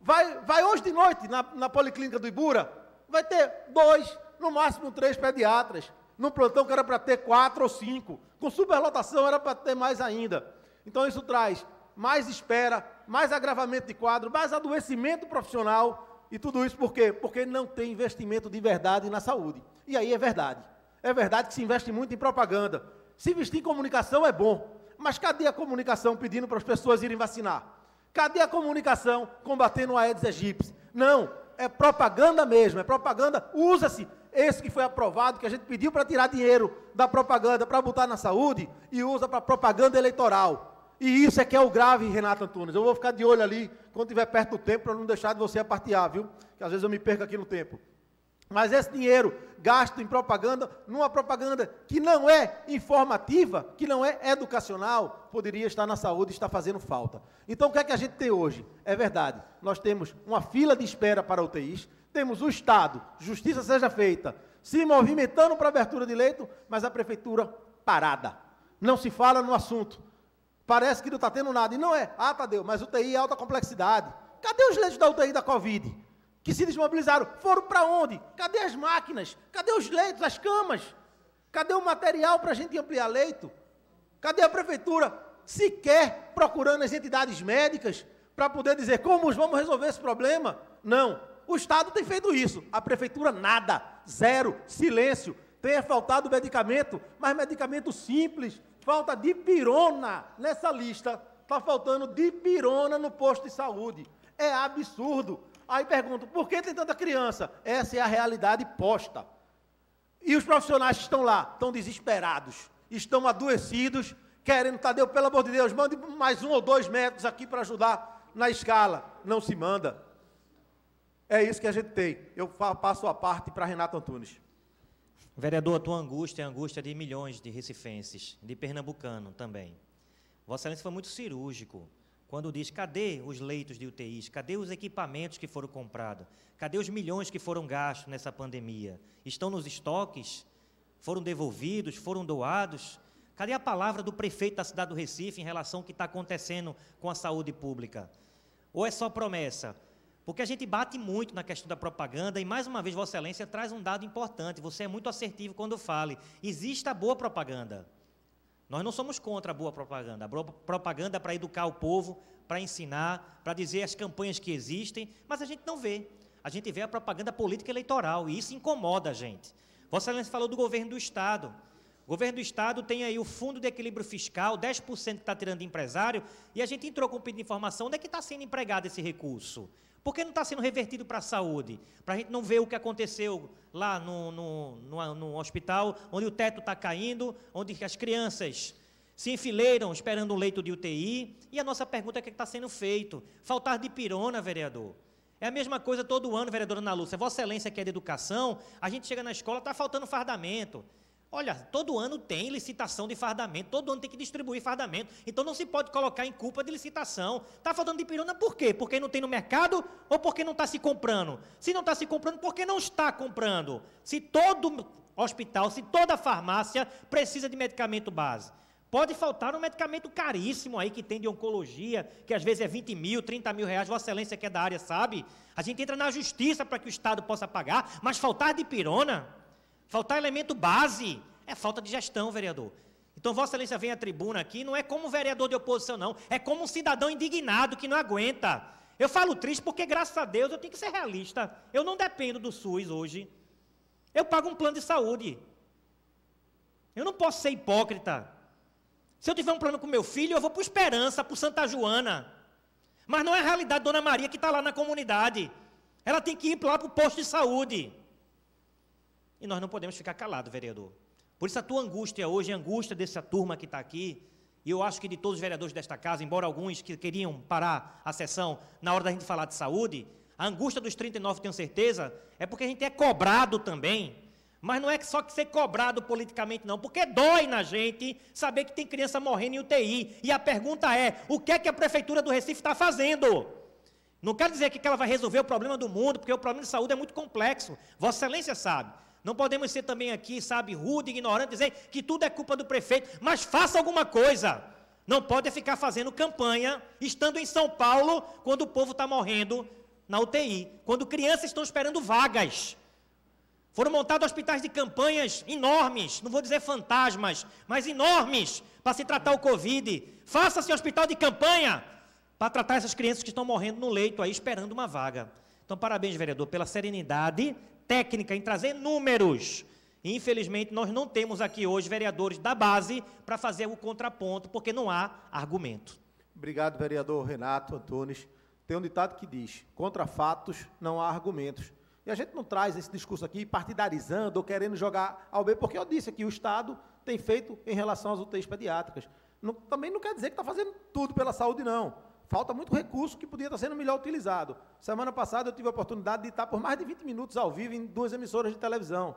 Vai, vai hoje de noite na, na Policlínica do Ibura, vai ter dois, no máximo três pediatras. num plantão que era para ter quatro ou cinco. Com superlotação era para ter mais ainda. Então isso traz mais espera, mais agravamento de quadro, mais adoecimento profissional. E tudo isso por quê? Porque não tem investimento de verdade na saúde. E aí é verdade. É verdade que se investe muito em propaganda. Se investir em comunicação é bom. Mas cadê a comunicação pedindo para as pessoas irem vacinar? Cadê a comunicação combatendo a Aedes aegypti? Não, é propaganda mesmo, é propaganda. Usa-se esse que foi aprovado, que a gente pediu para tirar dinheiro da propaganda para botar na saúde e usa para propaganda eleitoral. E isso é que é o grave, Renato Antunes. Eu vou ficar de olho ali quando estiver perto do tempo para não deixar de você apartear, viu? Que às vezes eu me perco aqui no tempo. Mas esse dinheiro gasto em propaganda, numa propaganda que não é informativa, que não é educacional, poderia estar na saúde e está fazendo falta. Então o que é que a gente tem hoje? É verdade, nós temos uma fila de espera para UTIs, temos o Estado, justiça seja feita, se movimentando para abertura de leito, mas a prefeitura parada. Não se fala no assunto. Parece que não está tendo nada. E não é. Ah, Tadeu, mas UTI é alta complexidade. Cadê os leitos da UTI da Covid? Que se desmobilizaram. Foram para onde? Cadê as máquinas? Cadê os leitos, as camas? Cadê o material para a gente ampliar leito? Cadê a prefeitura sequer procurando as entidades médicas para poder dizer como vamos resolver esse problema? Não. O Estado tem feito isso. A prefeitura, nada. Zero. Silêncio. Tem faltado medicamento, mas medicamento simples. Falta dipirona nessa lista. Está faltando dipirona no posto de saúde. É absurdo. Aí pergunto, por que tem tanta criança? Essa é a realidade posta. E os profissionais que estão lá estão desesperados, estão adoecidos, querendo, Tadeu, pelo amor de Deus, mande mais um ou dois médicos aqui para ajudar na escala. Não se manda. É isso que a gente tem. Eu passo a parte para Renato Antunes. Vereador, a tua angústia é a angústia de milhões de recifenses, de pernambucano também. Vossa Excelência foi muito cirúrgico quando diz: cadê os leitos de UTIs? Cadê os equipamentos que foram comprados? Cadê os milhões que foram gastos nessa pandemia? Estão nos estoques? Foram devolvidos? Foram doados? Cadê a palavra do prefeito da cidade do Recife em relação ao que está acontecendo com a saúde pública? Ou é só promessa? Porque a gente bate muito na questão da propaganda e, mais uma vez, Vossa Excelência traz um dado importante. Você é muito assertivo quando fale. Existe a boa propaganda. Nós não somos contra a boa propaganda. A boa propaganda é para educar o povo, para ensinar, para dizer as campanhas que existem, mas a gente não vê. A gente vê a propaganda política eleitoral e isso incomoda a gente. Vossa Excelência falou do governo do Estado. O governo do Estado tem aí o Fundo de Equilíbrio Fiscal, 10% que está tirando de empresário, e a gente entrou com um pedido de informação, onde é que está sendo empregado esse recurso? Por que não está sendo revertido para a saúde? Para a gente não ver o que aconteceu lá no, no, no, no hospital, onde o teto está caindo, onde as crianças se enfileiram esperando um leito de UTI. E a nossa pergunta é o que está sendo feito? Faltar de pirona, vereador. É a mesma coisa todo ano, vereadora Ana Lúcia. Vossa Excelência que é de educação, a gente chega na escola, está faltando fardamento. Olha, todo ano tem licitação de fardamento, todo ano tem que distribuir fardamento. Então não se pode colocar em culpa de licitação. Está faltando de pirona por quê? Porque não tem no mercado ou porque não está se comprando? Se não está se comprando, por que não está comprando? Se todo hospital, se toda farmácia precisa de medicamento base. Pode faltar um medicamento caríssimo aí que tem de oncologia, que às vezes é 20 mil, 30 mil reais, Vossa Excelência que é da área sabe. A gente entra na justiça para que o Estado possa pagar, mas faltar de pirona Faltar elemento base é falta de gestão, vereador. Então, Vossa Excelência vem à tribuna aqui, não é como vereador de oposição, não. É como um cidadão indignado que não aguenta. Eu falo triste porque, graças a Deus, eu tenho que ser realista. Eu não dependo do SUS hoje. Eu pago um plano de saúde. Eu não posso ser hipócrita. Se eu tiver um plano com meu filho, eu vou para Esperança, para Santa Joana. Mas não é a realidade Dona Maria que está lá na comunidade. Ela tem que ir lá para o posto de saúde. E nós não podemos ficar calados, vereador. Por isso a tua angústia hoje, a angústia dessa turma que está aqui, e eu acho que de todos os vereadores desta casa, embora alguns que queriam parar a sessão na hora da gente falar de saúde, a angústia dos 39, tenho certeza, é porque a gente é cobrado também. Mas não é só que ser cobrado politicamente, não, porque dói na gente saber que tem criança morrendo em UTI. E a pergunta é: o que é que a Prefeitura do Recife está fazendo? Não quero dizer que ela vai resolver o problema do mundo, porque o problema de saúde é muito complexo. Vossa Excelência sabe. Não podemos ser também aqui, sabe, rude, ignorante, dizer que tudo é culpa do prefeito, mas faça alguma coisa. Não pode ficar fazendo campanha, estando em São Paulo, quando o povo está morrendo na UTI, quando crianças estão esperando vagas. Foram montados hospitais de campanhas enormes, não vou dizer fantasmas, mas enormes, para se tratar o Covid. Faça-se hospital de campanha para tratar essas crianças que estão morrendo no leito aí, esperando uma vaga. Então, parabéns, vereador, pela serenidade técnica em trazer números. Infelizmente, nós não temos aqui hoje vereadores da base para fazer o contraponto, porque não há argumento. Obrigado, vereador Renato Antunes. Tem um ditado que diz: contra fatos não há argumentos. E a gente não traz esse discurso aqui partidarizando ou querendo jogar ao B, porque eu disse aqui, o Estado tem feito em relação às UTIs pediátricas. Não, também não quer dizer que está fazendo tudo pela saúde, não. Falta muito recurso que podia estar sendo melhor utilizado. Semana passada eu tive a oportunidade de estar por mais de 20 minutos ao vivo em duas emissoras de televisão.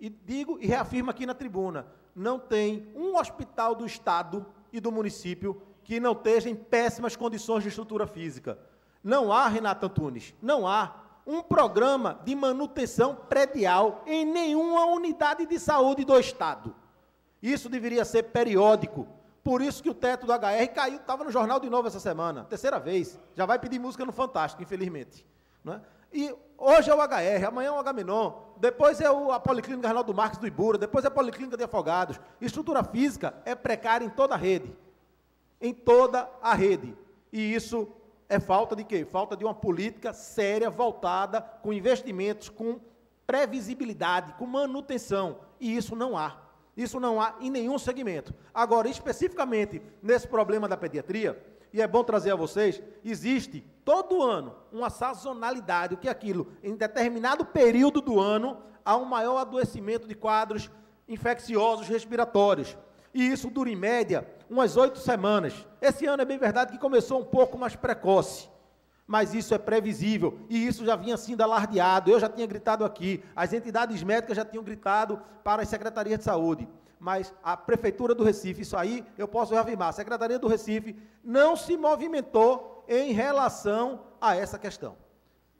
E digo e reafirmo aqui na tribuna: não tem um hospital do Estado e do município que não esteja em péssimas condições de estrutura física. Não há, Renato Antunes, não há um programa de manutenção predial em nenhuma unidade de saúde do Estado. Isso deveria ser periódico. Por isso que o teto do HR caiu, estava no jornal de novo essa semana, terceira vez. Já vai pedir música no Fantástico, infelizmente. Né? E hoje é o HR, amanhã é o H-Menon, depois é a Policlínica Arnaldo Marques do Ibura, depois é a Policlínica de Afogados. Estrutura física é precária em toda a rede. Em toda a rede. E isso é falta de quê? Falta de uma política séria, voltada, com investimentos, com previsibilidade, com manutenção. E isso não há. Isso não há em nenhum segmento. Agora, especificamente nesse problema da pediatria, e é bom trazer a vocês, existe todo ano uma sazonalidade, o que é aquilo? Em determinado período do ano, há um maior adoecimento de quadros infecciosos respiratórios. E isso dura, em média, umas oito semanas. Esse ano é bem verdade que começou um pouco mais precoce mas isso é previsível e isso já vinha sendo alardeado. Eu já tinha gritado aqui, as entidades médicas já tinham gritado para as secretarias de saúde, mas a prefeitura do Recife, isso aí eu posso reafirmar, a secretaria do Recife não se movimentou em relação a essa questão.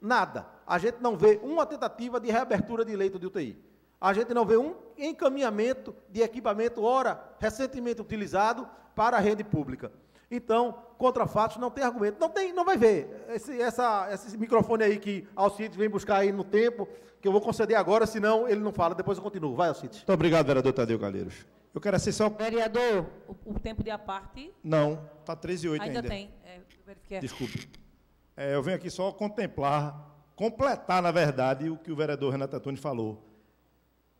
Nada. A gente não vê uma tentativa de reabertura de leito de UTI. A gente não vê um encaminhamento de equipamento, ora recentemente utilizado, para a rede pública. Então, contra fatos não tem argumento. Não tem, não vai ver. Esse, essa, esse microfone aí que Alcides vem buscar aí no tempo, que eu vou conceder agora, senão ele não fala. Depois eu continuo. Vai, Alcides. Muito obrigado, vereador Tadeu Calheiros. Eu quero assim só... Vereador, o, o tempo de a parte... Não, está 13 e 8 ainda. Ainda tem. É, Desculpe. É, eu venho aqui só contemplar, completar, na verdade, o que o vereador Renato Antunes falou.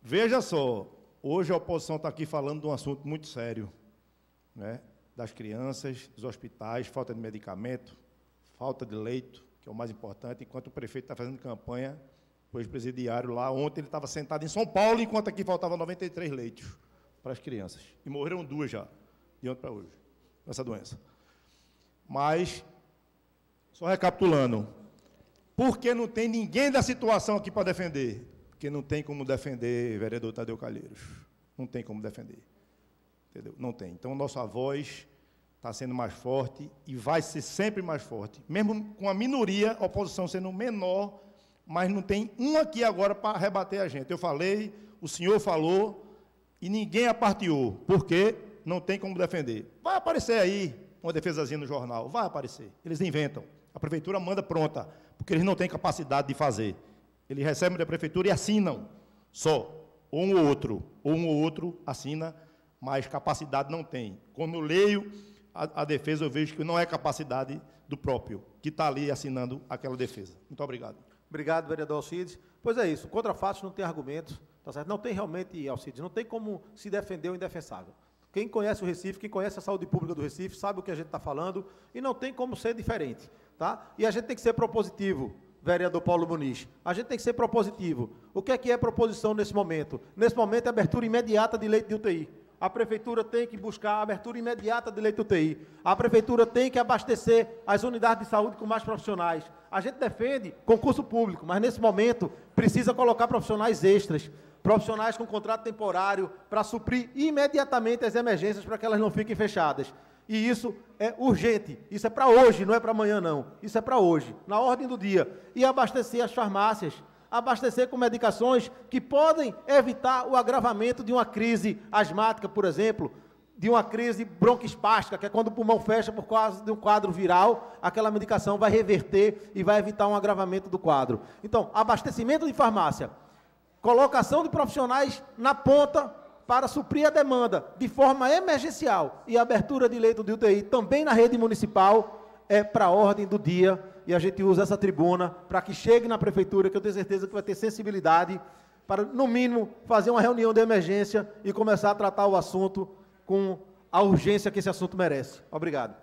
Veja só, hoje a oposição está aqui falando de um assunto muito sério. Né? Das crianças, dos hospitais, falta de medicamento, falta de leito, que é o mais importante, enquanto o prefeito está fazendo campanha, o ex-presidiário lá, ontem ele estava sentado em São Paulo, enquanto aqui faltavam 93 leitos para as crianças. E morreram duas já, de ontem para hoje, nessa doença. Mas, só recapitulando, por que não tem ninguém da situação aqui para defender? Porque não tem como defender, vereador Tadeu Calheiros. Não tem como defender. Entendeu? Não tem. Então, nossa voz está sendo mais forte e vai ser sempre mais forte. Mesmo com a minoria, a oposição sendo menor, mas não tem um aqui agora para rebater a gente. Eu falei, o senhor falou e ninguém aparteou. Por quê? Não tem como defender. Vai aparecer aí uma defesazinha no jornal. Vai aparecer. Eles inventam. A prefeitura manda pronta, porque eles não têm capacidade de fazer. Eles recebem da prefeitura e assinam. Só. Ou um ou outro. Ou um ou outro assina mas capacidade não tem. Quando leio a, a defesa, eu vejo que não é capacidade do próprio, que está ali assinando aquela defesa. Muito obrigado. Obrigado, vereador Alcides. Pois é isso, contra fatos não tem argumentos, tá certo? Não tem realmente, Alcides, não tem como se defender o indefensável. Quem conhece o Recife, quem conhece a saúde pública do Recife, sabe o que a gente está falando e não tem como ser diferente. Tá? E a gente tem que ser propositivo, vereador Paulo Muniz. A gente tem que ser propositivo. O que é que é proposição nesse momento? Nesse momento é abertura imediata de leite de UTI. A prefeitura tem que buscar a abertura imediata de leito UTI. A prefeitura tem que abastecer as unidades de saúde com mais profissionais. A gente defende concurso público, mas nesse momento precisa colocar profissionais extras, profissionais com contrato temporário, para suprir imediatamente as emergências para que elas não fiquem fechadas. E isso é urgente. Isso é para hoje, não é para amanhã, não. Isso é para hoje, na ordem do dia. E abastecer as farmácias abastecer com medicações que podem evitar o agravamento de uma crise asmática, por exemplo, de uma crise bronquispástica, que é quando o pulmão fecha por causa de um quadro viral, aquela medicação vai reverter e vai evitar um agravamento do quadro. Então, abastecimento de farmácia, colocação de profissionais na ponta para suprir a demanda de forma emergencial e abertura de leito de UTI também na rede municipal é para a ordem do dia e a gente usa essa tribuna para que chegue na prefeitura, que eu tenho certeza que vai ter sensibilidade para, no mínimo, fazer uma reunião de emergência e começar a tratar o assunto com a urgência que esse assunto merece. Obrigado.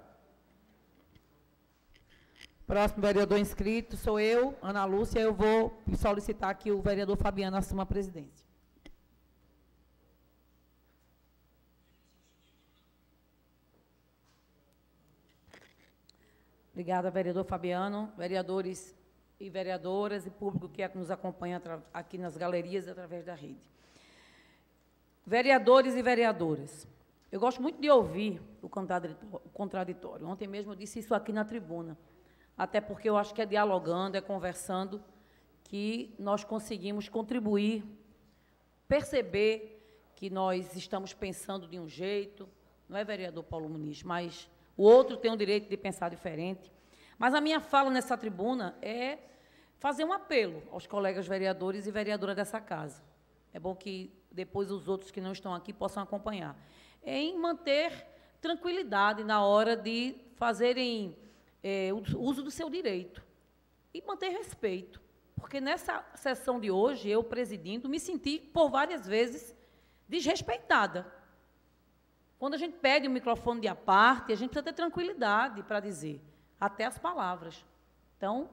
Próximo vereador inscrito sou eu, Ana Lúcia. Eu vou solicitar que o vereador Fabiano assuma a presidência. Obrigada, vereador Fabiano. Vereadores e vereadoras e público que nos acompanha aqui nas galerias através da rede. Vereadores e vereadoras, eu gosto muito de ouvir o contraditório. Ontem mesmo eu disse isso aqui na tribuna, até porque eu acho que é dialogando, é conversando, que nós conseguimos contribuir, perceber que nós estamos pensando de um jeito, não é, vereador Paulo Muniz, mas o outro tem o direito de pensar diferente. Mas a minha fala nessa tribuna é fazer um apelo aos colegas vereadores e vereadoras dessa casa. É bom que depois os outros que não estão aqui possam acompanhar. É em manter tranquilidade na hora de fazerem é, uso do seu direito. E manter respeito. Porque nessa sessão de hoje, eu presidindo, me senti por várias vezes desrespeitada. Quando a gente pede o microfone de aparte, a gente precisa ter tranquilidade para dizer, até as palavras. Então,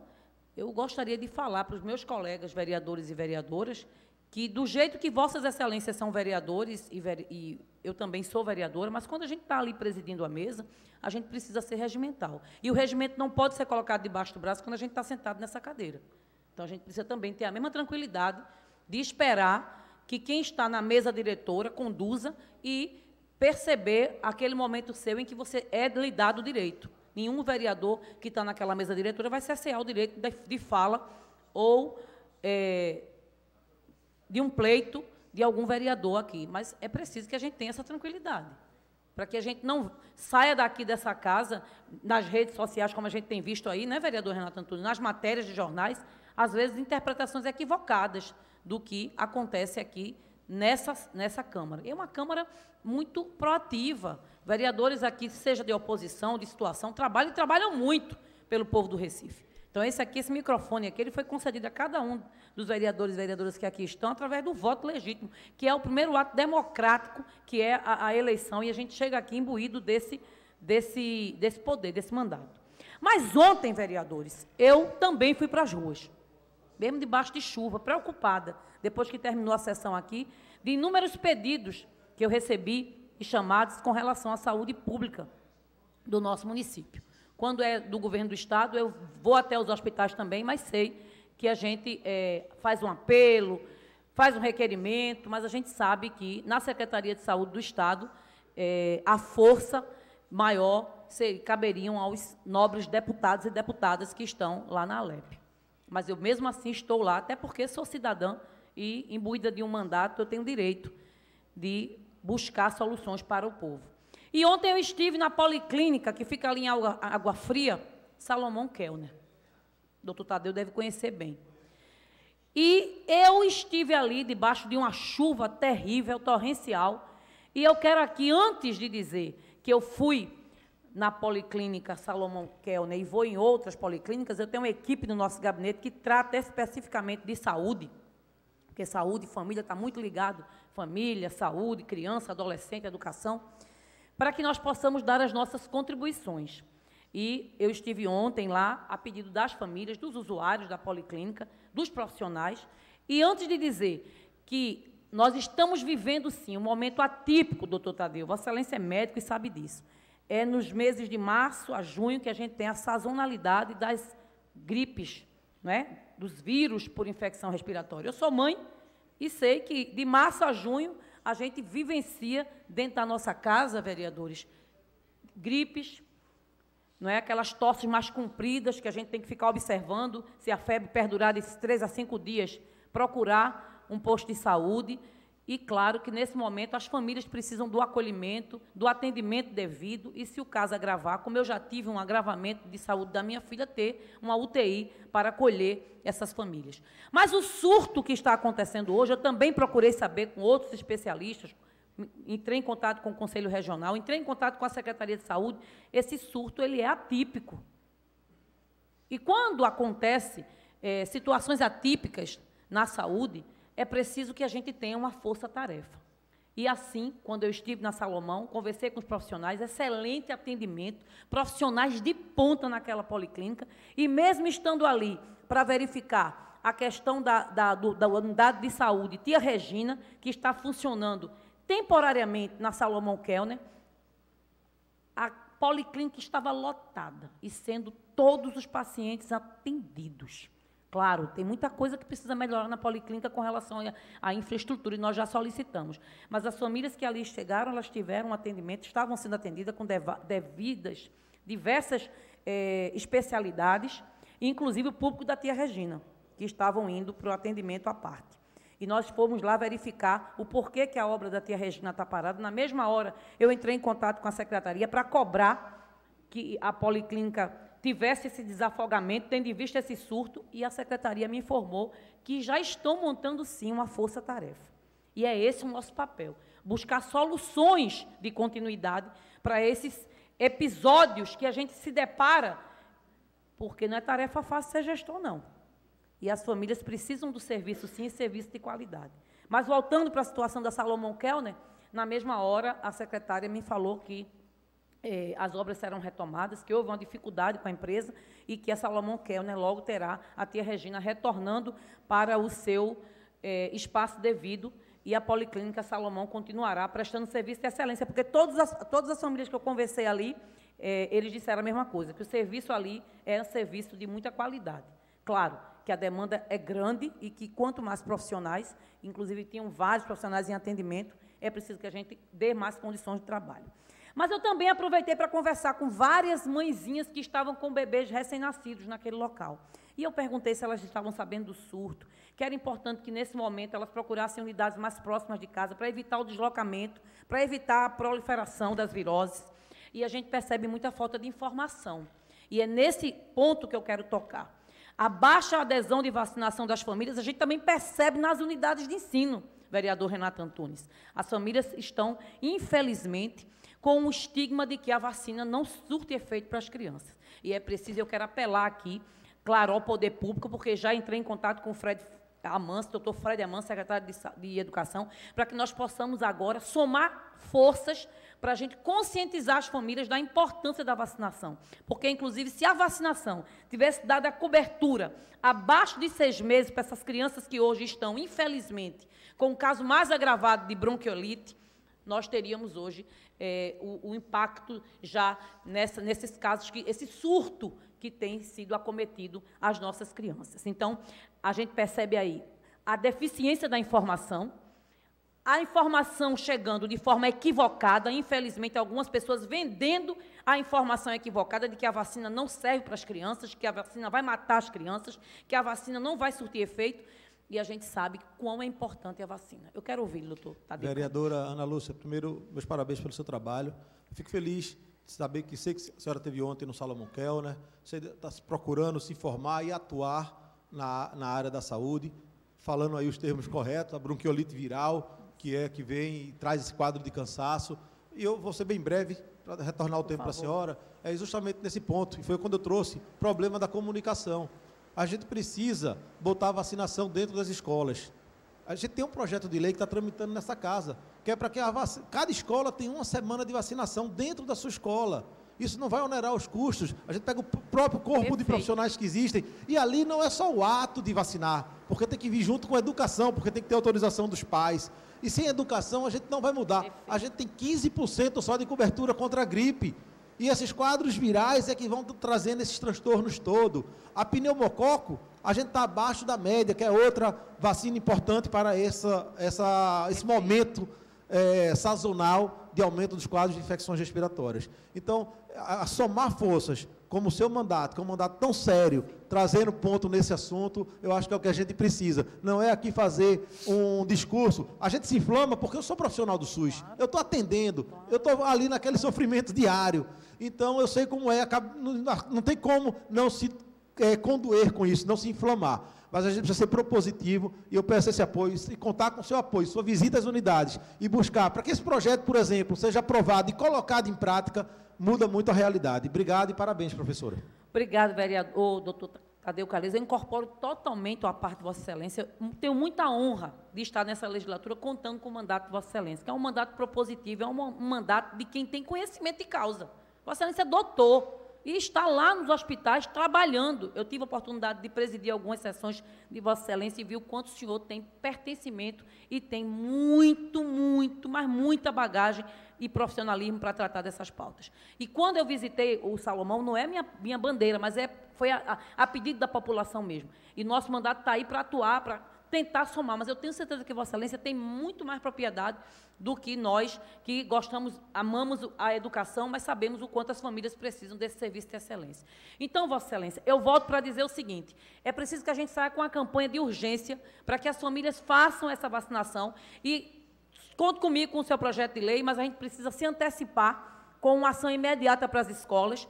eu gostaria de falar para os meus colegas vereadores e vereadoras que, do jeito que Vossas Excelências são vereadores, e, e eu também sou vereadora, mas quando a gente está ali presidindo a mesa, a gente precisa ser regimental. E o regimento não pode ser colocado debaixo do braço quando a gente está sentado nessa cadeira. Então, a gente precisa também ter a mesma tranquilidade de esperar que quem está na mesa diretora conduza e perceber aquele momento seu em que você é lhe dado direito. Nenhum vereador que está naquela mesa diretora vai cercear o direito de, fala ou é, de um pleito de algum vereador aqui. Mas é preciso que a gente tenha essa tranquilidade. Para que a gente não saia daqui dessa casa, nas redes sociais, como a gente tem visto aí, né, vereador Renato Antônio, nas matérias de jornais, às vezes interpretações equivocadas do que acontece aqui nessa, nessa Câmara. É uma Câmara muito proativa. Vereadores aqui, seja de oposição, de situação, trabalham e trabalham muito pelo povo do Recife. Então, esse aqui, esse microfone aqui, ele foi concedido a cada um dos vereadores e vereadoras que aqui estão através do voto legítimo, que é o primeiro ato democrático, que é a, a eleição, e a gente chega aqui imbuído desse, desse, desse poder, desse mandato. Mas ontem, vereadores, eu também fui para as ruas, mesmo debaixo de chuva, preocupada, depois que terminou a sessão aqui, de inúmeros pedidos que eu recebi e chamados com relação à saúde pública do nosso município. Quando é do governo do Estado, eu vou até os hospitais também, mas sei que a gente é, faz um apelo, faz um requerimento, mas a gente sabe que na Secretaria de Saúde do Estado, é, a força maior se, caberiam aos nobres deputados e deputadas que estão lá na Alep. Mas eu mesmo assim estou lá, até porque sou cidadã e, imbuída de um mandato, eu tenho direito de buscar soluções para o povo. E ontem eu estive na policlínica, que fica ali em Água, Água Fria, Salomão Kellner. O doutor Tadeu deve conhecer bem. E eu estive ali debaixo de uma chuva terrível, torrencial. E eu quero aqui, antes de dizer que eu fui na Policlínica Salomão Kellner e vou em outras policlínicas, eu tenho uma equipe no nosso gabinete que trata especificamente de saúde, porque saúde e família está muito ligado família, saúde, criança, adolescente, educação, para que nós possamos dar as nossas contribuições. E eu estive ontem lá, a pedido das famílias, dos usuários da policlínica, dos profissionais, e antes de dizer que nós estamos vivendo, sim, um momento atípico, doutor Tadeu, Vossa Excelência é médico e sabe disso. É nos meses de março a junho que a gente tem a sazonalidade das gripes, né? Dos vírus por infecção respiratória. Eu sou mãe, e sei que de março a junho a gente vivencia dentro da nossa casa, vereadores, gripes, não é? aquelas tosses mais compridas que a gente tem que ficar observando se a febre perdurar desses três a cinco dias, procurar um posto de saúde E claro que nesse momento as famílias precisam do acolhimento, do atendimento devido e, se o caso agravar, como eu já tive um agravamento de saúde da minha filha, ter uma UTI para acolher essas famílias. Mas o surto que está acontecendo hoje, eu também procurei saber com outros especialistas, entrei em contato com o Conselho Regional, entrei em contato com a Secretaria de Saúde, esse surto ele é atípico. E quando acontece é, situações atípicas na saúde, é preciso que a gente tenha uma força-tarefa. E assim, quando eu estive na Salomão, conversei com os profissionais, excelente atendimento, profissionais de ponta naquela policlínica, e mesmo estando ali para verificar a questão da, da, do, da unidade de saúde Tia Regina, que está funcionando temporariamente na Salomão Kellner, a policlínica estava lotada e sendo todos os pacientes atendidos. Claro, tem muita coisa que precisa melhorar na policlínica com relação à infraestrutura, e nós já solicitamos. Mas as famílias que ali chegaram, elas tiveram atendimento, estavam sendo atendidas com devidas, diversas eh, especialidades, inclusive o público da tia Regina, que estavam indo para o atendimento à parte. E nós fomos lá verificar o porquê que a obra da tia Regina está parada. Na mesma hora, eu entrei em contato com a secretaria para cobrar que a policlínica tivesse esse desafogamento, tendo em vista esse surto, e a secretaria me informou que já estão montando sim uma força-tarefa. E é esse o nosso papel: buscar soluções de continuidade para esses episódios que a gente se depara, porque não é tarefa fácil ser gestor, não. E as famílias precisam do serviço, sim, e serviço de qualidade. Mas voltando para a situação da Salomão Kellner, na mesma hora a secretária me falou que eh, as obras serão retomadas, que houve uma dificuldade com a empresa e que a Salomão Kellner logo terá a tia Regina retornando para o seu eh, espaço devido e a Policlínica Salomão continuará prestando serviço de excelência, porque todas as, todas as famílias que eu conversei ali, eh, eles disseram a mesma coisa, que o serviço ali é um serviço de muita qualidade. Claro que a demanda é grande e que quanto mais profissionais, inclusive tinham vários profissionais em atendimento, é preciso que a gente dê mais condições de trabalho. Mas eu também aproveitei para conversar com várias mãezinhas que estavam com bebês recém-nascidos naquele local. E eu perguntei se elas estavam sabendo do surto, que era importante que, nesse momento, elas procurassem unidades mais próximas de casa para evitar o deslocamento, para evitar a proliferação das viroses. E a gente percebe muita falta de informação. E é nesse ponto que eu quero tocar. A baixa adesão de vacinação das famílias, a gente também percebe nas unidades de ensino, vereador Renato Antunes. As famílias estão, infelizmente, com o estigma de que a vacina não surte efeito para as crianças. E é preciso, eu quero apelar aqui, claro, ao poder público, porque já entrei em contato com o Fred Amâncio, doutor Fred Amâncio, secretário de, de Educação, para que nós possamos agora somar forças para a gente conscientizar as famílias da importância da vacinação. Porque, inclusive, se a vacinação tivesse dado a cobertura abaixo de seis meses para essas crianças que hoje estão, infelizmente, com um caso mais agravado de bronquiolite, nós teríamos hoje é, o, o, impacto já nessa, nesses casos, que esse surto que tem sido acometido às nossas crianças. Então, a gente percebe aí a deficiência da informação, a informação chegando de forma equivocada, infelizmente, algumas pessoas vendendo a informação equivocada de que a vacina não serve para as crianças, que a vacina vai matar as crianças, que a vacina não vai surtir efeito e a gente sabe quão é importante a vacina. Eu quero ouvir, doutor Tadeu. Vereadora Ana Lúcia, primeiro, meus parabéns pelo seu trabalho. Fico feliz de saber que sei que a senhora teve ontem no Salomão Kel, né? Você está se procurando se informar e atuar na, na área da saúde, falando aí os termos corretos, a bronquiolite viral, que é que vem e traz esse quadro de cansaço. E eu vou ser bem breve para retornar o Por tempo para a senhora. É justamente nesse ponto, e foi quando eu trouxe problema da comunicação a gente precisa botar a vacinação dentro das escolas. A gente tem um projeto de lei que está tramitando nessa casa, que é para que vac... cada escola tenha uma semana de vacinação dentro da sua escola. Isso não vai onerar os custos. A gente pega o próprio corpo Perfeito. de profissionais que existem e ali não é só o ato de vacinar, porque tem que vir junto com a educação, porque tem que ter autorização dos pais. E sem educação a gente não vai mudar. Perfeito. A gente tem 15% só de cobertura contra a gripe. E esses quadros virais é que vão trazendo esses transtornos todos. A pneumococo, a gente está abaixo da média, que é outra vacina importante para essa, essa, esse momento é, sazonal de aumento dos quadros de infecções respiratórias. Então, a, a somar forças como o seu mandato, que é um mandato tão sério, trazendo ponto nesse assunto, eu acho que é o que a gente precisa. Não é aqui fazer um discurso. A gente se inflama porque eu sou profissional do SUS. Eu estou atendendo, eu estou ali naquele sofrimento diário. Então eu sei como é, não tem como não se é, condoer com isso, não se inflamar. Mas a gente precisa ser propositivo e eu peço esse apoio e contar com seu apoio, sua visita às unidades e buscar para que esse projeto, por exemplo, seja aprovado e colocado em prática, muda muito a realidade. Obrigado e parabéns, professora. Obrigado, vereador, doutor Tadeu Caleza. Eu incorporo totalmente a parte de Vossa Excelência. tenho muita honra de estar nessa legislatura contando com o mandato de Vossa Excelência, que é um mandato propositivo, é um mandato de quem tem conhecimento de causa. Vossa Excelência é doutor e está lá nos hospitais trabalhando. Eu tive a oportunidade de presidir algumas sessões de Vossa Excelência e vi o quanto o senhor tem pertencimento e tem muito, muito, mas muita bagagem e profissionalismo para tratar dessas pautas. E quando eu visitei o Salomão, não é minha, minha bandeira, mas é, foi a, a, a pedido da população mesmo. E nosso mandato está aí para atuar, para tentar somar, mas eu tenho certeza que Vossa Excelência tem muito mais propriedade do que nós que gostamos, amamos a educação, mas sabemos o quanto as famílias precisam desse serviço de excelência. Então, Vossa Excelência, eu volto para dizer o seguinte: é preciso que a gente saia com a campanha de urgência para que as famílias façam essa vacinação e conto comigo com o seu projeto de lei, mas a gente precisa se antecipar com uma ação imediata para as escolas.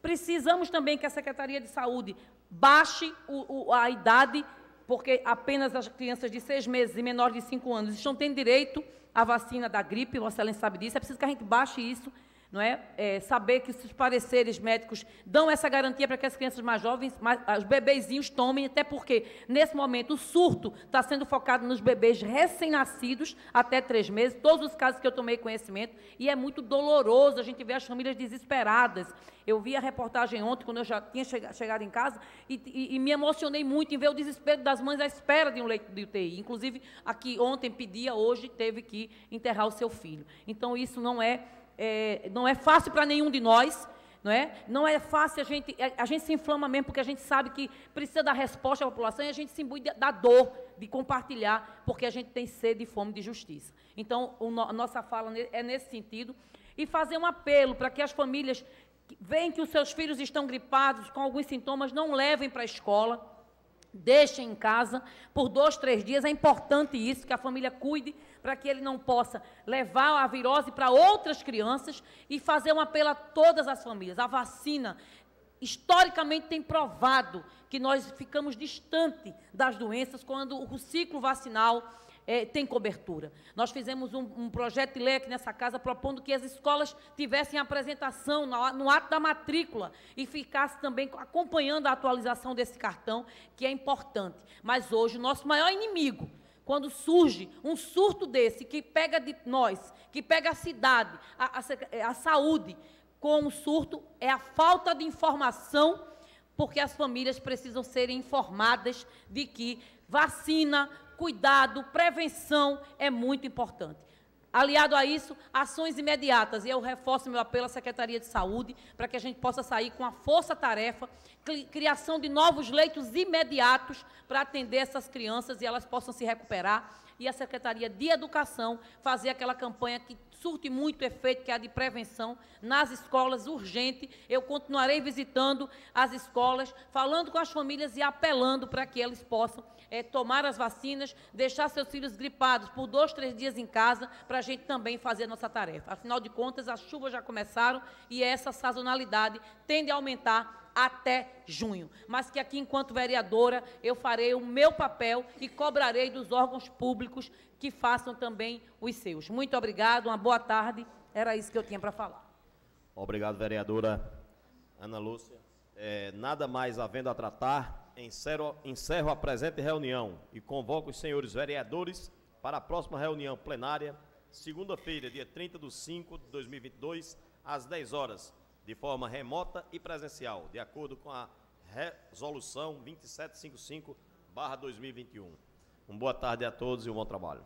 Precisamos também que a Secretaria de Saúde baixe o, o, a idade porque apenas as crianças de seis meses e menores de cinco anos estão tendo direito à vacina da gripe, Vossa Excelência sabe disso, é preciso que a gente baixe isso não é? é? saber que os pareceres médicos dão essa garantia para que as crianças mais jovens, mais, os bebezinhos tomem, até porque, nesse momento, o surto está sendo focado nos bebês recém-nascidos, até três meses, todos os casos que eu tomei conhecimento, e é muito doloroso a gente ver as famílias desesperadas. Eu vi a reportagem ontem, quando eu já tinha chegado em casa, e, e, e me emocionei muito em ver o desespero das mães à espera de um leito de UTI. Inclusive, aqui ontem pedia, hoje teve que enterrar o seu filho. Então, isso não é é, não é fácil para nenhum de nós, não é? Não é fácil a gente, é, a gente se inflama mesmo porque a gente sabe que precisa dar resposta à população e a gente se imbui da dor de compartilhar, porque a gente tem sede e fome de justiça. Então, a nossa fala é nesse sentido e fazer um apelo para que as famílias veem que os seus filhos estão gripados com alguns sintomas, não levem para a escola deixem em casa por dois, três dias. É importante isso, que a família cuide para que ele não possa levar a virose para outras crianças e fazer um apelo a todas as famílias. A vacina, historicamente, tem provado que nós ficamos distante das doenças quando o ciclo vacinal é, tem cobertura. Nós fizemos um, um, projeto de lei aqui nessa casa propondo que as escolas tivessem apresentação no, no ato da matrícula e ficasse também acompanhando a atualização desse cartão, que é importante. Mas hoje, o nosso maior inimigo, quando surge um surto desse, que pega de nós, que pega a cidade, a, a, a saúde, com um surto, é a falta de informação porque as famílias precisam ser informadas de que vacina, cuidado, prevenção é muito importante. Aliado a isso, ações imediatas. E eu reforço meu apelo à Secretaria de Saúde para que a gente possa sair com a força-tarefa, criação de novos leitos imediatos para atender essas crianças e elas possam se recuperar. E a Secretaria de Educação fazer aquela campanha que surte muito efeito, que é a de prevenção nas escolas, urgente. Eu continuarei visitando as escolas, falando com as famílias e apelando para que eles possam é, tomar as vacinas, deixar seus filhos gripados por dois, três dias em casa, para a gente também fazer a nossa tarefa. Afinal de contas, as chuvas já começaram e essa sazonalidade tende a aumentar até junho. Mas que aqui, enquanto vereadora, eu farei o meu papel e cobrarei dos órgãos públicos que façam também os seus. Muito obrigado, uma boa tarde. Era isso que eu tinha para falar. Obrigado, vereadora Ana Lúcia. É, nada mais havendo a tratar, encerro, encerro a presente reunião e convoco os senhores vereadores para a próxima reunião plenária, segunda-feira, dia 30 de 5 de 2022, às 10 horas, de forma remota e presencial, de acordo com a resolução 2755-2021. Uma boa tarde a todos e um bom trabalho.